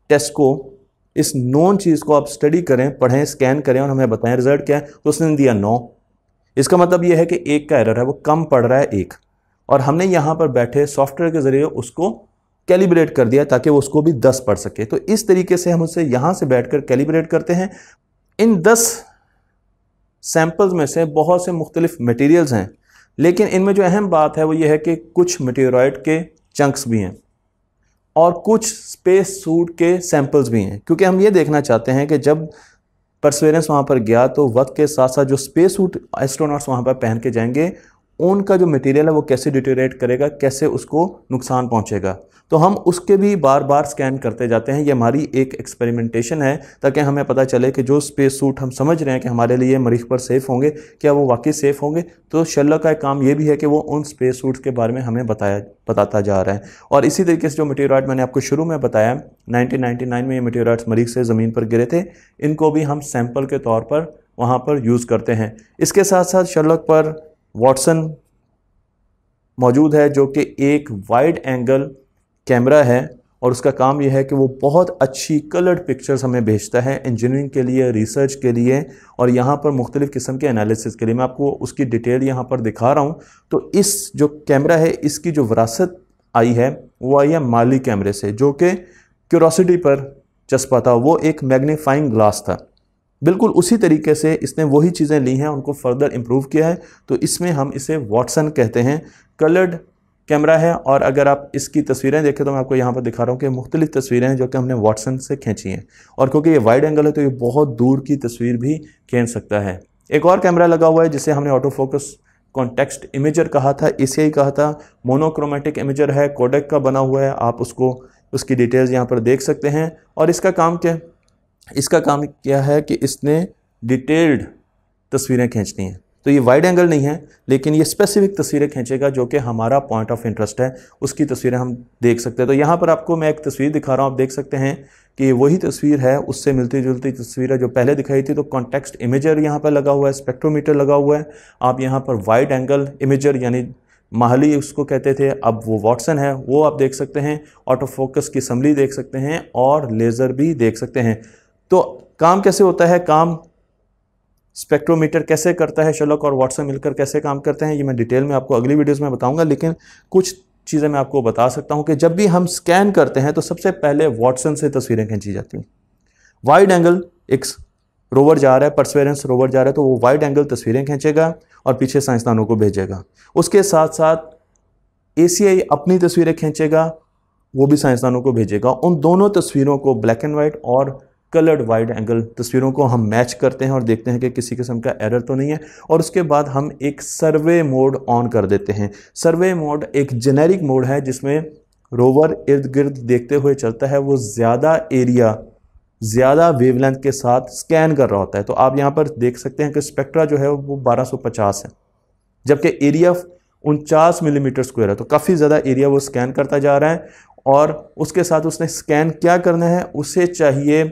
टेस्ट को, इस नॉन चीज़ को आप स्टडी करें, पढ़ें, स्कैन करें और हमें बताएँ रिज़ल्ट क्या है तो उसने दिया नौ। इसका मतलब यह है कि एक का एरर है, वो कम पड़ रहा है एक। और हमने यहाँ पर बैठे सॉफ्टवेयर के ज़रिए उसको कैलिब्रेट कर दिया ताकि वो उसको भी दस पढ़ सके। तो इस तरीके से हम उसे यहाँ से बैठकर कैलिब्रेट करते हैं। इन दस सैम्पल्स में से बहुत से मुख्तलिफ़ मटीरियल्स हैं। लेकिन इनमें जो अहम बात है वो ये है कि कुछ मटेरॉयड के चंक्स भी हैं और कुछ स्पेस सूट के सैंपल्स भी हैं। क्योंकि हम ये देखना चाहते हैं कि जब परसवेरेंस वहाँ पर गया तो वक्त के साथ साथ जो स्पेस सूट एस्ट्रोनॉट्स वहाँ पर पहन के जाएँगे उनका जो मटेरियल है वो कैसे डिटोरेट करेगा, कैसे उसको नुकसान पहुँचेगा। तो हम उसके भी बार बार स्कैन करते जाते हैं। ये हमारी एक एक्सपेरिमेंटेशन है, ताकि हमें पता चले कि जो स्पेस सूट हम समझ रहे हैं कि हमारे लिए मरीख पर सेफ़ होंगे, क्या वो वाकई सेफ़ होंगे। तो शल्ला का एक काम ये भी है कि वो उन स्पेस सूट्स के बारे में हमें बताया, बताता जा रहा है। और इसी तरीके से जो मटीरियल मैंने आपको शुरू में बताया नाइनटीन में ये मटीरियल मरीख से ज़मीन पर गिरे थे। इनको भी हम सैंपल के तौर पर वहाँ पर यूज़ करते हैं। इसके साथ साथ शर्लक पर वाटसन मौजूद है जो कि एक वाइड एंगल कैमरा है और उसका काम यह है कि वो बहुत अच्छी कलर्ड पिक्चर्स हमें भेजता है इंजीनियरिंग के लिए रिसर्च के लिए और यहाँ पर मुख्तलिफ़ किस्म के एनालिसिस के लिए। मैं आपको उसकी डिटेल यहाँ पर दिखा रहा हूँ। तो इस जो कैमरा है, इसकी जो विरासत आई है, वो आई है माली कैमरे से, जो कि क्यूरोसिटी पर चस्पा था। वो एक मैग्नीफाइंग ग्लास था। बिल्कुल उसी तरीके से इसने वही चीज़ें ली हैं, उनको फर्दर इम्प्रूव किया है। तो इसमें हम इसे वाटसन कहते हैं। कलर्ड कैमरा है और अगर आप इसकी तस्वीरें देखें तो मैं आपको यहाँ पर दिखा रहा हूँ कि मुख्तलिफ़ तस्वीरें हैं जो कि हमने वाटसन से खींची हैं। और क्योंकि ये वाइड एंगल है तो ये बहुत दूर की तस्वीर भी खींच सकता है। एक और कैमरा लगा हुआ है जिसे हमने ऑटो फोकस कॉन्टेक्स्ट इमेजर कहा था ए कहा था। मोनोक्रोमेटिक इमेजर है कोडेक का बना हुआ है, आप उसको, उसकी डिटेल्स यहाँ पर देख सकते हैं। और इसका काम क्या इसका काम क्या है कि इसने डिटेल्ड तस्वीरें खींचनी हैं। तो ये वाइड एंगल नहीं है, लेकिन ये स्पेसिफिक तस्वीरें खींचेगा जो कि हमारा पॉइंट ऑफ़ इंटरेस्ट है। उसकी तस्वीरें हम देख सकते हैं। तो यहाँ पर आपको मैं एक तस्वीर दिखा रहा हूँ। आप देख सकते हैं कि वही तस्वीर है, उससे मिलती जुलती तस्वीर है जो पहले दिखाई थी। तो कॉन्टेक्स्ट इमेजर यहाँ पर लगा हुआ है स्पेक्ट्रोमीटर लगा हुआ है। आप यहाँ पर वाइड एंगल इमेजर यानी माहली उसको कहते थे। अब वो वाटसन है, वो आप देख सकते हैं। ऑटो फोकस की असम्बली देख सकते हैं और लेज़र भी देख सकते हैं। तो काम कैसे होता है? काम स्पेक्ट्रोमीटर कैसे करता है शलक और वाटसन मिलकर कैसे काम करते हैं? ये मैं डिटेल में आपको अगली वीडियोज़ में बताऊँगा, लेकिन कुछ चीज़ें मैं आपको बता सकता हूँ कि जब भी हम स्कैन करते हैं तो सबसे पहले वाटसन से तस्वीरें खींची जाती हैं। वाइड एंगल एक रोवर जा रहा है परसवेरेंस रोवर जा रहा है तो वो वाइड एंगल तस्वीरें खींचेगा और पीछे साइंसदानों को भेजेगा। उसके साथ साथ ए अपनी तस्वीरें खींचेगा, वो भी साइंसदानों को भेजेगा। उन दोनों तस्वीरों को ब्लैक एंड वाइट और कलर्ड वाइड एंगल तस्वीरों को हम मैच करते हैं और देखते हैं कि किसी किस्म का एरर तो नहीं है। और उसके बाद हम एक सर्वे मोड ऑन कर देते हैं। सर्वे मोड एक जेनेरिक मोड है जिसमें रोवर इर्द गिर्द देखते हुए चलता है। वो ज़्यादा एरिया ज़्यादा वेवलेंथ के साथ स्कैन कर रहा होता है। तो आप यहाँ पर देख सकते हैं कि स्पेक्ट्रा जो है वो 1250 है। जबकि एरिया उनचास मिलीमीटर स्क्वायर है। तो काफ़ी ज़्यादा एरिया वो स्कैन करता जा रहा है। और उसके साथ उसने स्कैन क्या करना है? उसे चाहिए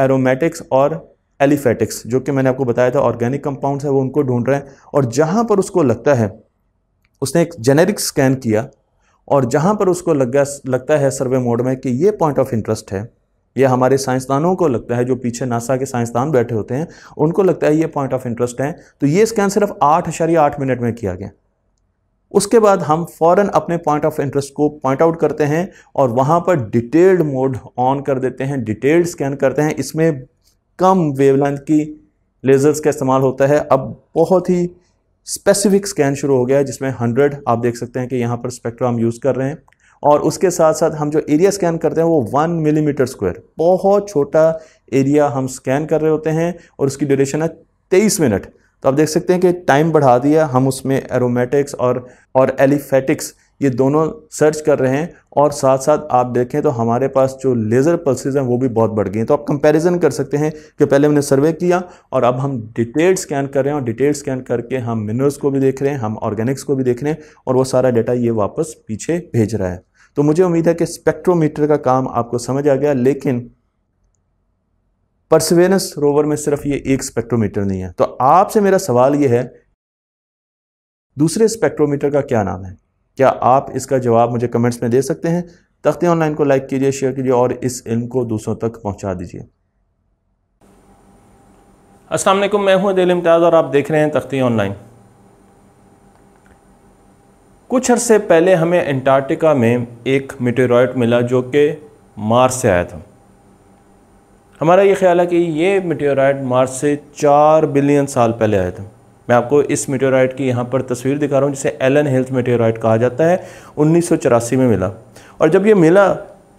एरोमेटिक्स और एलिफेटिक्स जो कि मैंने आपको बताया था ऑर्गेनिक कंपाउंड्स है, वो उनको ढूंढ रहे हैं। और जहाँ पर उसको लगता है, उसने एक जेनेरिक स्कैन किया, और जहाँ पर उसको लग गया लगता है सर्वे मोड में कि ये पॉइंट ऑफ़ इंटरेस्ट है, ये हमारे साइंसदानों को लगता है, जो पीछे नासा के साइंसदान बैठे होते हैं, उनको लगता है ये पॉइंट ऑफ़ इंटरेस्ट है। तो ये स्कैन सिर्फ़ आठ आठ मिनट में किया गया। उसके बाद हम फॉरन अपने पॉइंट ऑफ़ इंटरेस्ट को पॉइंट आउट करते हैं और वहाँ पर डिटेल्ड मोड ऑन कर देते हैं डिटेल्ड स्कैन करते हैं। इसमें कम वेवलेंथ की लेज़र्स का इस्तेमाल होता है। अब बहुत ही स्पेसिफिक स्कैन शुरू हो गया है, जिसमें 100 आप देख सकते हैं कि यहाँ पर स्पेक्ट्रा हम यूज़ कर रहे हैं। और उसके साथ साथ हम जो एरिया स्कैन करते हैं, वो वन मिलीमीटर स्क्वायर बहुत छोटा एरिया हम स्कैन कर रहे होते हैं और उसकी ड्यूरेशन है तेईस मिनट तो आप देख सकते हैं कि टाइम बढ़ा दिया, हम उसमें एरोमेटिक्स और और एलिफेटिक्स ये दोनों सर्च कर रहे हैं और साथ साथ आप देखें तो हमारे पास जो लेज़र पल्सेज हैं, वो भी बहुत बढ़ गई हैं। तो आप कंपैरिजन कर सकते हैं कि पहले हमने सर्वे किया और अब हम डिटेल्ड स्कैन कर रहे हैं और डिटेल्ड स्कैन करके हम मिनरल्स को भी देख रहे हैं, हम ऑर्गेनिक्स को भी देख रहे हैं और वो सारा डाटा ये वापस पीछे भेज रहा है। तो मुझे उम्मीद है कि स्पेक्ट्रोमीटर का काम आपको समझ आ गया, लेकिन परसिवेनेंस रोवर में सिर्फ़ ये एक स्पेक्ट्रोमीटर नहीं है। तो आपसे मेरा सवाल ये है, दूसरे स्पेक्ट्रोमीटर का क्या नाम है? क्या आप इसका जवाब मुझे कमेंट्स में दे सकते हैं? तख्ते ऑनलाइन को लाइक कीजिए शेयर कीजिए और इस इल्म को दूसरों तक पहुँचा दीजिए। अस्सलाम मैं हूँ दिल इम्तियाज़ और आप देख रहे हैं तख्ती ऑनलाइन कुछ अरसे पहले हमें अंटार्कटिका में एक मिटेरॉइड मिला जो कि मार्स से आया था। हमारा ये ख्याल है कि ये मिटेराइड मार्स से चार बिलियन साल पहले आया था। मैं आपको इस मिटेराइड की यहाँ पर तस्वीर दिखा रहा हूँ, जिसे एलन हेल्थ मिटेराइड कहा जाता है, उन्नीस सौ चौरासी में मिला। और जब ये मिला,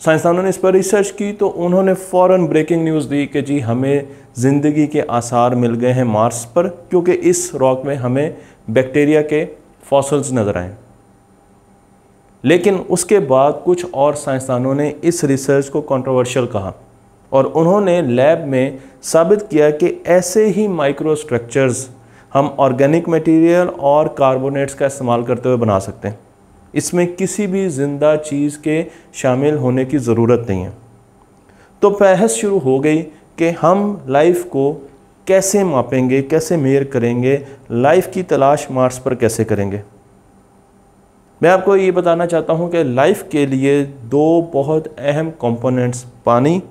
साइंसदानों ने इस पर रिसर्च की तो उन्होंने फ़ौर ब्रेकिंग न्यूज़ दी कि जी, हमें ज़िंदगी के आसार मिल गए हैं मार्स पर, क्योंकि इस रॉक में हमें बैक्टीरिया के फॉसल्स नज़र आए। लेकिन उसके बाद कुछ और साइंसदानों ने इस रिसर्च को कंट्रोवर्शियल कहा। और उन्होंने लैब में साबित किया कि ऐसे ही माइक्रो स्ट्रक्चर्स हम ऑर्गेनिक मटेरियल और कार्बोनेट्स का इस्तेमाल करते हुए बना सकते हैं। इसमें किसी भी ज़िंदा चीज़ के शामिल होने की ज़रूरत नहीं है। तो बहस शुरू हो गई कि हम लाइफ को कैसे मापेंगे, कैसे मेयर करेंगे लाइफ की तलाश मार्स पर कैसे करेंगे। मैं आपको ये बताना चाहता हूँ कि लाइफ के लिए दो बहुत अहम कंपोनेंट्स पानी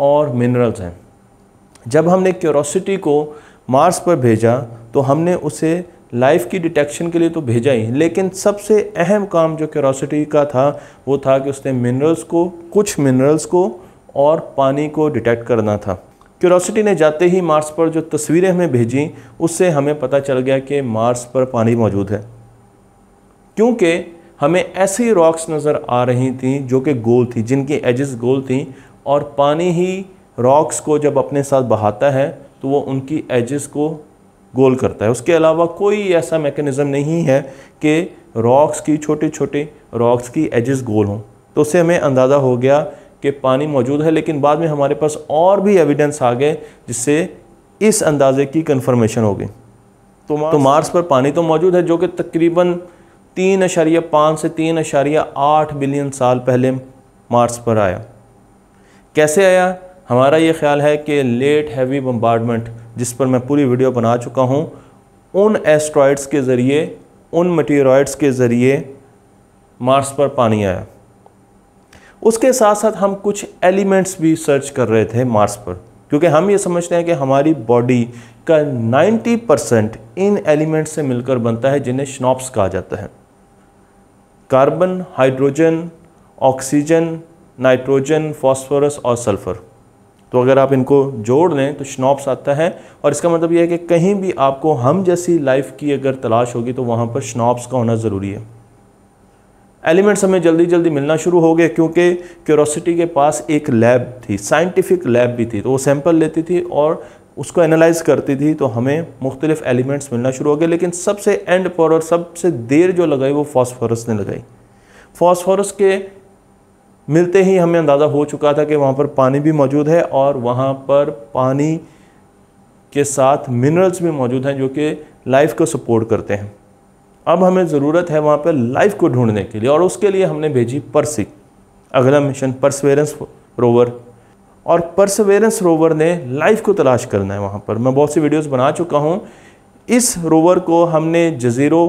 और मिनरल्स हैं। जब हमने क्यूरोसिटी को मार्स पर भेजा तो हमने उसे लाइफ की डिटेक्शन के लिए तो भेजा ही, लेकिन सबसे अहम काम जो क्यूरोसिटी का था, वो था कि उसने मिनरल्स को, कुछ मिनरल्स को और पानी को डिटेक्ट करना था। क्यूरोसिटी ने जाते ही मार्स पर जो तस्वीरें हमें भेजी, उससे हमें पता चल गया कि मार्स पर पानी मौजूद है। क्योंकि हमें ऐसी रॉक्स नज़र आ रही थी, जो कि गोल थी, जिनकी एजेस गोल थी और पानी ही रॉक्स को जब अपने साथ बहाता है तो वो उनकी एजेस को गोल करता है। उसके अलावा कोई ऐसा मैकेनिज़्म नहीं है कि रॉक्स की छोटे छोटे रॉक्स की एजेस गोल हों। तो उससे हमें अंदाज़ा हो गया कि पानी मौजूद है लेकिन बाद में हमारे पास और भी एविडेंस आ गए जिससे इस अंदाजे की कन्फर्मेशन हो गई। तो मार्स, तो मार्स पर पानी तो मौजूद है जो कि तकरीबन तीन अशारिया पाँच से तीन अशारिया आठ बिलियन साल पहले मार्स पर आया। कैसे आया? हमारा ये ख्याल है कि लेट हैवी बम्बार्डमेंट जिस पर मैं पूरी वीडियो बना चुका हूँ, उन एस्ट्रॉयड्स के ज़रिए, उन मटीरॉयड्स के ज़रिए मार्स पर पानी आया। उसके साथ साथ हम कुछ एलिमेंट्स भी सर्च कर रहे थे मार्स पर, क्योंकि हम ये समझते हैं कि हमारी बॉडी का 90 परसेंट इन एलिमेंट्स से मिलकर बनता है, जिन्हें स्नॉप्स कहा जाता है। Carbon hydrogen oxygen nitrogen, phosphorus और सल्फ़र। तो अगर आप इनको जोड़ लें तो स्नॉप्स आता है और इसका मतलब यह है कि कहीं भी आपको हम जैसी लाइफ की अगर तलाश होगी तो वहाँ पर स्नॉप्स का होना ज़रूरी है। एलिमेंट्स हमें जल्दी जल्दी मिलना शुरू हो गए क्योंकि क्यूरोसिटी के पास एक लैब थी साइंटिफिक लैब भी थी तो वो सैंपल लेती थी और उसको एनालाइज करती थी तो हमें मुख्तलिफ़ एलिमेंट्स मिलना शुरू हो गए, लेकिन सबसे एंड पर और सबसे देर जो लगाई वो फॉस्फोरस ने लगाई। फॉस्फोरस के मिलते ही हमें अंदाज़ा हो चुका था कि वहाँ पर पानी भी मौजूद है और वहाँ पर पानी के साथ मिनरल्स भी मौजूद हैं जो कि लाइफ को सपोर्ट करते हैं। अब हमें ज़रूरत है वहाँ पर लाइफ को ढूँढने के लिए और उसके लिए हमने भेजी परसी अगला मिशन परसवेरेंस रोवर और परसवेरेंस रोवर ने लाइफ को तलाश करना है वहाँ पर। मैं बहुत सी वीडियोस बना चुका हूँ। इस रोवर को हमने जजीरो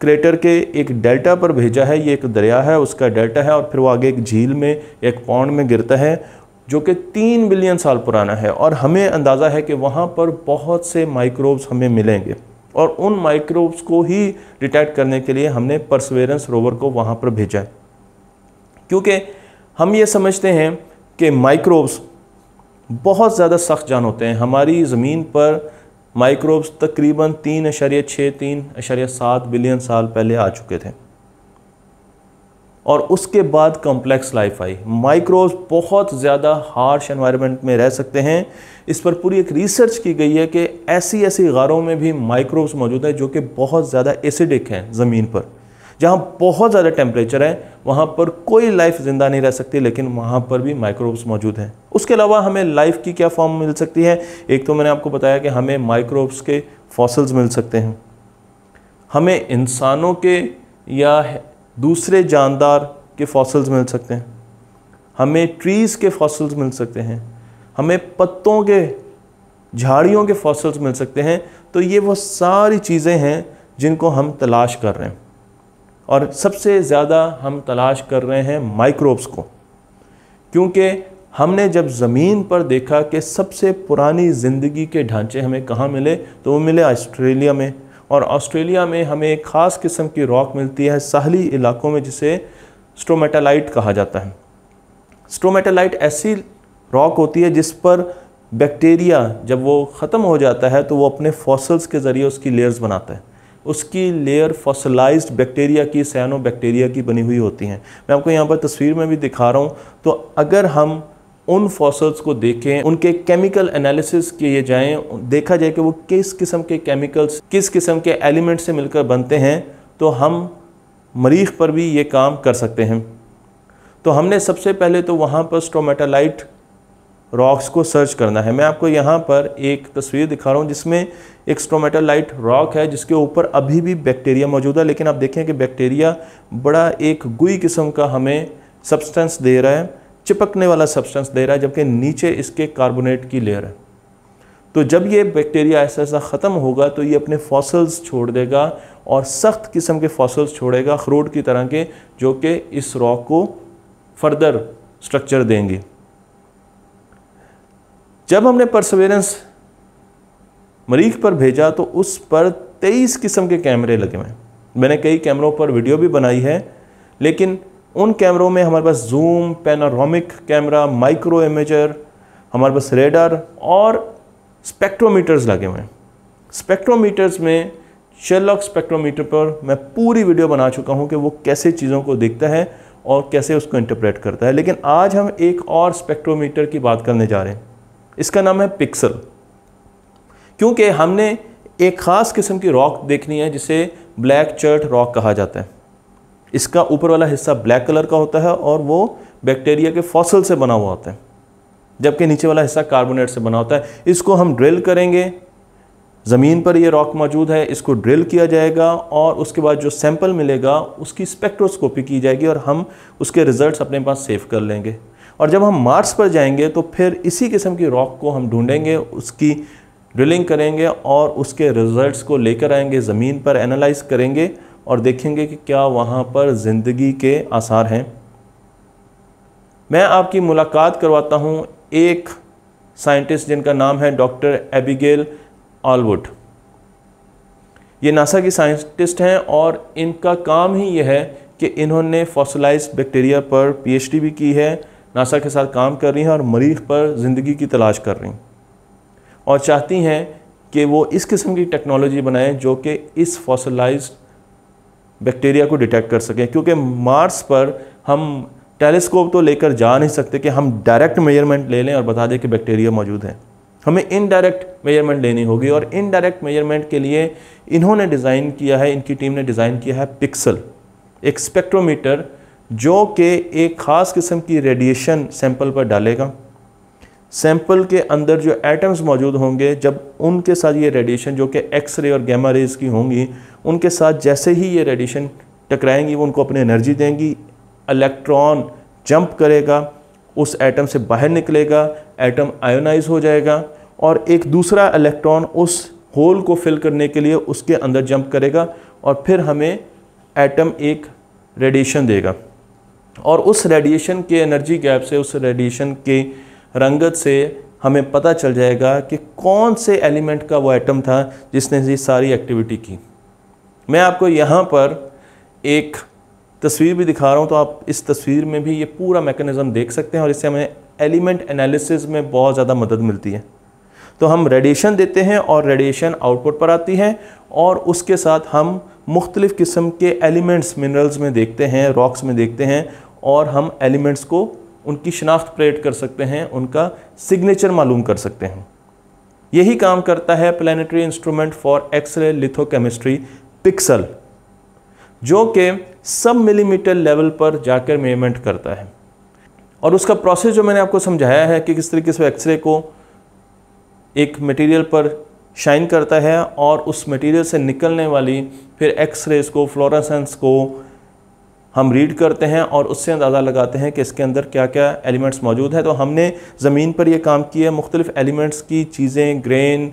क्रेटर के एक डेल्टा पर भेजा है, ये एक दरिया है, उसका डेल्टा है और फिर वो आगे एक झील में, एक पौंड में गिरता है, जो कि तीन बिलियन साल पुराना है। और हमें अंदाज़ा है कि वहाँ पर बहुत से माइक्रोब्स हमें मिलेंगे। और उन माइक्रोब्स को ही डिटेक्ट करने के लिए हमने परसवेरेंस रोवर को वहाँ पर भेजा है। क्योंकि हम ये समझते हैं कि माइक्रोब्स बहुत ज़्यादा सख्त जान होते हैं। हमारी ज़मीन पर माइक्रोब्स तकरीबन तीन अशरिया छः तीन अशरिया सात बिलियन साल पहले आ चुके थे। और उसके बाद कॉम्प्लेक्स लाइफ आई। माइक्रोब्स बहुत ज़्यादा हार्श एनवायरनमेंट में रह सकते हैं। इस पर पूरी एक रिसर्च की गई है कि ऐसी ऐसी गारों में भी माइक्रोब्स मौजूद हैं जो कि बहुत ज़्यादा एसिडिक हैं ज़मीन पर। जहाँ बहुत ज़्यादा टेम्परेचर है, वहाँ पर कोई लाइफ ज़िंदा नहीं रह सकती, लेकिन वहाँ पर भी माइक्रोब्स मौजूद हैं। उसके अलावा हमें लाइफ की क्या फॉर्म मिल सकती है? एक तो मैंने आपको बताया कि हमें माइक्रोब्स के फॉसल्स मिल सकते हैं। हमें इंसानों के या दूसरे जानदार के फॉसल्स मिल सकते हैं। हमें ट्रीज़ के फॉसल्स मिल सकते हैं। हमें पत्तों के, झाड़ियों के फॉसल्स मिल सकते हैं। तो ये वो सारी चीज़ें हैं जिनको हम तलाश कर रहे हैं। और सबसे ज़्यादा हम तलाश कर रहे हैं माइक्रोब्स को, क्योंकि हमने जब ज़मीन पर देखा कि सबसे पुरानी ज़िंदगी के ढांचे हमें कहाँ मिले तो वो मिले ऑस्ट्रेलिया में। और ऑस्ट्रेलिया में हमें एक ख़ास किस्म की रॉक मिलती है साहली इलाकों में, जिसे स्ट्रोमेटालाइट कहा जाता है। स्ट्रोमेटालाइट ऐसी रॉक होती है जिस पर बैक्टीरिया जब वो ख़त्म हो जाता है तो वो अपने फॉसल्स के ज़रिए उसकी लेयर्स बनाता है। उसकी लेयर फॉसलाइज्ड बैक्टीरिया की सैनो बैक्टीरिया की बनी हुई होती हैं। मैं आपको यहाँ पर तस्वीर में भी दिखा रहा हूँ। तो अगर हम उन फॉसल्स को देखें, उनके केमिकल एनालिसिस किए जाएँ, देखा जाए कि वो किस किस्म के केमिकल्स किस किस्म के एलिमेंट से मिलकर बनते हैं तो हम मरीख पर भी ये काम कर सकते हैं। तो हमने सबसे पहले तो वहाँ पर स्टोमेटालाइट रॉक्स को सर्च करना है। मैं आपको यहाँ पर एक तस्वीर दिखा रहा हूँ जिसमें एक स्ट्रोमेटालाइट रॉक है, जिसके ऊपर अभी भी बैक्टीरिया मौजूद है, लेकिन आप देखें कि बैक्टीरिया बड़ा एक गुई किस्म का हमें सब्सटेंस दे रहा है, चिपकने वाला सब्सटेंस दे रहा है, जबकि नीचे इसके कार्बोनेट की लेयर है। तो जब ये बैक्टीरिया ऐसा ऐसा ख़त्म होगा तो ये अपने फॉसल्स छोड़ देगा और सख्त किस्म के फॉसल्स छोड़ेगा, अखरोट की तरह के, जो कि इस रॉक को फर्दर स्ट्रक्चर देंगे। जब हमने परसवेरेंस मरीख पर भेजा तो उस पर तेईस किस्म के कैमरे लगे हुए हैं। मैंने कई कैमरों पर वीडियो भी बनाई है, लेकिन उन कैमरों में हमारे पास zoom panoramic camera micro imager हमारे पास रेडर और स्पेक्ट्रोमीटर्स लगे हुए हैं। स्पेक्ट्रोमीटर्स में शेलॉक स्पेक्ट्रोमीटर पर मैं पूरी वीडियो बना चुका हूँ कि वो कैसे चीज़ों को देखता है और कैसे उसको इंटरप्रेट करता है। लेकिन आज हम एक और स्पेक्ट्रोमीटर की बात करने जा रहे हैं। इसका नाम है पिक्सल। क्योंकि हमने एक ख़ास किस्म की रॉक देखनी है, जिसे ब्लैक चर्ट रॉक कहा जाता है। इसका ऊपर वाला हिस्सा ब्लैक कलर का होता है और वो बैक्टीरिया के फॉसल से बना हुआ होता है, जबकि नीचे वाला हिस्सा कार्बोनेट से बना होता है। इसको हम ड्रिल करेंगे। ज़मीन पर ये रॉक मौजूद है, इसको ड्रिल किया जाएगा और उसके बाद जो सैंपल मिलेगा, उसकी स्पेक्ट्रोस्कोपी की जाएगी और हम उसके रिजल्ट्स अपने पास सेव कर लेंगे। और जब हम मार्स पर जाएँगे तो फिर इसी किस्म की रॉक को हम ढूंढेंगे, उसकी ड्रिलिंग करेंगे और उसके रिजल्ट्स को लेकर आएँगे, ज़मीन पर एनालाइज करेंगे और देखेंगे कि क्या वहाँ पर ज़िंदगी के आसार हैं। मैं आपकी मुलाकात करवाता हूँ एक साइंटिस्ट जिनका नाम है डॉक्टर एबिगेल ऑलवुड ये नासा की साइंटिस्ट हैं और इनका काम ही यह है कि इन्होंने फॉसलाइज बैक्टीरिया पर पीएचडी भी की है नासा के साथ काम कर रही हैं और मरीख पर ज़िंदगी की तलाश कर रही हैं। और चाहती हैं कि वो इस किस्म की टेक्नोलॉजी बनाएँ जो कि इस फॉसलाइज बैक्टीरिया को डिटेक्ट कर सकें। क्योंकि मार्स पर हम टेलीस्कोप तो लेकर जा नहीं सकते कि हम डायरेक्ट मेज़रमेंट ले लें और बता दें कि बैक्टीरिया मौजूद है। हमें इनडायरेक्ट मेज़रमेंट लेनी होगी और इनडायरेक्ट मेज़रमेंट के लिए इन्होंने डिज़ाइन किया है, इनकी टीम ने डिज़ाइन किया है पिक्सल, एक स्पेक्ट्रोमीटर जो कि एक ख़ास किस्म की रेडिएशन सैंपल पर डालेगा। सैंपल के अंदर जो एटम्स मौजूद होंगे, जब उनके साथ ये रेडिएशन जो कि एक्स रे और गैमा रेज की होंगी, उनके साथ जैसे ही ये रेडिएशन टकराएँगी, वो उनको अपनी एनर्जी देंगी। इलेक्ट्रॉन जंप करेगा, उस एटम से बाहर निकलेगा एटम आयोनाइज हो जाएगा और एक दूसरा इलेक्ट्रॉन उस होल को फिल करने के लिए उसके अंदर जंप करेगा और फिर हमें एटम एक रेडिएशन देगा। और उस रेडिएशन के एनर्जी गैप से, उस रेडिएशन के रंगत से हमें पता चल जाएगा कि कौन से एलिमेंट का वो एटम था जिसने ये सारी एक्टिविटी की। मैं आपको यहाँ पर एक तस्वीर भी दिखा रहा हूँ तो आप इस तस्वीर में भी ये पूरा मैकेनिज़्म देख सकते हैं और इससे हमें एलिमेंट एनालिसिस में बहुत ज़्यादा मदद मिलती है। तो हम रेडिएशन देते हैं और रेडिएशन आउटपुट पर आती है और उसके साथ हम मुख्तलिफ़ किस्म के एलिमेंट्स मिनरल्स में देखते हैं रॉक्स में देखते हैं और हम एलिमेंट्स को उनकी शनाख्त प्रेट कर सकते हैं, उनका सिग्नेचर मालूम कर सकते हैं। यही काम करता है planetary instrument for x-ray lithochemistry pixel, जो कि सब मिलीमीटर लेवल पर जाकर मेज़रमेंट करता है। और उसका प्रोसेस जो मैंने आपको समझाया है कि किस तरीके से एक्सरे को एक मटेरियल पर शाइन करता है और उस मटेरियल से निकलने वाली फिर एक्सरेज को, फ्लोरासेंस को हम रीड करते हैं और उससे अंदाज़ा लगाते हैं कि इसके अंदर क्या क्या एलिमेंट्स मौजूद हैं। तो हमने ज़मीन पर यह काम किया, मुख्तलिफ़ एलिमेंट्स की चीज़ें ग्रेन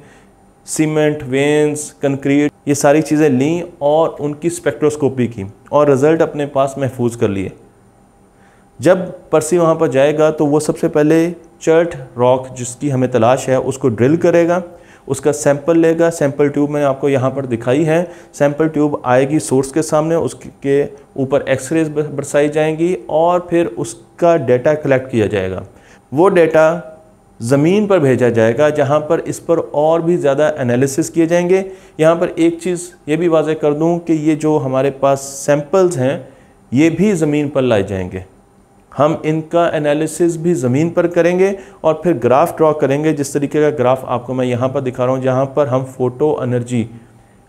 सीमेंट वेंस कंक्रीट ये सारी चीज़ें लीं और उनकी स्पेक्ट्रोस्कोपी की और रिज़ल्ट अपने पास महफूज कर लिए। जब परसी वहाँ पर जाएगा तो वो सबसे पहले चर्ट रॉक जिसकी हमें तलाश है, उसको ड्रिल करेगा। उसका सैंपल लेगा सैंपल ट्यूब मैंने आपको यहाँ पर दिखाई है। सैंपल ट्यूब आएगी सोर्स के सामने, उसके ऊपर एक्सरेज बरसाई जाएँगी और फिर उसका डेटा कलेक्ट किया जाएगा। वो डेटा ज़मीन पर भेजा जाएगा, जहाँ पर इस पर और भी ज़्यादा एनालिसिस किए जाएँगे। यहाँ पर एक चीज़ ये भी वाजह कर दूँ कि ये जो हमारे पास सैंपल्स हैं, ये भी ज़मीन पर लाए जाएँगे। हम इनका एनालिसिस भी ज़मीन पर करेंगे और फिर ग्राफ ड्रॉ करेंगे। जिस तरीके का ग्राफ आपको मैं यहाँ पर दिखा रहा हूँ, जहाँ पर हम फ़ोटो एनर्जी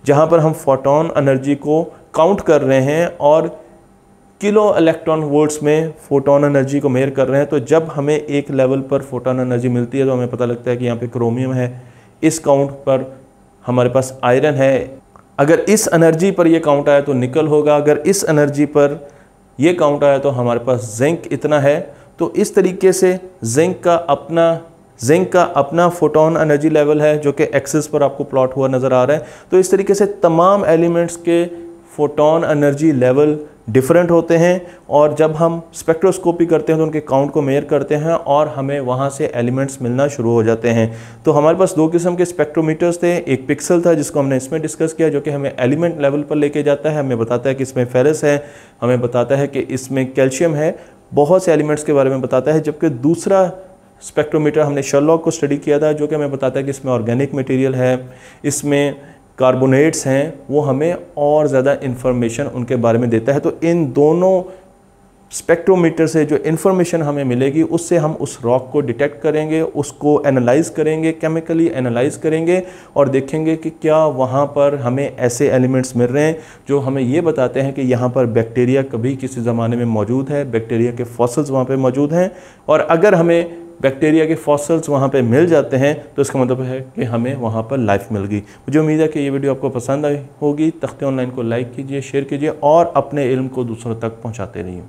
जहाँ पर हम फोटोन एनर्जी को काउंट कर रहे हैं और किलो इलेक्ट्रॉन वोल्ट्स में फोटोन एनर्जी को मेयर कर रहे हैं तो जब हमें एक लेवल पर फोटोन एनर्जी मिलती है तो हमें पता लगता है कि यहाँ पे क्रोमियम है। इस काउंट पर हमारे पास आयरन है। अगर इस एनर्जी पर यह काउंट आया तो निकल होगा। अगर इस एनर्जी पर ये काउंट आया तो हमारे पास जिंक इतना है। तो इस तरीके से जिंक का अपना जिंक का अपना फोटोन एनर्जी लेवल है जो कि एक्सिस पर आपको प्लॉट हुआ नज़र आ रहा है। तो इस तरीके से तमाम एलिमेंट्स के फोटोन एनर्जी लेवल डिफरेंट होते हैं और जब हम स्पेक्ट्रोस्कोपी करते हैं तो उनके काउंट को मेयर करते हैं और हमें वहाँ से एलिमेंट्स मिलना शुरू हो जाते हैं। तो हमारे पास दो किस्म के स्पेक्ट्रोमीटर्स थे, एक पिक्सल था जिसको हमने इसमें डिस्कस किया जो कि हमें एलिमेंट लेवल पर लेके जाता है। हमें बताता है कि इसमें फेरस है, हमें बताता है कि इसमें कैल्शियम है, बहुत से एलिमेंट्स के बारे में बताता है, जबकि दूसरा स्पेक्ट्रोमीटर हमने शर्लॉक को स्टडी किया था जो कि हमें बताता है कि इसमें ऑर्गेनिक मटेरियल है, इसमें कार्बोनेट्स हैं, वो हमें और ज़्यादा इन्फॉर्मेशन उनके बारे में देता है। तो इन दोनों स्पेक्ट्रोमीटर से जो इन्फॉर्मेशन हमें मिलेगी, उससे हम उस रॉक को डिटेक्ट करेंगे, उसको एनालाइज करेंगे केमिकली एनालाइज करेंगे और देखेंगे कि क्या वहाँ पर हमें ऐसे एलिमेंट्स मिल रहे हैं जो हमें ये बताते हैं कि यहाँ पर बैक्टीरिया कभी किसी ज़माने में मौजूद है बैक्टीरिया के फॉसल्स वहाँ पर मौजूद हैं। और अगर हमें बैक्टीरिया के फॉसल्स वहाँ पे मिल जाते हैं तो इसका मतलब है कि हमें वहाँ पर लाइफ मिल गई मुझे उम्मीद है कि ये वीडियो आपको पसंद आई होगी। तख्ते ऑनलाइन को लाइक कीजिए शेयर कीजिए और अपने इल्म को दूसरों तक पहुँचाते रहिए।